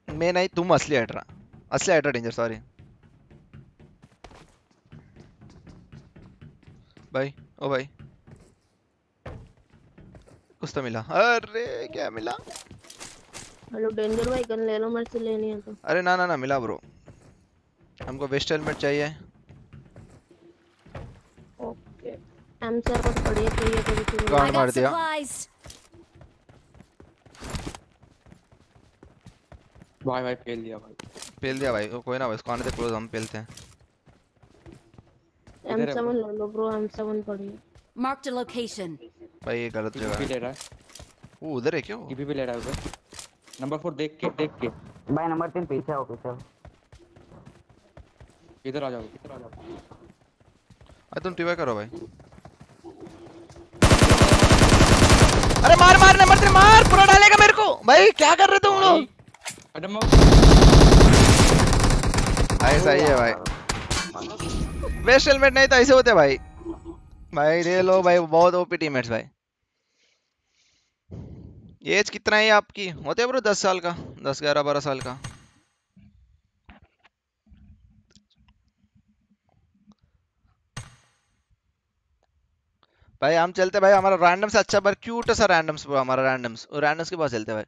मैं नहीं तुम असली हाइड्रा असली हाइड्रा डेंजर सॉरी भाई ओ भाई। कुछ तो मिला। अरे क्या मिला? हेलो डेंजर भाई गन ले लो मेरे से लेनी है तो। अरे ना ना ना मिला ब्रो। हमको वेस्ट हेलमेट चाहिए। एम सर बस बढ़िया चाहिए तो भी गांड मार दिया? भाई भाई फेल दिया भाई। पेल दिया भाई। कोई ना भाई उसको आने दे क्लोज हम पेलते हैं। एम इधर ले लो ब्रो बढ़िया। Marked a location. भाई ये गलत जगह है। ले रहा है। वो उधर है क्यों? ईपी भी ले रहा है उधर। नंबर फोर देख के देख के। भाई नंबर तीन पीछे आओ पीछे आओ। इधर आ जाओ इधर आ जाओ। अरे तुम टीवाई करो भाई। अरे मार मार नंबर तेरे मार। पूरा डालेगा मेरे को। भाई क्या कर रहे तुम लोग? भाई सही है भाई। वेस्ट हेलमेट नहीं तो ऐसे होते भाई। भाई ले लो भाई बहुत ओपी टीममेट्स भाई। एज कितना है आपकी? होते हैं ब्रो दस साल का दस ग्यारह बारह साल का। भाई, हम चलते भाई, हमारा रैंडम से अच्छा पर क्यूट सा रैंडम्स हमारा रैंडम्स और रैंडम्स के पास चलते भाई।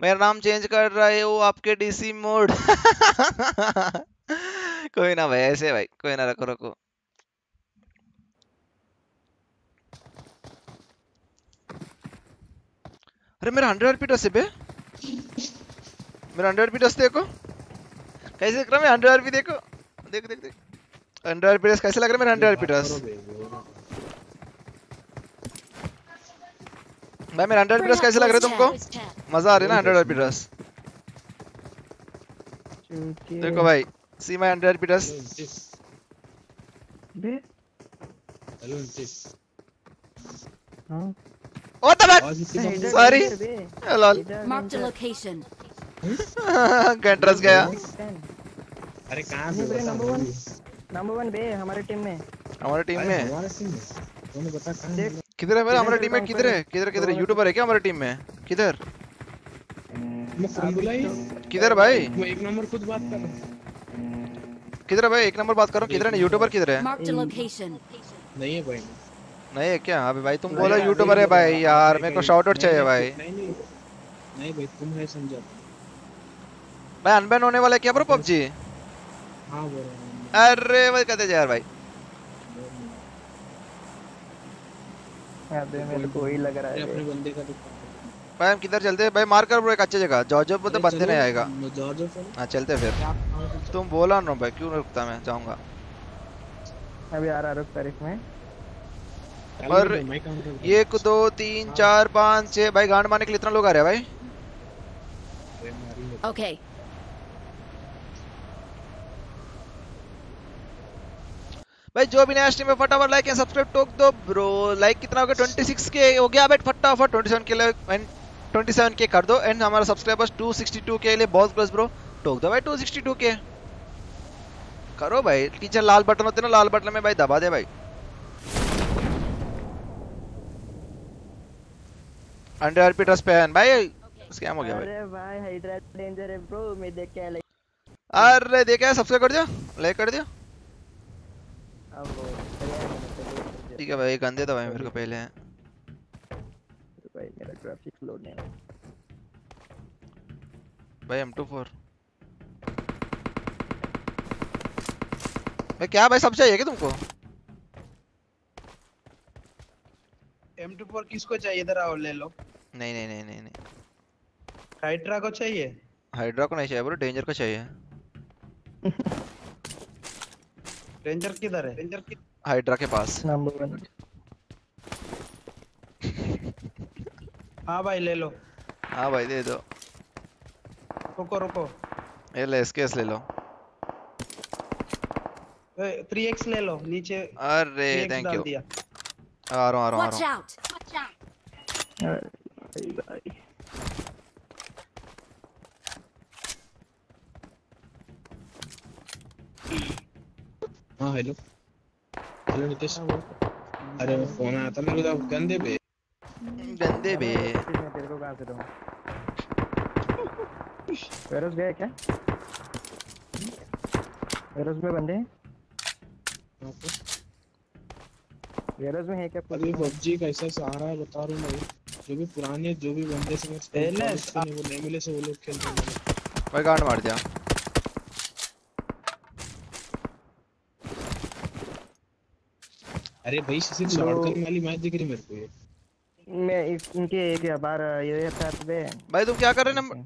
मेरा नाम चेंज कर रहे हो आपके डीसी मोड <laughs> कोई ना भाई, ऐसे भाई, कोई ना, रखो रखो। अरे, मेरा हंड्रेड आरपी है बे। मेरा हंड्रेड आरपी टस देखो। कैसे दिख रहा है हंड्रेड आरपी देखो। देख देख देख। हंड्रेड आरपी टस कैसे लग रहा है मेरा हंड्रेड आरपी टस भाई मेरा हंड्रेड आरपी कैसे लग रहा है तुमको? मज़ा आ रही है ना हंड्रेड आरपी टस देखो भाई सी माय हंड्रेड आरपी टस बे। हाँ। What the fuck? इधर Sorry. इधर बे लॉल। Marked a location. <laughs> कंट्रस गया। अरे कहाँ से नंबर वन नंबर वन बे हमारे टीम में। हमारे टीम में। हमारे टीम में। तुमने बता कहाँ देख किधर है मेरा? हमारा टीम में किधर है? किधर किधर है? यूट्यूबर है क्या हमारे टीम में? किधर? किधर भाई? मैं एक नंबर खुद बात कर रहा हूँ। किधर है भाई? एक नंबर बात करो किधर है यूट्यूबर किधर है? Marked a location. नहीं है भाई। नहीं है क्या? अभी भाई तुम बोलो यूट्यूबर है भाई। यार मेरे को शाउट आउट चाहिए भाई। नहीं नहीं। नहीं भाई तुम है समझा। भाई अनबैन होने वाला है क्या ब्रो पबजी हाँ बोल रहा हूँ अरे भाई कहते जा यार भाई। अबे मेरे को वही लग रहा है। अपने बंदे का भाई हम किधर चलते हैं? भाई मार कर ब्रो एक अच्छी जगह। जॉर्जो पे तो बंदे नहीं आएगा। जॉर्जो हाँ चलते फिर। तुम बोला ना भाई क्यों रुकता मैं? जाऊँगा। अभी आ रहा रुक तारीख में। और एक दो तीन चार पाँच छह। भाई गांड मारने के लिए इतना लोग आ रहे हैं भाई। Okay. भाई जो भी नया स्ट्रीम में फटाफट लाइक एंड सब्सक्राइब ठोक दो ब्रो लाइक कितना हो गया? 26 के हो गया बट फटाफट 27 के लिए एंड 27 के कर दो. एंड हमारा सब्सक्राइबर्स 262 के लिए बहुत क्लोज ब्रो ठोक दो भाई 262 के. करो भाई टीचर लाल बटन होते ना लाल बटन में भाई दबा दे भाई. अंडर आरपी ट्रस्ट पे भाई? स्कैम हो गया भाई. अरे भाई हाइड्रा डेंजर है ब्रो मैं देख के अरे देखा है सब्सक्राइब कर दिया? लाइक कर दिया अब वो चलिए मैंने तो देख लिया। ठीक है भाई एक अंधे तो भाई मेरे को पहले हैं। भाई मेरा ग्राफिक्स लोड नहीं है। भाई M24 भाई क्या भाई सब चाहिए क्या तुमको? M24 किसको चाहिए? इधर आओ ले लो। नहीं नहीं नहीं नहीं नहीं। हाइड्रा को चाहिए? हाइड्रा को नहीं चाहिए ब्रो डेंजर को चाहिए। <laughs> रेंजर किधर है? रेंजर कि हाइड्रा के पास। नंबर वन हाँ भाई ले लो। हाँ भाई दे दो। रुको रुको। ये ले एसकेएस ले लो। थ्री एक्स ले लो नीचे अरे थैंक यू आ रहा हूँ आ रहा हूँ आ Watch रहा हूँ out! Watch out! भाई भाई हेलो हेलो नितेश अरे वो फ़ोन आया था मेरे को तो गंदे पे। गंदे बे तेरे को कहाँ से दूँ वेरोस गए क्या? वेरोस में बंदे हैं? में है क्या अभी पबजी कैसा सहारा है बता रहा हूँ मैं जो भी पुराने जो भी बंदे से पहले वो नहीं मिले से वो लोग खेल रहे हैं। भाई गांड मार दिया। अरे भाई सिर्फ़ शॉटगन वाली मैच दिख रही मेरे को ये। मैं इनके एक या बार ये था बे भाई तुम क्या कर रहे नंबर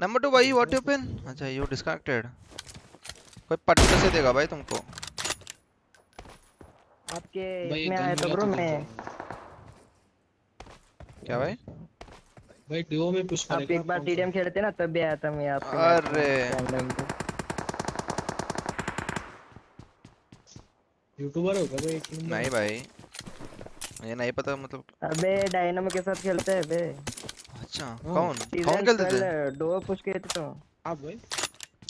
नंबर टू भाई व्हाट यू पिन अच्छा यू डिस्कनेक्टेड कोई पट्टे से देगा भाई तुमको। आपके इसमें आया तो ब्रो मैं। क्या भाई? भाई डुओ में पुश आप एक बार टीडीएम खेलते ना तब भी आया था मैं आपके अरे। यूट्यूबर हो क्या एक नंबर? नहीं भाई। ये नहीं पता मतलब अबे डायनामो के साथ खेलते हैं बे अच्छा हाँ। कौन? कौन खेलते थे? 12 डो पुश किए थे तो। आप भाई।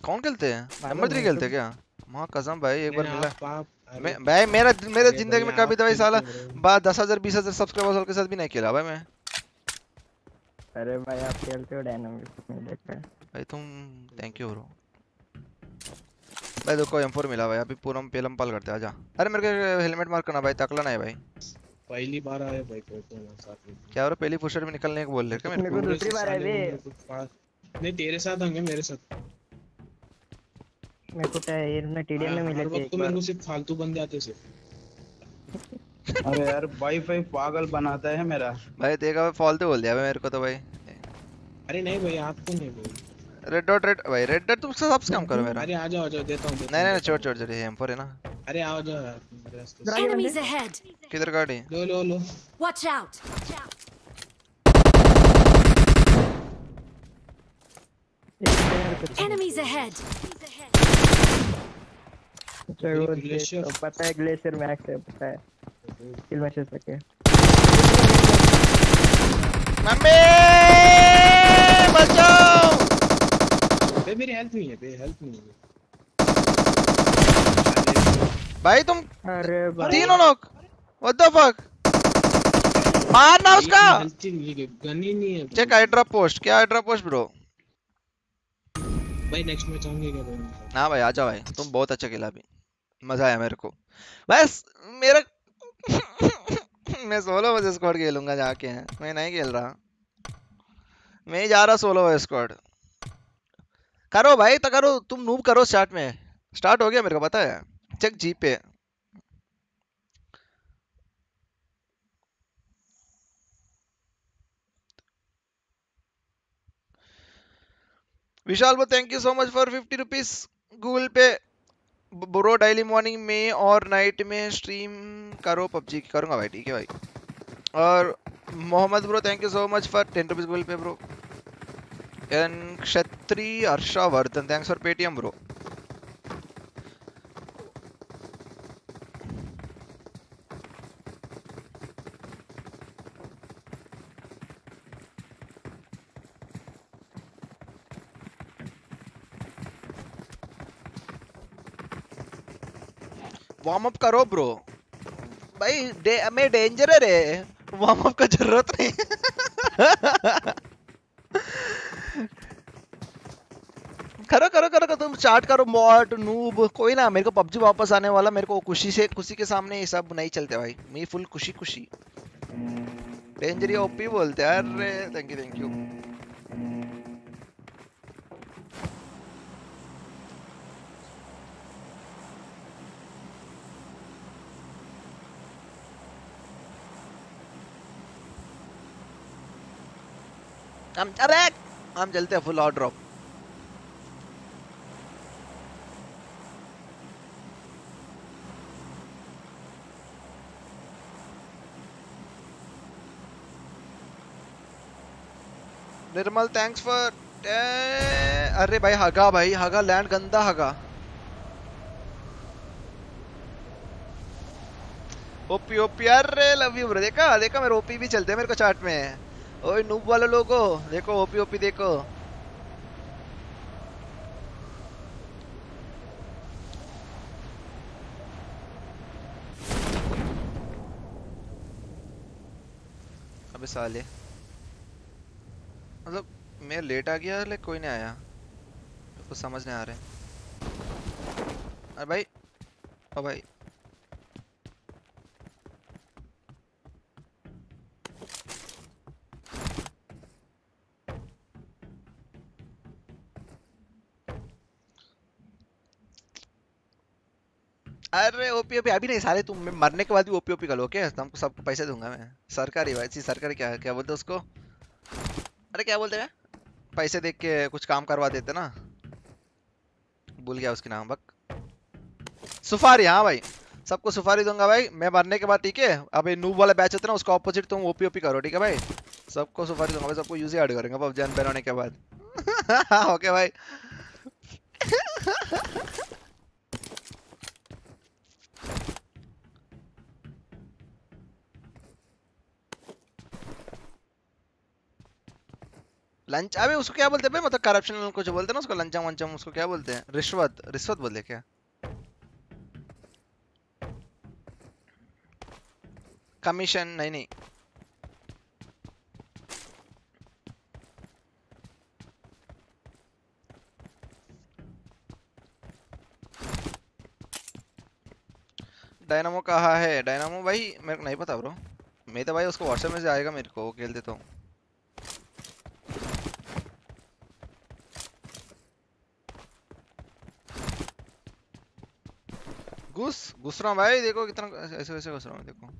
कौन खेलते हैं? नंबर थ्री नहीं खेलते तो- क्या? माँ कसम भाई एक बार मिला। मैं भाई मेरा मेरे ज़िंदगी में कभी आप तो साला हज़ार बीस हज़ार सब्सक्राइबर्स के साथ भी नहीं खेला भाई मैं। अरे भाई आप खेलते हो डायनामो में देखा है। भाई तुम थैंक यू ब्रो भाई देखो M4 मिला भाई अभी पूरम पेलम पाल करते हैं आजा। अरे मेरे को हेलमेट मार करना भाई तकला नहीं भाई। पहली बार आए भाई कोई तो साथ में। क्या हो रहा पहली फुर्सत में निकलने को बोल रहे क्या मेरे को दूसरी बार है बे नहीं तेरे साथ होंगे मेरे साथ। मेरे को टायर में टीडीएम में हर मिले थे तो मेरे को सिर्फ़ फालतू बंदे आते से <laughs> अरे यार वाईफाई पागल बनाता है मेरा। भाई देखा भाई फालतू बोल दिया भाई मेरे को तो भाई। अरे नहीं भाई आपको नहीं भाई रेड डॉट रेड भाई रेड डॉट तुम सब काम करो मेरा। अरे आ जाओ आ जाओ देता हूँ नहीं नहीं छोड़ छोड़ ये M4 है ना। अरे आओ जाओ। Enemies ahead. किधर गाड़ी? लो लो लो. चलो ये ग्लेशियर- तो पता है ग्लेशियर मैक्स है पता है। किल मैचेस सके मम्मी बचाओ। बे मेरी हेल्थ नहीं है बे हेल्थ नहीं है। भाई तुम अरे भाई। तीनों लोग। व्हाट द फक मारना उसका। गन ही नहीं है चेक हाइड्रा पोस्ट क्या हाइड्रा पोस्ट ब्रो भाई नेक्स्ट मैच आऊँगे क्या भाई हाँ भाई आजा भाई। तुम बहुत अच्छा खेला अभी। मज़ा आया मेरे को। बस मेरा <laughs> मैं सोलो वजह स्क्वाड खेलूँगा जाके। मैं नहीं खेल रहा। मैं जा रहा सोलो वजह स्क्वाड करो भाई तो करो, तुम नूब करो स्टार्ट में। स्टार्ट हो गया मेरे को, पता है। चेक जी पे। विशाल बो thank you so much for fifty rupees Google Pay. Bro daily morning में और नाइट में स्ट्रीम करो पबजी करूँगा भाई, ठीक है भाई। और Mohammed bro thank you so much for ten rupees Google Pay bro and Kshatri Harshvardhan thanks for Paytm bro warm up करो ब्रो भाई डे, मैं डेंजर है वार्म अप का ज़रूरत नहीं. <laughs> करो करो करो करो, तुम स्टार्ट करो मॉड नूब कोई ना, मेरे को पबजी वापस आने वाला, मेरे को खुशी से, खुशी के सामने ये सब नहीं चलते भाई। मैं फुल खुशी खुशी। डेंजर ओपी बोलते हैं, अरे थैंक यू थैंक यू हम अरे, हम चलते हैं full order drop Nirmal thanks for अरे भाई, हगा भाई, हगा लैंड गंदा हगा। ओपी ओपी, अरे लव यू ब्रो देखा देखा, मेरे ओपी भी चलते हैं मेरे को चार्ट में। ओए नूब वाले लोगो, देखो, ओपी ओपी, देखो। अबे साले। मतलब मैं लेट आ गया लाइक कोई नहीं आया। कुछ समझ नहीं आ रहा। अरे भाई, ओ भाई। अरे ओपी ओपी अभी नहीं सारे तुम मैं मरने के बाद भी ओपी ओपी कर लो ओके तुमको सबको पैसे दूँगा मैं। सरकारी भाई सरकारी क्या क्या बोलते उसको? अरे क्या बोलते हैं? पैसे देख के कुछ काम करवा देते ना। भूल गया उसके नाम, बक। सुफारी हाँ भाई। सबको सुफारी दूँगा भाई। मैं मरने के बाद, ठीक है? अब ये नूब वाला बैच होता है ना, उसका ऑपोजिट तुम ओपी ओपी करो, ठीक है भाई? सबको सुफारी दूँगा भाई, सबको यूज़ ऐड करेंगे, अब जन के बाद। <laughs> ओके भाई। <laughs> लंच, अबे उसको क्या बोलते हैं? मतलब करप्शन कुछ बोलते हैं ना उसको? लंचम वंचम उसको क्या बोलते हैं? रिश्वत रिश्वत बोलते हैं क्या? कमीशन, नहीं नहीं। डायनामो कहा है? डायनामो भाई, मेरे को नहीं पता ब्रो मैं तो भाई उसको व्हाट्सएप में से आएगा मेरे को, वो खेल देता हूँ घुस घुस रहा हूँ भाई, देखो कितना ऐसे वैसे घुस रहा हूँ, देखो।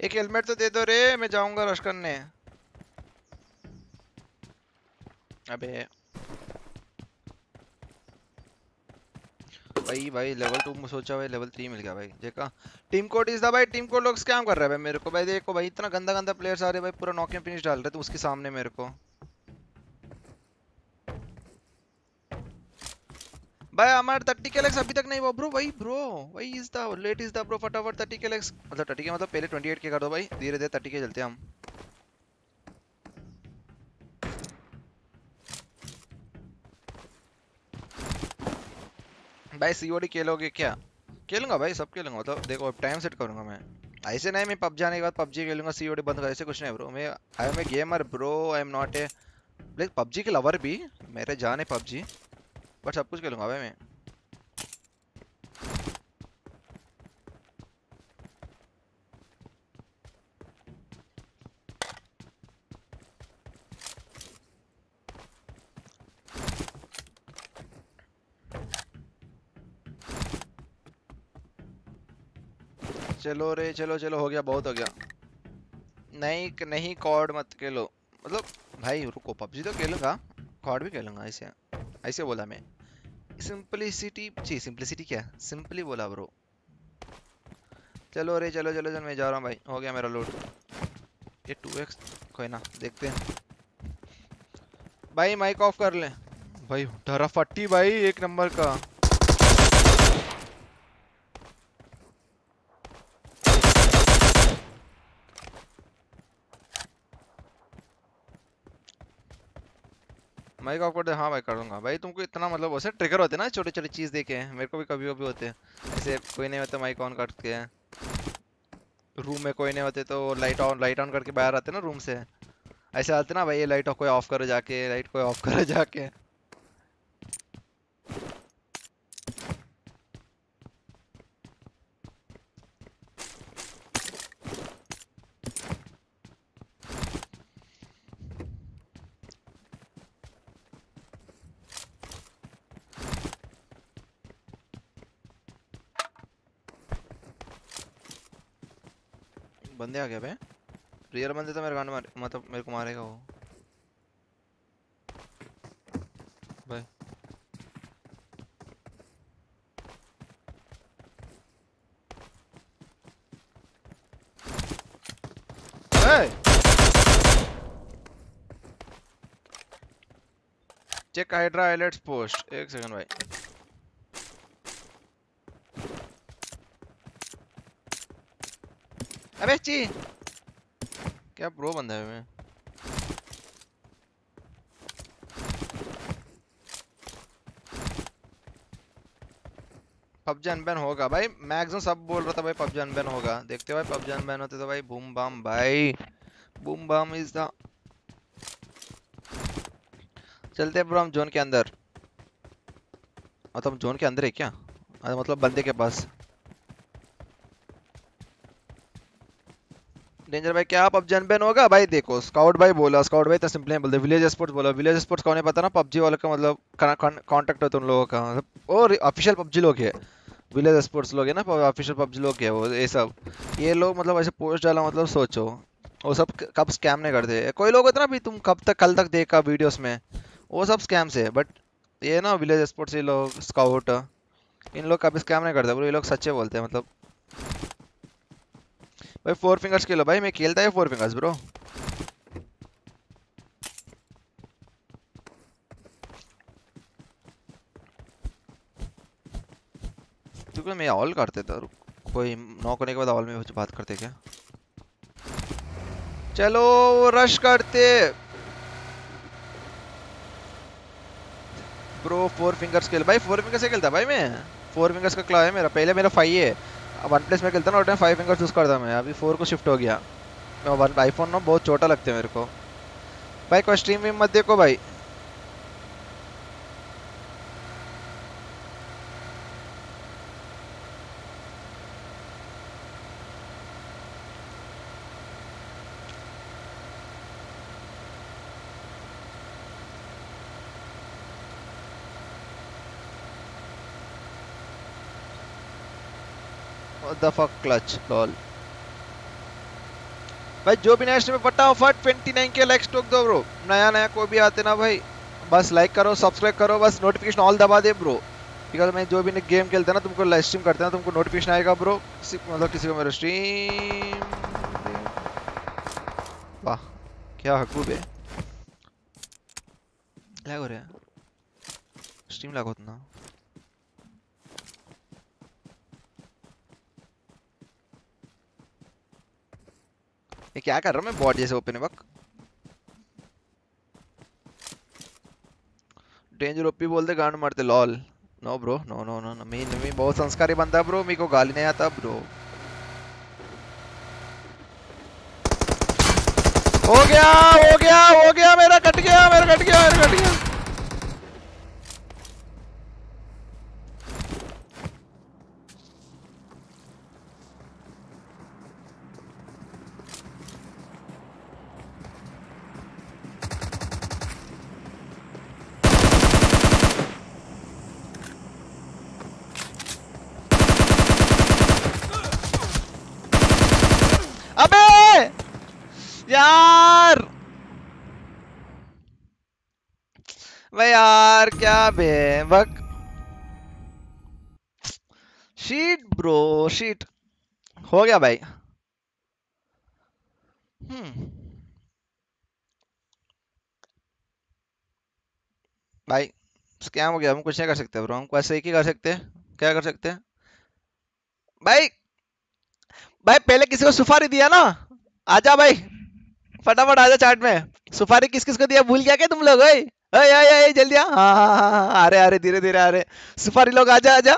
एक हेलमेट तो दे दो रे, मैं जाऊँगा रश करने। अबे। भाई भाई लेवल टू सोचा भाई लेवल थ्री मिल गया भाई, देखा? टीम कोड इज़ द भाई टीम कोड लोग स्कैम कर रहे हैं भाई मेरे को। भाई देखो भाई, इतना गंदा गंदा प्लेयर्स आ रहे भाई, पूरा नॉकिंग फिनिश डाल रहे थे उसके सामने मेरे को। भाई, हमारे थर्टी के अभी तक नहीं हुआ ब्रो भाई ब्रो भाई is the late is the bro फटाफट थर्टी के मतलब थर्टी के मतलब पहले ट्वेंटी एट के कर दो भाई धीरे धीरे थर्टी के चलते हम। भाई सीओडी खेलोगे क्या? खेलूँगा भाई, सब खेलूँगा। मतलब देखो, अब टाइम सेट करूँगा मैं। ऐसे नहीं, मैं पब जाने के बाद पबजी खेलूँगा सीओडी बंद कर, ऐसे कुछ नहीं ब्रो मैं I am a gamer bro I am not a like PUBG के लवर भी, मेरे जान है पबजी बट सब कुछ खेलूँगा भाई मैं। चलो रे, चलो चलो, हो गया, बहुत हो गया। नहीं नहीं, कॉर्ड मत खेलो। मतलब भाई, रुको, पबजी तो खेलूँगा, कॉर्ड भी खेलूँगा, ऐसे। ऐसे बोला मैं। सिंपलिसिटी जी सिंपलिसिटी क्या? सिंपली बोला, ब्रो। चलो रे, चलो चलो चलो, मैं जा रहा हूँ, भाई। हो गया मेरा लोड ये टू एक्स कोई ना, देखते हैं। भाई माइक ऑफ़ कर ले। भाई डरा फट्टी भाई, एक नंबर का। माइक ऑफ़ कर दे हाँ भाई, कर दूँगा। भाई, तुमको इतना मतलब वैसे ट्रिगर होते ना छोटे छोटे चीज़ देखे मेरे को भी कभी कभी होते हैं। ऐसे कोई नहीं होता माइक ऑन करके। रूम में कोई नहीं होते तो लाइट ऑन लाइट ऑन करके बाहर आते ना रूम से। ऐसे आते ना भाई, ये लाइट कोई ऑफ़ करो जाके लाइट कोई ऑफ़ करो जाके। बंदे आ गए बे रियल बंदे तो मेरे गांड मार मतलब मेरे को मारेगा वो। भाई चेक हाइड्रा हाइलाइट्स पोस्ट एक सेकंड भाई। अबे ची। क्या ब्रो बंदा है मैं? पबजी अनबैन होगा। भाई, मैक्सिमम सब बोल रहा था भाई पबजी अनबैन होगा। देखते भाई पबजी अनबैन होते तो भाई बूम बम, भाई। बूम बम इज़ द चलते ब्रो हम जोन के अंदर। मतलब जोन के अंदर है क्या? मतलब बंदे के पास। डेंजर भाई, क्या पबजी अनबैन होगा? भाई देखो, स्काउट भाई बोला, स्काउट भाई तो सिंपल बोलते विलेज स्पोर्ट्स बोला। विलेज स्पोर्ट्स कौन है पता ना, पबजी वालों का मतलब कॉन्टेक्ट होता है उन लोगों का मतलब और ऑफिशियल पबजी लोग है। विलेज स्पोर्ट्स लोग है ना ऑफिशियल पबजी लोग है वो, ये सब। ये लोग मतलब ऐसे पोस्ट डाला मतलब सोचो। वो सब कब स्कैम नहीं करते। कोई लोग होते ना भी तुम कब तक, कल तक देखा वीडियोस में, वो सब स्कैम से बट ये ना विलेज स्पोर्ट्स ये लोग स्काउट इन लोग कभी स्कैम नहीं करते ये लोग सच्चे बोलते हैं मतलब भाई फोर फिंगर्स खेलो भाई, मैं खेलता है फोर फिंगर्स ब्रो क्योंकि मैं ऑल करते था? कोई नॉक होने के बाद ऑल में बात करते क्या? चलो रश करते. ब्रो फोर फिंगर्स खेल. भाई फोर फिंगर्स से खेलता भाई मैं. फोर फिंगर्स का क्ला है मेरा. पहले मेरा फाइव है. वन प्लस में खेलता ना उठे फाइव फिंगर्स यूज़ करता मैं। अभी फोर को शिफ्ट हो गया। वन आईफोन ना बहुत छोटा लगता है मेरे को। भाई, कोई स्ट्रीम भी मत देखो भाई। Fuck clutch, lol. भाई, जो भी नया स्ट्रीम में फटाफट 29 के लाइक्स ठोक दो ब्रो नया नया कोई भी आते ना भाई. बस लाइक करो सब्सक्राइब करो, बस नोटिफिकेशन ऑल दबा दे ब्रो बिकॉज़ मैं जो भी गेम खेलता ना, तुमको लाइव स्ट्रीम करते ना, तुमको नोटिफिकेशन आएगा ब्रो किसी मतलब किसी को मेरा स्ट्रीम वाह, क्या हकूब है। लैग हो रहा है। स्ट्रीम लैग होता ना। ये क्या कर रहा हूँ? मैं बॉट जैसे ओपन बक। डेंजर ओपी बोलते, गांड मारते lol no bro no no no no मैं मैं बहुत संस्कारी बंदा ब्रो मेरे को गाली नहीं आता ब्रो हो गया हो गया हो गया, मेरा कट गया, मेरा कट गया, मेरा कट गया अबे यार भाई यार, क्या बे बक शीट ब्रो शीट हो गया भाई। हम्म भाई स्कैम हो गया, हम कुछ नहीं कर सकते ब्रो हम ऐसे ही कर सकते। क्या कर सकते हैं? भाई भाई, पहले किसी को सुपारी दिया ना। आजा भाई, फटाफट आजा चाट में। सुपारी किस किस को दिया? भूल गया क्या तुम लोग, ओए? ओए ओए जल्दी आ। हाँ हाँ हाँ हाँ, रहे आ धीरे धीरे रहे। सुपारी लोग आजा आजा।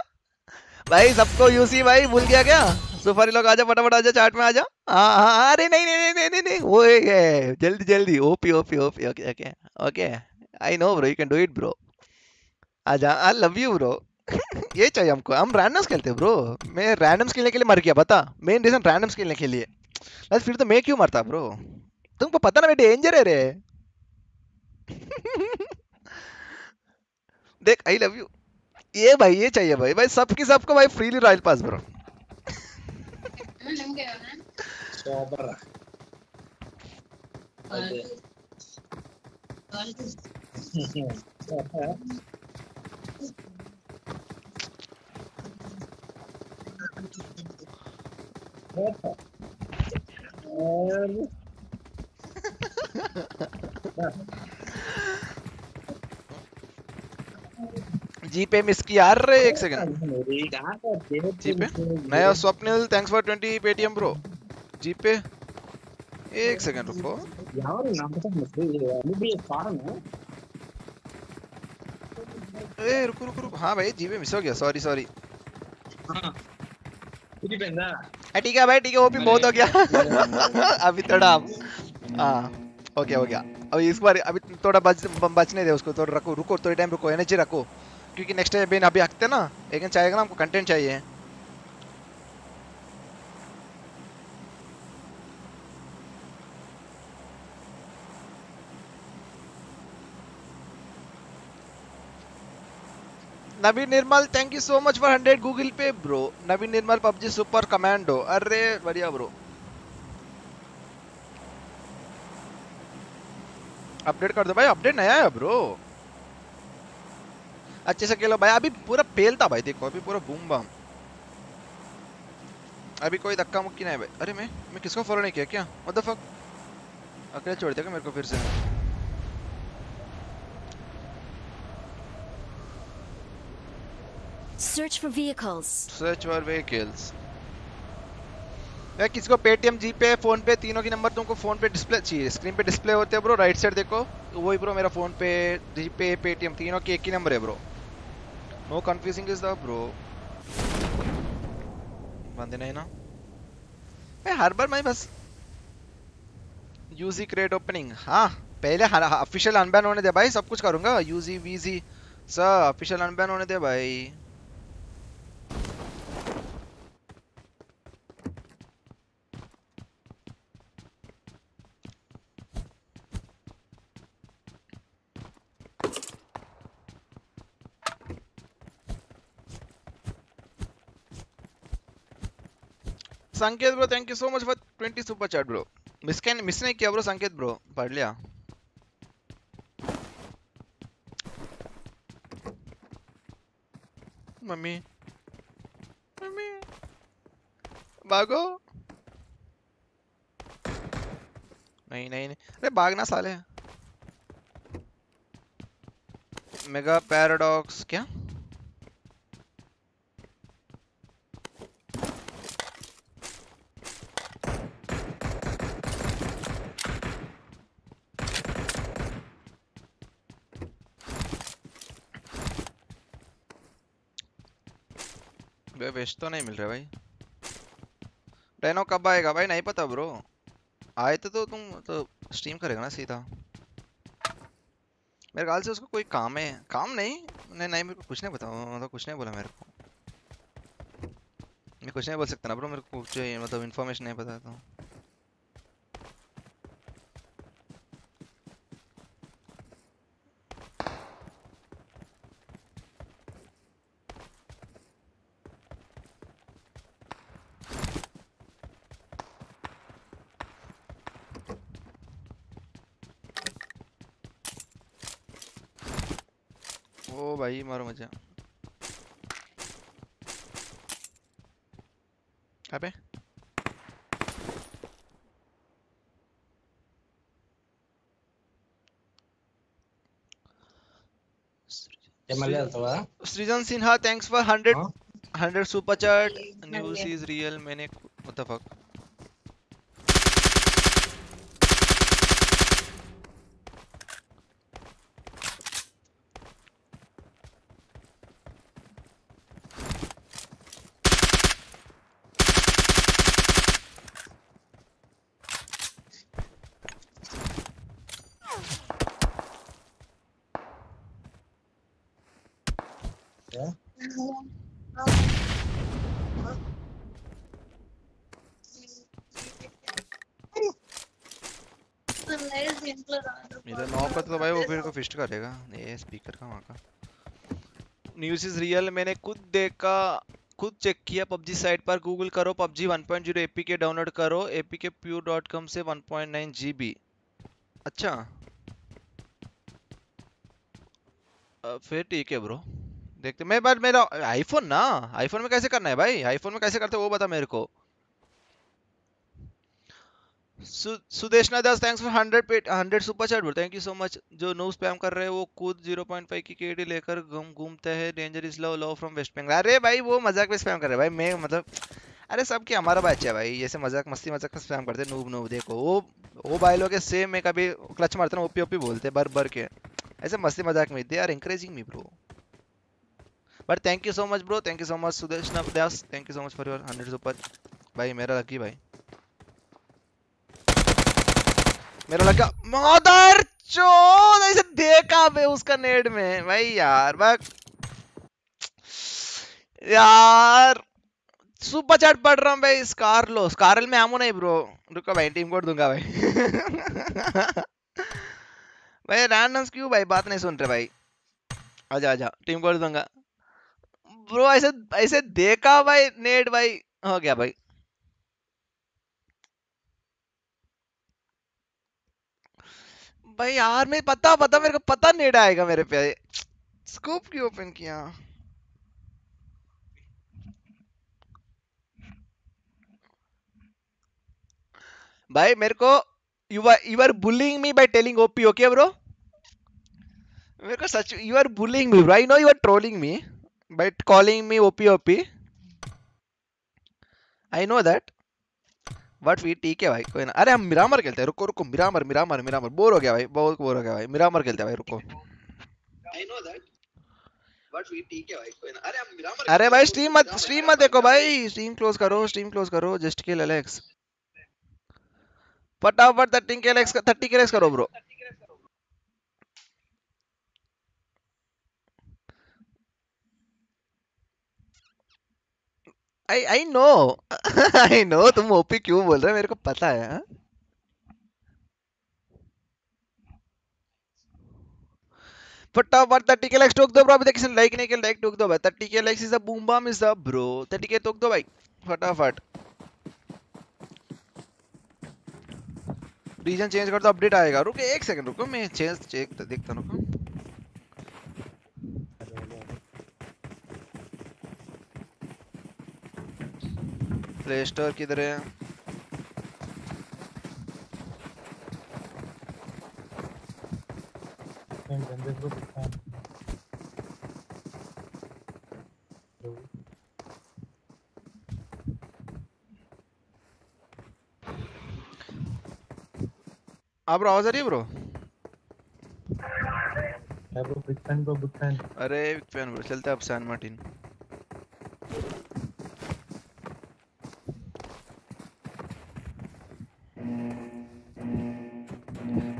भाई सबको यूसी भाई भूल गया क्या? सुपारी लोग आजा फटाफट आजा चाट में आजा। हाँ हाँ हाँ, अरे नहीं नहीं नहीं नहीं नहीं वो ये जल्दी जल्दी OP OP OP okay okay okay. I know bro you can do it bro आजा आई लव यू ब्रो ये चाहिए हमको। हम रैंडम्स खेलते हैं ब्रो मैं रैंडम्स खेलने के लिए मर गया बता। मेन रीजन रैंडम्स खेलने के लिए। फिर तो मैं क्यों मरता ब्रो तुमको पता ना मैं डेंजर है रे। <laughs> देख आई लव यू ये भाई ये चाहिए भाई। भाई सबकी सबको भाई freely royal pass bro GPay miss किया रे एक सेकंड जीपे नया Swapnil thanks for 20 Paytm bro GPay एक सेकंड रुको यार नाम तो मत ले ये भी एक कारण है ए रुको रुको रुको। हाँ भाई जीपे मिस हो गया। सॉरी सॉरी हाँ ठीक है भाई ठीक है वो भी बहुत हो गया। <laughs> अभी थोड़ा हाँ हो गया हो गया। अभी इस बार अभी थोड़ा बच बचने दे उसको थोड़ा रखो, रुको, थोड़ी टाइम रुको एनर्जी रखो। क्योंकि नेक्स्ट टाइम अभी हकते ना लेकिन चाहिए ना, हमको कंटेंट चाहिए। Naveen Nirmal thank you so much for 100 Google Pay bro Naveen Nirmal, PUBG super commando. अरे, बढ़िया ब्रो अपडेट कर दो भाई अपडेट नया है ब्रो। अच्छे से खेलो भाई अभी पूरा पेल था भाई देखो अभी पूरा बूम बम अभी कोई धक्का मुक्की नहीं है भाई। अरे मैं मैं किसको फॉलो नहीं किया क्या? व्हाट द फक अकेले छोड़ दिया मेरे को फिर से? Search for vehicles. Search for vehicles यार किसको पेटीएम जी पे फ़ोन पे तीनों की नंबर तुमको फ़ोन पे डिस्प्ले चाहिए। स्क्रीन पे डिस्प्ले होते हैं ब्रो राइट साइड देखो। तो वही ब्रो मेरा फ़ोन पे जी पे पेटीएम तीनों की एक ही नंबर है bro no confusing is the bro बंदे नहीं ना? मैं हर बार मैं बस यूजी क्रेट ओपनिंग हाँ पहले ऑफिशियल अनबैन होने दे भाई, सब कुछ करूँगा। यूजी वीजी सब ऑफिशियल अनबैन होने दे भाई। Sanket bro thank you so much for 20 super chat bro miss can miss नहीं किया ब्रो संकेत ब्रो पढ़ लिया। मम्मी। मम्मी। भागो नहीं नहीं नहीं। अरे भागना साले। मेगा पैराडॉक्स, क्या बे वेस्ट तो नहीं मिल रहा भाई। रेनो कब आएगा भाई? नहीं पता ब्रो आए तो, तो तुम तो स्ट्रीम करेगा ना सीधा। मेरे ख्याल से उसको कोई काम है। काम नहीं? नहीं नहीं मेरे को कुछ नहीं पता। मतलब कुछ नहीं बोला मेरे को। मैं कुछ नहीं बोल सकता ना ब्रो मेरे को कुछ मतलब इन्फॉर्मेशन नहीं पता तो। ओ भाई मारो मज़ा। कहाँ पे? Srijan Sinha thanks for 100 100 super chat news is real मैंने व्हाट द फक नॉक तो भाई, वो फिर को फिस्ट करेगा ये स्पीकर का वहाँ का। न्यूज़ इज़ रियल मैंने खुद देखा, खुद चेक किया पबजी साइट पर। गूगल करो पबजी 1.0 एपीके डाउनलोड करो। कॉम से 1.9 जीबी अच्छा। फिर ठीक है ब्रो देखते मैं बार मेरा आईफोन ना? आईफोन में कैसे करना है भाई? आईफोन में कैसे करते हैं वो बता मेरे को। Sudeshna Das thanks for 100 pay 100 super chat bro thank you so much जो नो स्पैम कर रहे हैं, वो खुद 0.5 की केडी लेकर घूम, घूमते हैं। Danger is love love from West Bengal अरे भाई, वो मज़ाक में स्पैम कर रहे हैं। भाई, मैं मतलब अरे सब के हमारा बच्चा है भाई। जैसे मज़ाक, मस्ती, मज़ाक में स्पैम करते नूब नूब देखो। वो वो भाई लोग सेम मैं कभी क्लच मारते ना ओपी ओपी बोलते बर बर के। ऐसे मस्ती, मज़ाक में they are encouraging me bro but thank you so much bro thank you so much Sudesh Das. Thank you so much for your 100 super भाई, मेरा लकी भाई। मेरा लगा मदर चोद ऐसे देखा बे उसका नेट में। भाई यार बक यार, सुपर चैट पढ़ रहा हूँ भाई स्कार लो स्कारल में आमो नहीं ब्रो रुको भाई टीम कोड दूँगा भाई। <laughs> भाई रैंडम्स क्यों भाई? बात नहीं सुन रहे भाई। आजा आजा टीम कोड दूँगा। ब्रो ऐसे ऐसे देखा भाई, नेट भाई। हो गया भाई। भाई यार मैं पता पता मेरे को पता नेट आएगा मेरे पे। स्कूप क्यों ओपन किया? भाई मेरे को you are you are bullying me by telling OP okay bro मेरे को सच you are bullying me bro I know you are trolling me by calling me OP OP I know that but we ठीक है भाई कोई ना। अरे हम Miramar खेलते हैं रुको रुको मिरामर मिरामर मिरामर। बोर हो गया भाई बहुत बोर हो गया भाई। मिरामर खेलते हैं भाई रुको। आई नो। दैट अरे हम मिरामर अरे भाई स्ट्रीम मत स्ट्रीम मत देखो भाई। स्ट्रीम क्लोज करो स्ट्रीम क्लोज करो जस्ट किल एलेक्स फटाफट 30 के एलेक्स 30 के एलेक्स करो bro I I know I know तुम ओपी क्यों बोल रहे हो? मेरे को पता है हाँ? फटाफट 30 के लाइक्स ठोक दो ब्रो अभी तक किसी ने लाइक नहीं किया लाइक ठोक दो भाई। 30 के likes is a boom bam is a bro 30 के ठोक दो भाई। फटाफट। रीजन चेंज कर दो अपडेट आएगा। रुको एक सेकंड रुको। मैं चेंज चेक देखता हूँ, रुको। प्ले स्टोर किधर है? आप ब्रो आवाज़ आ रही है bro bro big fan bro big fan अरे बिग फ़ैन ब्रो चलते हैं अब San Martin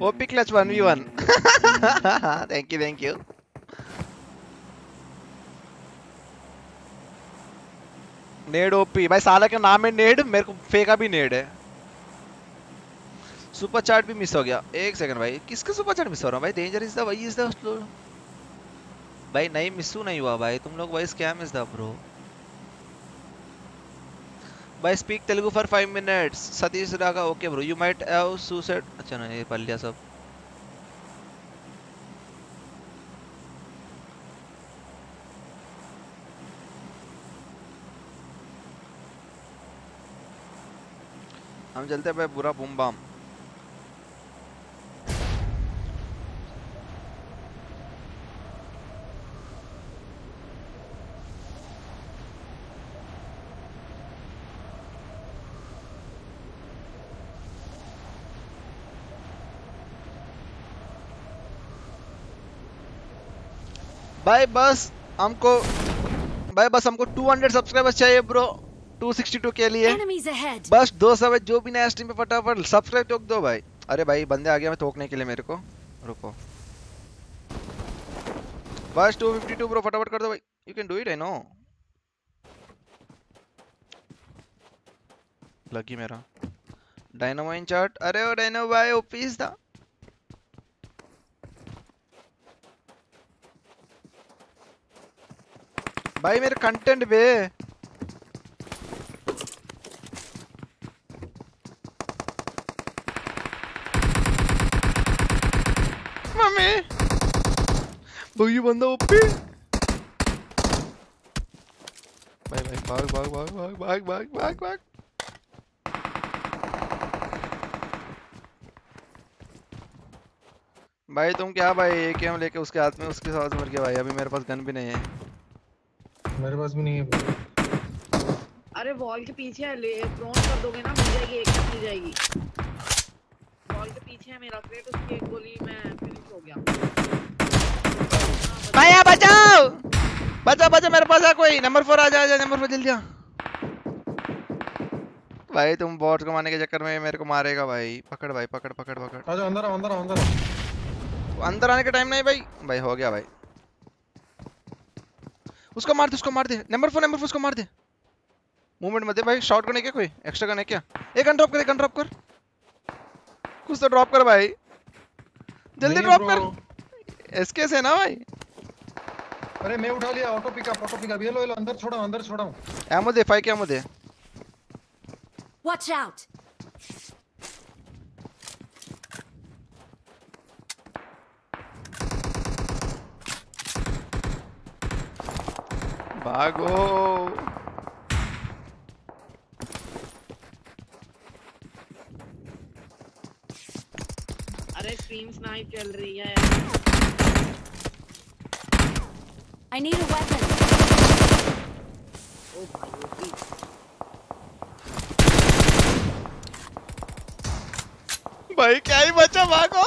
OP clutch 1v1 thank you thank you नेड ओपी भाई साला का नाम है नेड मेरे को फेंका भी नेड है। सुपर चार्ट भी मिस हो गया। एक सेकंड भाई किसका सुपर चार्ट मिस हो रहा है? भाई डेंजर इज़ द भाई इज़ द भाई नहीं मिस नहीं हुआ भाई। तुम लोग भाई scam is the bro bye speak Telugu for five minutes Satish Ragha okay bro you might have suicide अच्छा ना, ये पढ़ लिया सब। हम चलते हैं भाई, बुरा बुम बम। भाई बस हमको भाई बस हमको 200 सब्सक्राइबर्स चाहिए ब्रो 262 के लिए। बस दो सौ जो भी नया स्ट्रीम पे फटाफट सब्सक्राइब ठोक दो भाई। अरे भाई बंदे आ गए मैं ठोकने के लिए मेरे को। रुको। बस 252 ब्रो फटाफट कर दो भाई। You can do it I know lucky मेरा। डायनामो इन चार्ट अरे ओ डायनो भाई ओपीस था। भाई, मेरे कंटेंट पे। मम्मी। भाई बंदा ओपी भाई भाई, भाग भाग भाग भाग भाग भाग भाग भाग। भाई, तुम क्या भाई, एक गेम लेके उसके हाथ में, उसके साथ मर गया भाई, अभी मेरे पास गन भी नहीं है। मेरे पास भी नहीं है अरे वॉल के पीछे है ले ड्रोन कर दोगे ना मिल जाएगी एक मिल जाएगी। वॉल के पीछे है मेरा क्रेट उसकी एक गोली में फिनिश हो गया। भाई बचाओ! बचा बचा मेरे पास है कोई। नंबर फोर आ जा जा नंबर फोर जल्दी आ। भाई तुम बॉट को मारने के चक्कर में मेरे को मारेगा भाई। पकड़ भाई पकड़ पकड़ पकड़। आ अंदर अंदर अंदर अंदर आने का टाइम नहीं भाई। भाई हो गया भाई। उसको मार दे उसको मार दे। नंबर फोर नंबर फोर उसको मार दे। मूवमेंट मत दे भाई। शॉट करने क्या कोई? एक्स्ट्रा करने क्या? एक गन ड्रॉप कर एक गन ड्रॉप कर। कुछ तो ड्रॉप कर भाई। जल्दी ड्रॉप कर। एसके से ना भाई? अरे मैं उठा लिया ऑटो पिकअप ऑटो पिकअप ये लो ये लो अंदर छोड़ो अंदर छोड़ो। एमो दे फाइव के एमो दे। Watch out! भागो अरे स्ट्रीम स्नाइप चल रही है। I need a weapon. ओ भाई ओपी भाई क्या ही बचा भागो।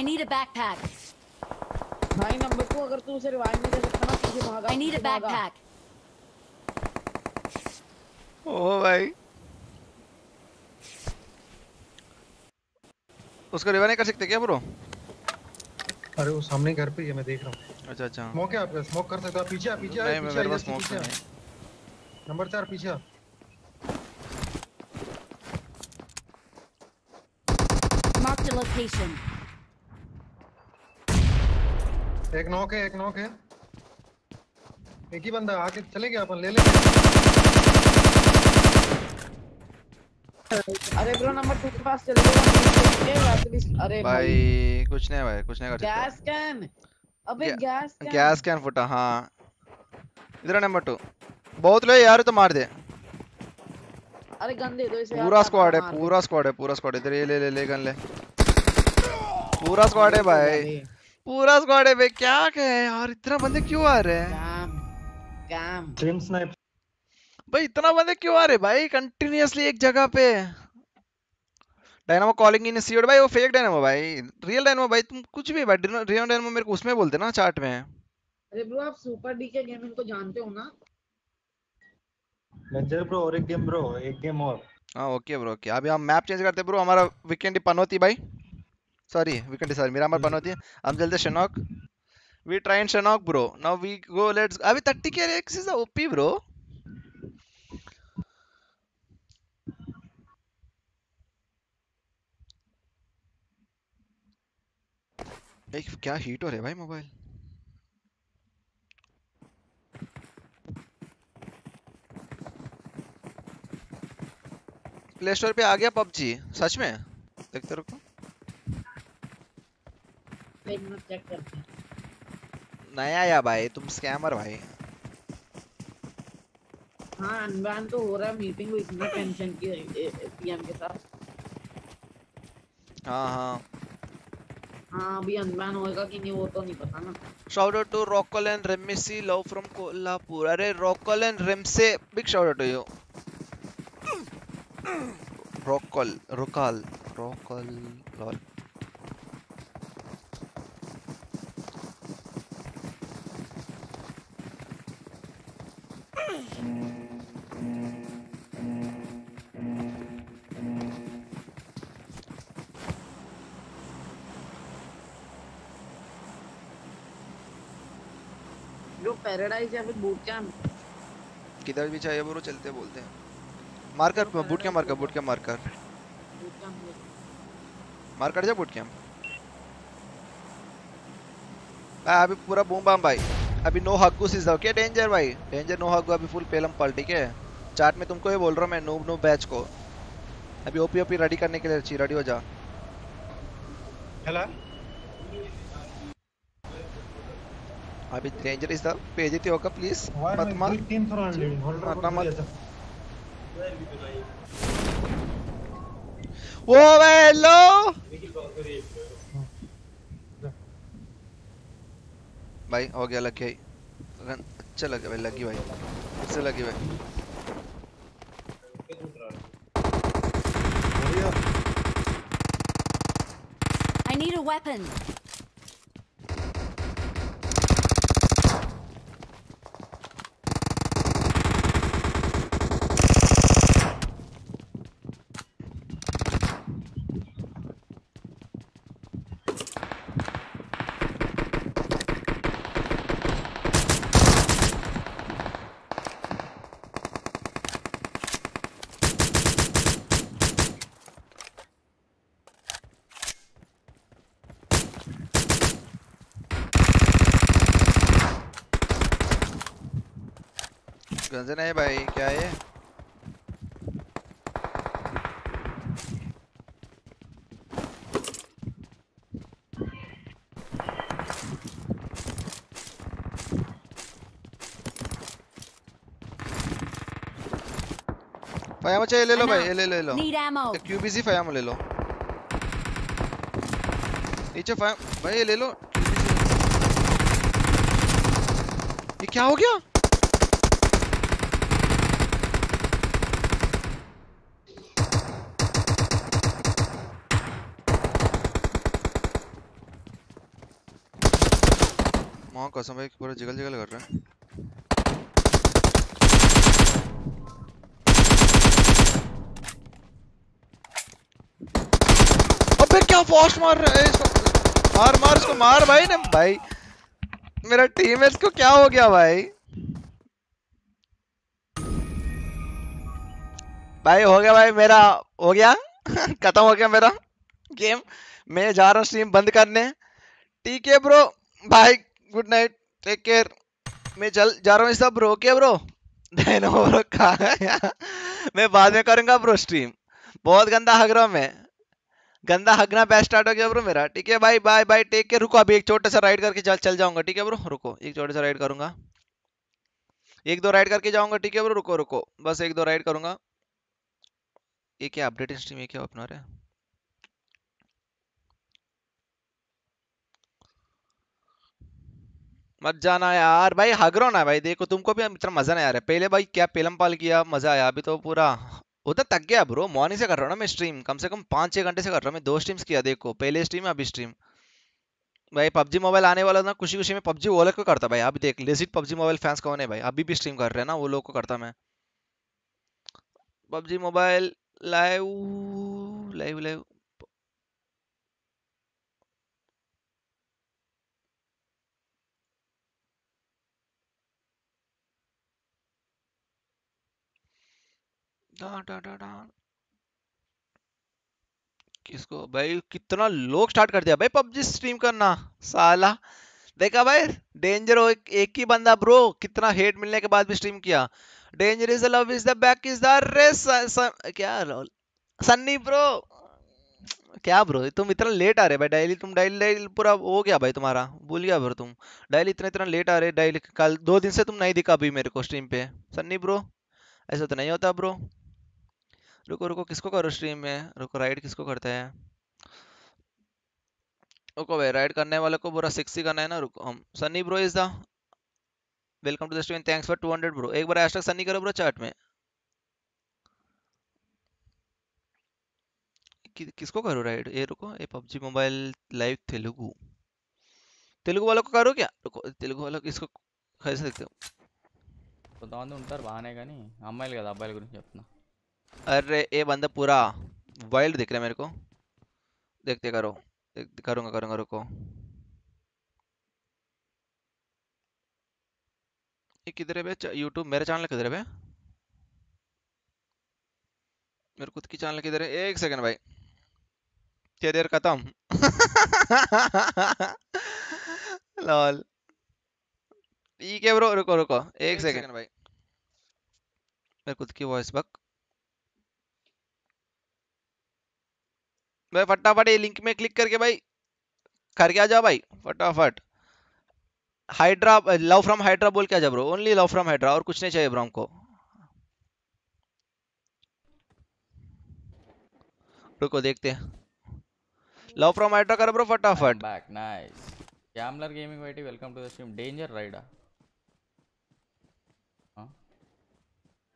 I need a backpack. भाई नंबर को अगर तू उसे रिवाइव नहीं दे सकता ना पीछे भागा I need a backpack. ओ भाई उसको रिवाइव नहीं कर सकते क्या ब्रो अरे वो सामने घर पे ही है मैं देख रहा हूँ अच्छा अच्छा स्मोक है आपका स्मोक कर सकते हो पीछे पीछे नहीं पीछे मेरे पास स्मोक। नहीं नंबर चार पीछे आ Marked a location. एक नॉक है एक नॉक है। एक ही बंदा आके चलेंगे अपन ले ले अरे ब्रो नंबर टू के पास चले एटलीस्ट अरे भाई कुछ नहीं भाई कुछ नहीं कर सकते। गैस कैन अबे गैस कैन गैस कैन फुटा हाँ। इधर नंबर टू बहुत लोग यार तो मार दे। अरे गन दे दो इसे पूरा स्क्वाड है पूरा स्क्वाड है पूरा स्क्वाड इधर ये ले ले ले गन ले। पूरा स्क्वाड है भाई। पूरा स्क्वाड है भाई क्या कहे यार इतना बंदे क्यों आ रहे हैं? कैम स्ट्रीम स्नाइप भाई इतना बंदे क्यों आ रहे भाई कंटिन्यूअसली एक जगह पे। डायनामो कॉलिंग इन सीओड भाई वो फेक डायनामो भाई। रियल डायनामो भाई तुम कुछ भी भाई रियल डायनामो मेरे को उसमें बोलते ना चार्ट में। अरे ब्रो आप सुपर डी के गेमिंग को जानते हो ना? लेंजर ब्रो और एक गेम ब्रो एक गेम और। हाँ ओके ब्रो ओके अभी हम मैप चेंज करते ब्रो हमारा वीकेंड पनौती भाई। सॉरी वीकेंड सॉरी मेरा हमारा पनौती है हम चलते Sanhok we try in Sanhok bro now we go let's अभी 30 के रेक्स इज़ ओपी ब्रो एक क्या हीट हो रहा है भाई मोबाइल प्ले स्टोर पे आ गया पबजी सच में? देखते रुको। चेक करते हैं नया या भाई तुम स्कैमर भाई हाँ अनबैन तो हो रहा है मीटिंग हुई थी ना टेंशन की पीएम के साथ हाँ हाँ हाँ अभी अनबैन होएगा कि नहीं वो तो नहीं पता ना Shout out to Rockall and Remisi, love from Kolhapur. अरे Rockall and Remse, big shout out to you. Rockall, Rockall, Rockall, lol. Paradise या फिर बूट कैंप किधर भी चाहिए ब्रो चलते बोलते हैं। Marker boot camp marker boot camp marker. Marker जा बूट कैंप भाई अभी पूरा बूम बम भाई। अभी नो हग्गू इज़ ओके डेंजर भाई? डेंजर नो हग्गू अभी फुल पेलम पल ठीक है? चार्ट में तुमको ये बोल रहा हूँ मैं नूब नूब बैच को। अभी ओपी ओपी रेडी करने के लिए रेडी हो जा। हेलो अभी डेंजर इज़ द पेज इति होगा प्लीज़ मत मार. हंड्रेड होल्डर मारना मत वो भाई हेलो भाई हो गया लग गया रन. अच्छा लगा भाई लगी भाई. फिर से लगी भाई. I need a weapon. गंजन है भाई क्या है ये? फयाम चाहिए ले लो भाई ये ले ले लो. क्यूबीसी फयाम ले लो नीचे फयाम भाई ये ले लो ये क्या हो गया माँ कसम भाई पूरा जिगल जिगल कर रहा है। अबे क्या फास्ट मार रहा है? इसको मार मार, इसको मार भाई ने भाई। मेरा टीम को क्या हो गया भाई? भाई, हो गया भाई मेरा हो गया। <laughs> खत्म हो गया मेरा गेम मैं जा रहा हूँ स्ट्रीम बंद करने। ठीक है bro bye good night take care मैं चल जा रहा हूँ सब ब्रो ओके ब्रो देनो ब्रो कहाँ? मैं बाद में करूँगा ब्रो स्ट्रीम बहुत गंदा हग रहा हूँ मैं. गंदा हगना बैच स्टार्ट हो गया ब्रो मेरा. ठीक है भाई बाय बाय टेक केयर रुको, अभी एक छोटा सा राइड करके चल चल जाऊँगा. ठीक है ब्रो रुको, एक छोटा सा राइड करूँगा. एक दो राइड करके जाऊँगा. ठीक है ब्रो रुको रुको. बस एक दो राइड करूँगा. ये क्या अपडेट स्ट्रीम ये क्या अपना रहे हैं? मत जाना यार। भाई हग रहा ना भाई, देखो तुमको भी इतना मज़ा नहीं आ रहा। है पहले भाई क्या पेलम पाल किया, मज़ा आया। अभी तो पूरा उधर तक गया ब्रो मॉर्निंग से कर रहा हूँ ना मैं स्ट्रीम कम से कम पाँच छह घंटे से कर रहा हूँ मैं। दो स्ट्रीम्स किया, देखो। पहले स्ट्रीम अभी स्ट्रीम भाई पबजी मोबाइल आने वाला ना खुशी खुशी में पबजी वो लोग को करता भाई। अभी देख लेजिट पबजी मोबाइल फैंस कौन है भाई? अभी भी स्ट्रीम कर रहे हैं ना, वो लोग को करता मैं। PUBG mobile live live live किसको? भाई कितना लोग स्टार्ट कर दिया। भाई पबजी स्ट्रीम करना साला। देखा भाई डेंजर हो एक, एक ही बंदा ब्रो कितना हेट मिलने के बाद भी स्ट्रीम किया। Danger is love is the back is the race क्या रोल सन्नी ब्रो क्या ब्रो तुम इतना लेट आ रहे भाई। डेली तुम डेली डेली पूरा हो गया भाई तुम्हारा। भूल गया ब्रो तुम। डेली इतना इतना लेट आ रहे डेली कल दो दिन से तुम नहीं दिखा अभी मेरे को स्ट्रीम पे। सन्नी ब्रो ऐसा तो नहीं होता ब्रो रुको रुको किसको करो स्ट्रीम में रुको राइड किसको करते हैं रुको भाई राइड करने वाले को पूरा सिक्स ही करना है ना रुको हम Sunny bro is the welcome to the stream thanks for 200 bro एक बार हैशटैग सन्नी करो ब्रो चैट में कि, किसको करो राइड ये रुको ये PUBG mobile live Telugu Telugu वालों को करो क्या रुको तेलुगु वालों किसको कैसे देखते हो కొంతమంది ఉంటారు బాగానే కానీ అమ్మాయిలు కదా అబ్బాయిల గురించి చెప్తున్నా अरे ये बंदा पूरा वाइल्ड दिख रहा है मेरे को। देखते करो देख- करूँगा करूँगा रुको। ये किधर है बे? यूट्यूब मेरा चैनल किधर है बे? मेरे खुद की चैनल किधर है? एक सेकंड भाई। कैरियर खत्म। <laughs> लॉल ठीक है ब्रो रुको रुको। एक, एक सेकंड भाई। मेरे खुद की वॉइस बक भाई फटाफट ये लिंक में क्लिक करके भाई करके आ जाओ भाई फटाफट। हाइड्रा लव फ्रॉम हाइड्रा बोल के आ जा bro only love from Hydra और कुछ नहीं चाहिए ब्रो हमको। रुको देखते हैं। लव फ्रॉम हाइड्रा करो ब्रो फटाफट। Back nice gambler gaming whitey welcome to the stream danger rider हाँ?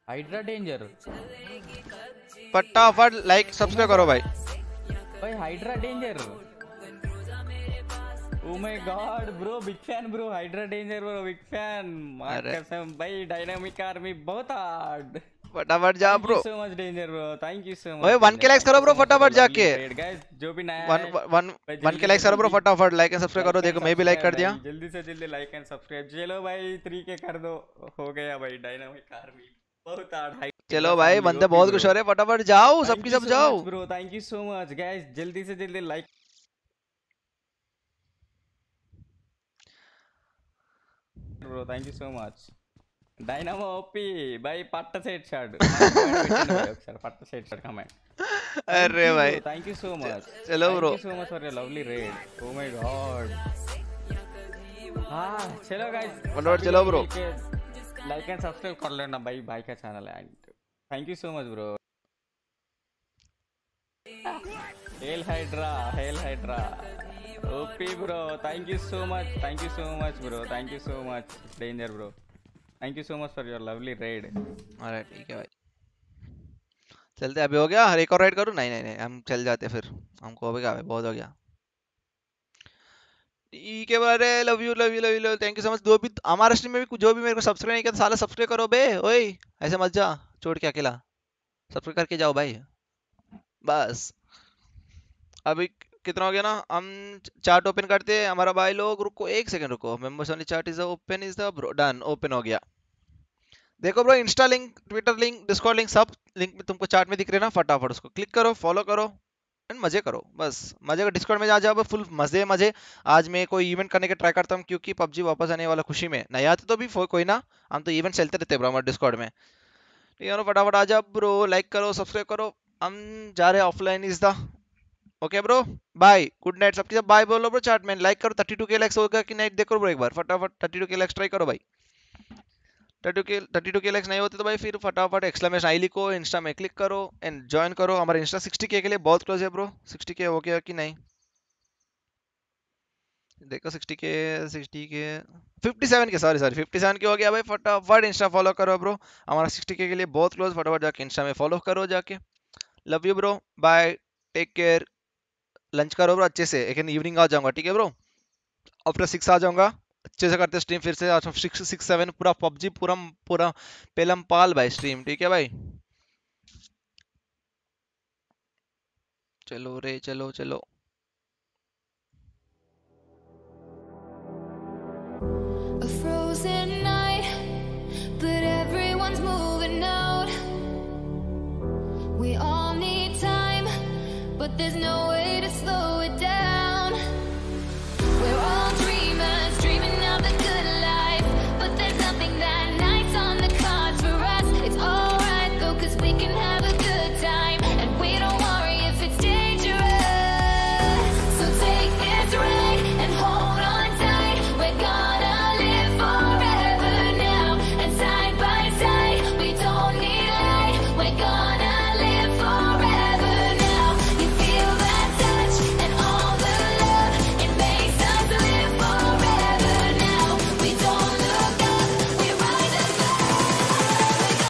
हाइड्रा डेंजर फटाफट लाइक सब्सक्राइब करो भाई। भाई Hydra danger oh my God bro big fan bro Hydra danger bro big fan. कसम भाई dynamic army बहुत hard फटाफट जा bro so much danger bro thank you so much ओए 1 के लाइक्स करो ब्रो फटाफट जाके। गाइस जो भी नया वन है, वन भाई वन जल्दी के लाइक्स करो ब्रो फटाफट। लाइक एंड सब्सक्राइब करो देखो मैं भी लाइक कर दिया। जल्दी से जल्दी लाइक एंड सब्सक्राइब चलो भाई 3 के कर दो। हो गया भाई डायनामिक आर्मी चलो भाई बंदे बहुत खुश हो रहे फटाफट जाओ सबकी सब जाओ। Thank you so much guys जल्दी से जल्दी like bro thank you so much Dynamo OP भाई पट्ट सेट शॉट सर पट्ट सेट शॉट कमेंट अरे भाई थैंक यू सो मच चलो bro thank you so much for your lovely raid oh my God हाँ चलो गाइस फटाफट चलो ब्रो लाइक एंड सब्सक्राइब कर लेना भाई भाई का चैनल है। Thank you so much bro hail Hydra hail Hydra OP bro thank you so much thank you so much bro thank you so much danger bro thank you so much for your lovely raid अरे ठीक है भाई। चलते अभी हो गया? हर एक और राइड करूँ? नहीं नहीं नहीं। हम चल जाते फिर। हमको क्या भाई बहुत हो गया। ठीक है अरे love you love you love you thank you so much जो भी, हमारे स्ट्रीम में भी जो भी मेरे को सब्सक्राइब नहीं किया साला सब्सक्राइब करो बे, ओए। ऐसे मत जा, छोड़ के अकेला। सब्सक्राइब करके जाओ भाई। बस। अभी कितना हो गया ना? हम चार्ट ओपन करते हैं। हमारा भाई लोग, रुको एक सेकंड रुको। Members only chat is open is the done open हो गया। देखो bro Insta link Twitter link Discord link सब लिंक में तुमको चार्ट में दिख रहे ना, फटाफट उसको क्लिक करो फॉलो करो। एंड मज़े करो, बस। मज़े का डिस्कॉर्ड में जा जाओ फुल मज़े मज़े। आज मैं कोई इवेंट करने के ट्राई करता हूँ क्योंकि पबजी वापस आने वाला खुशी में। नहीं आते तो भी कोई ना। हम तो इवेंट चलते रहते ब्रो हमारे डिस्कॉर्ड में। है ना फटाफट आ जाओ ब्रो लाइक करो सब्सक्राइब करो। हम जा रहे offline is the okay bro bye good night सबके सब। बाय बोलो ब्रो चार्ट में। लाइक करो 32 के लाइक्स होगा कि नहीं? देखो ब्रो एक बार। फटाफट 32 के लाइक्स ट्राई करो भाई। 32 के 32 के लाइक्स नहीं होते तो भाई फिर फटाफट एक्सक्लेमेशन आई लिखो इंस्टा में क्लिक करो एंड ज्वाइन करो। हमारा इंस्टा 60 के लिए बहुत क्लोज है ब्रो 60 के हो गया कि नहीं? देखो 60 के 60 के 57 के सॉरी सॉरी 57 के हो गया भाई। फटाफट इंस्टा फॉलो करो ब्रो हमारा 60 के के लिए बहुत क्लोज फटाफट जाके इंस्टा में फॉलो करो जाके। Love you bro bye take care lunch करो ब्रो अच्छे से। एक इवनिंग आ जाऊँगा, ठीक है ब्रो आफ्टर सिक्स आ जाऊँगा। अच्छे से करते स्ट्रीम फिर से सिक्स सिक्स सेवन पूरा पबजी पूरा पूरा पेलम पाल भाई स्ट्रीम ठीक है भाई चलो रे चलो चलो but there's no way to slow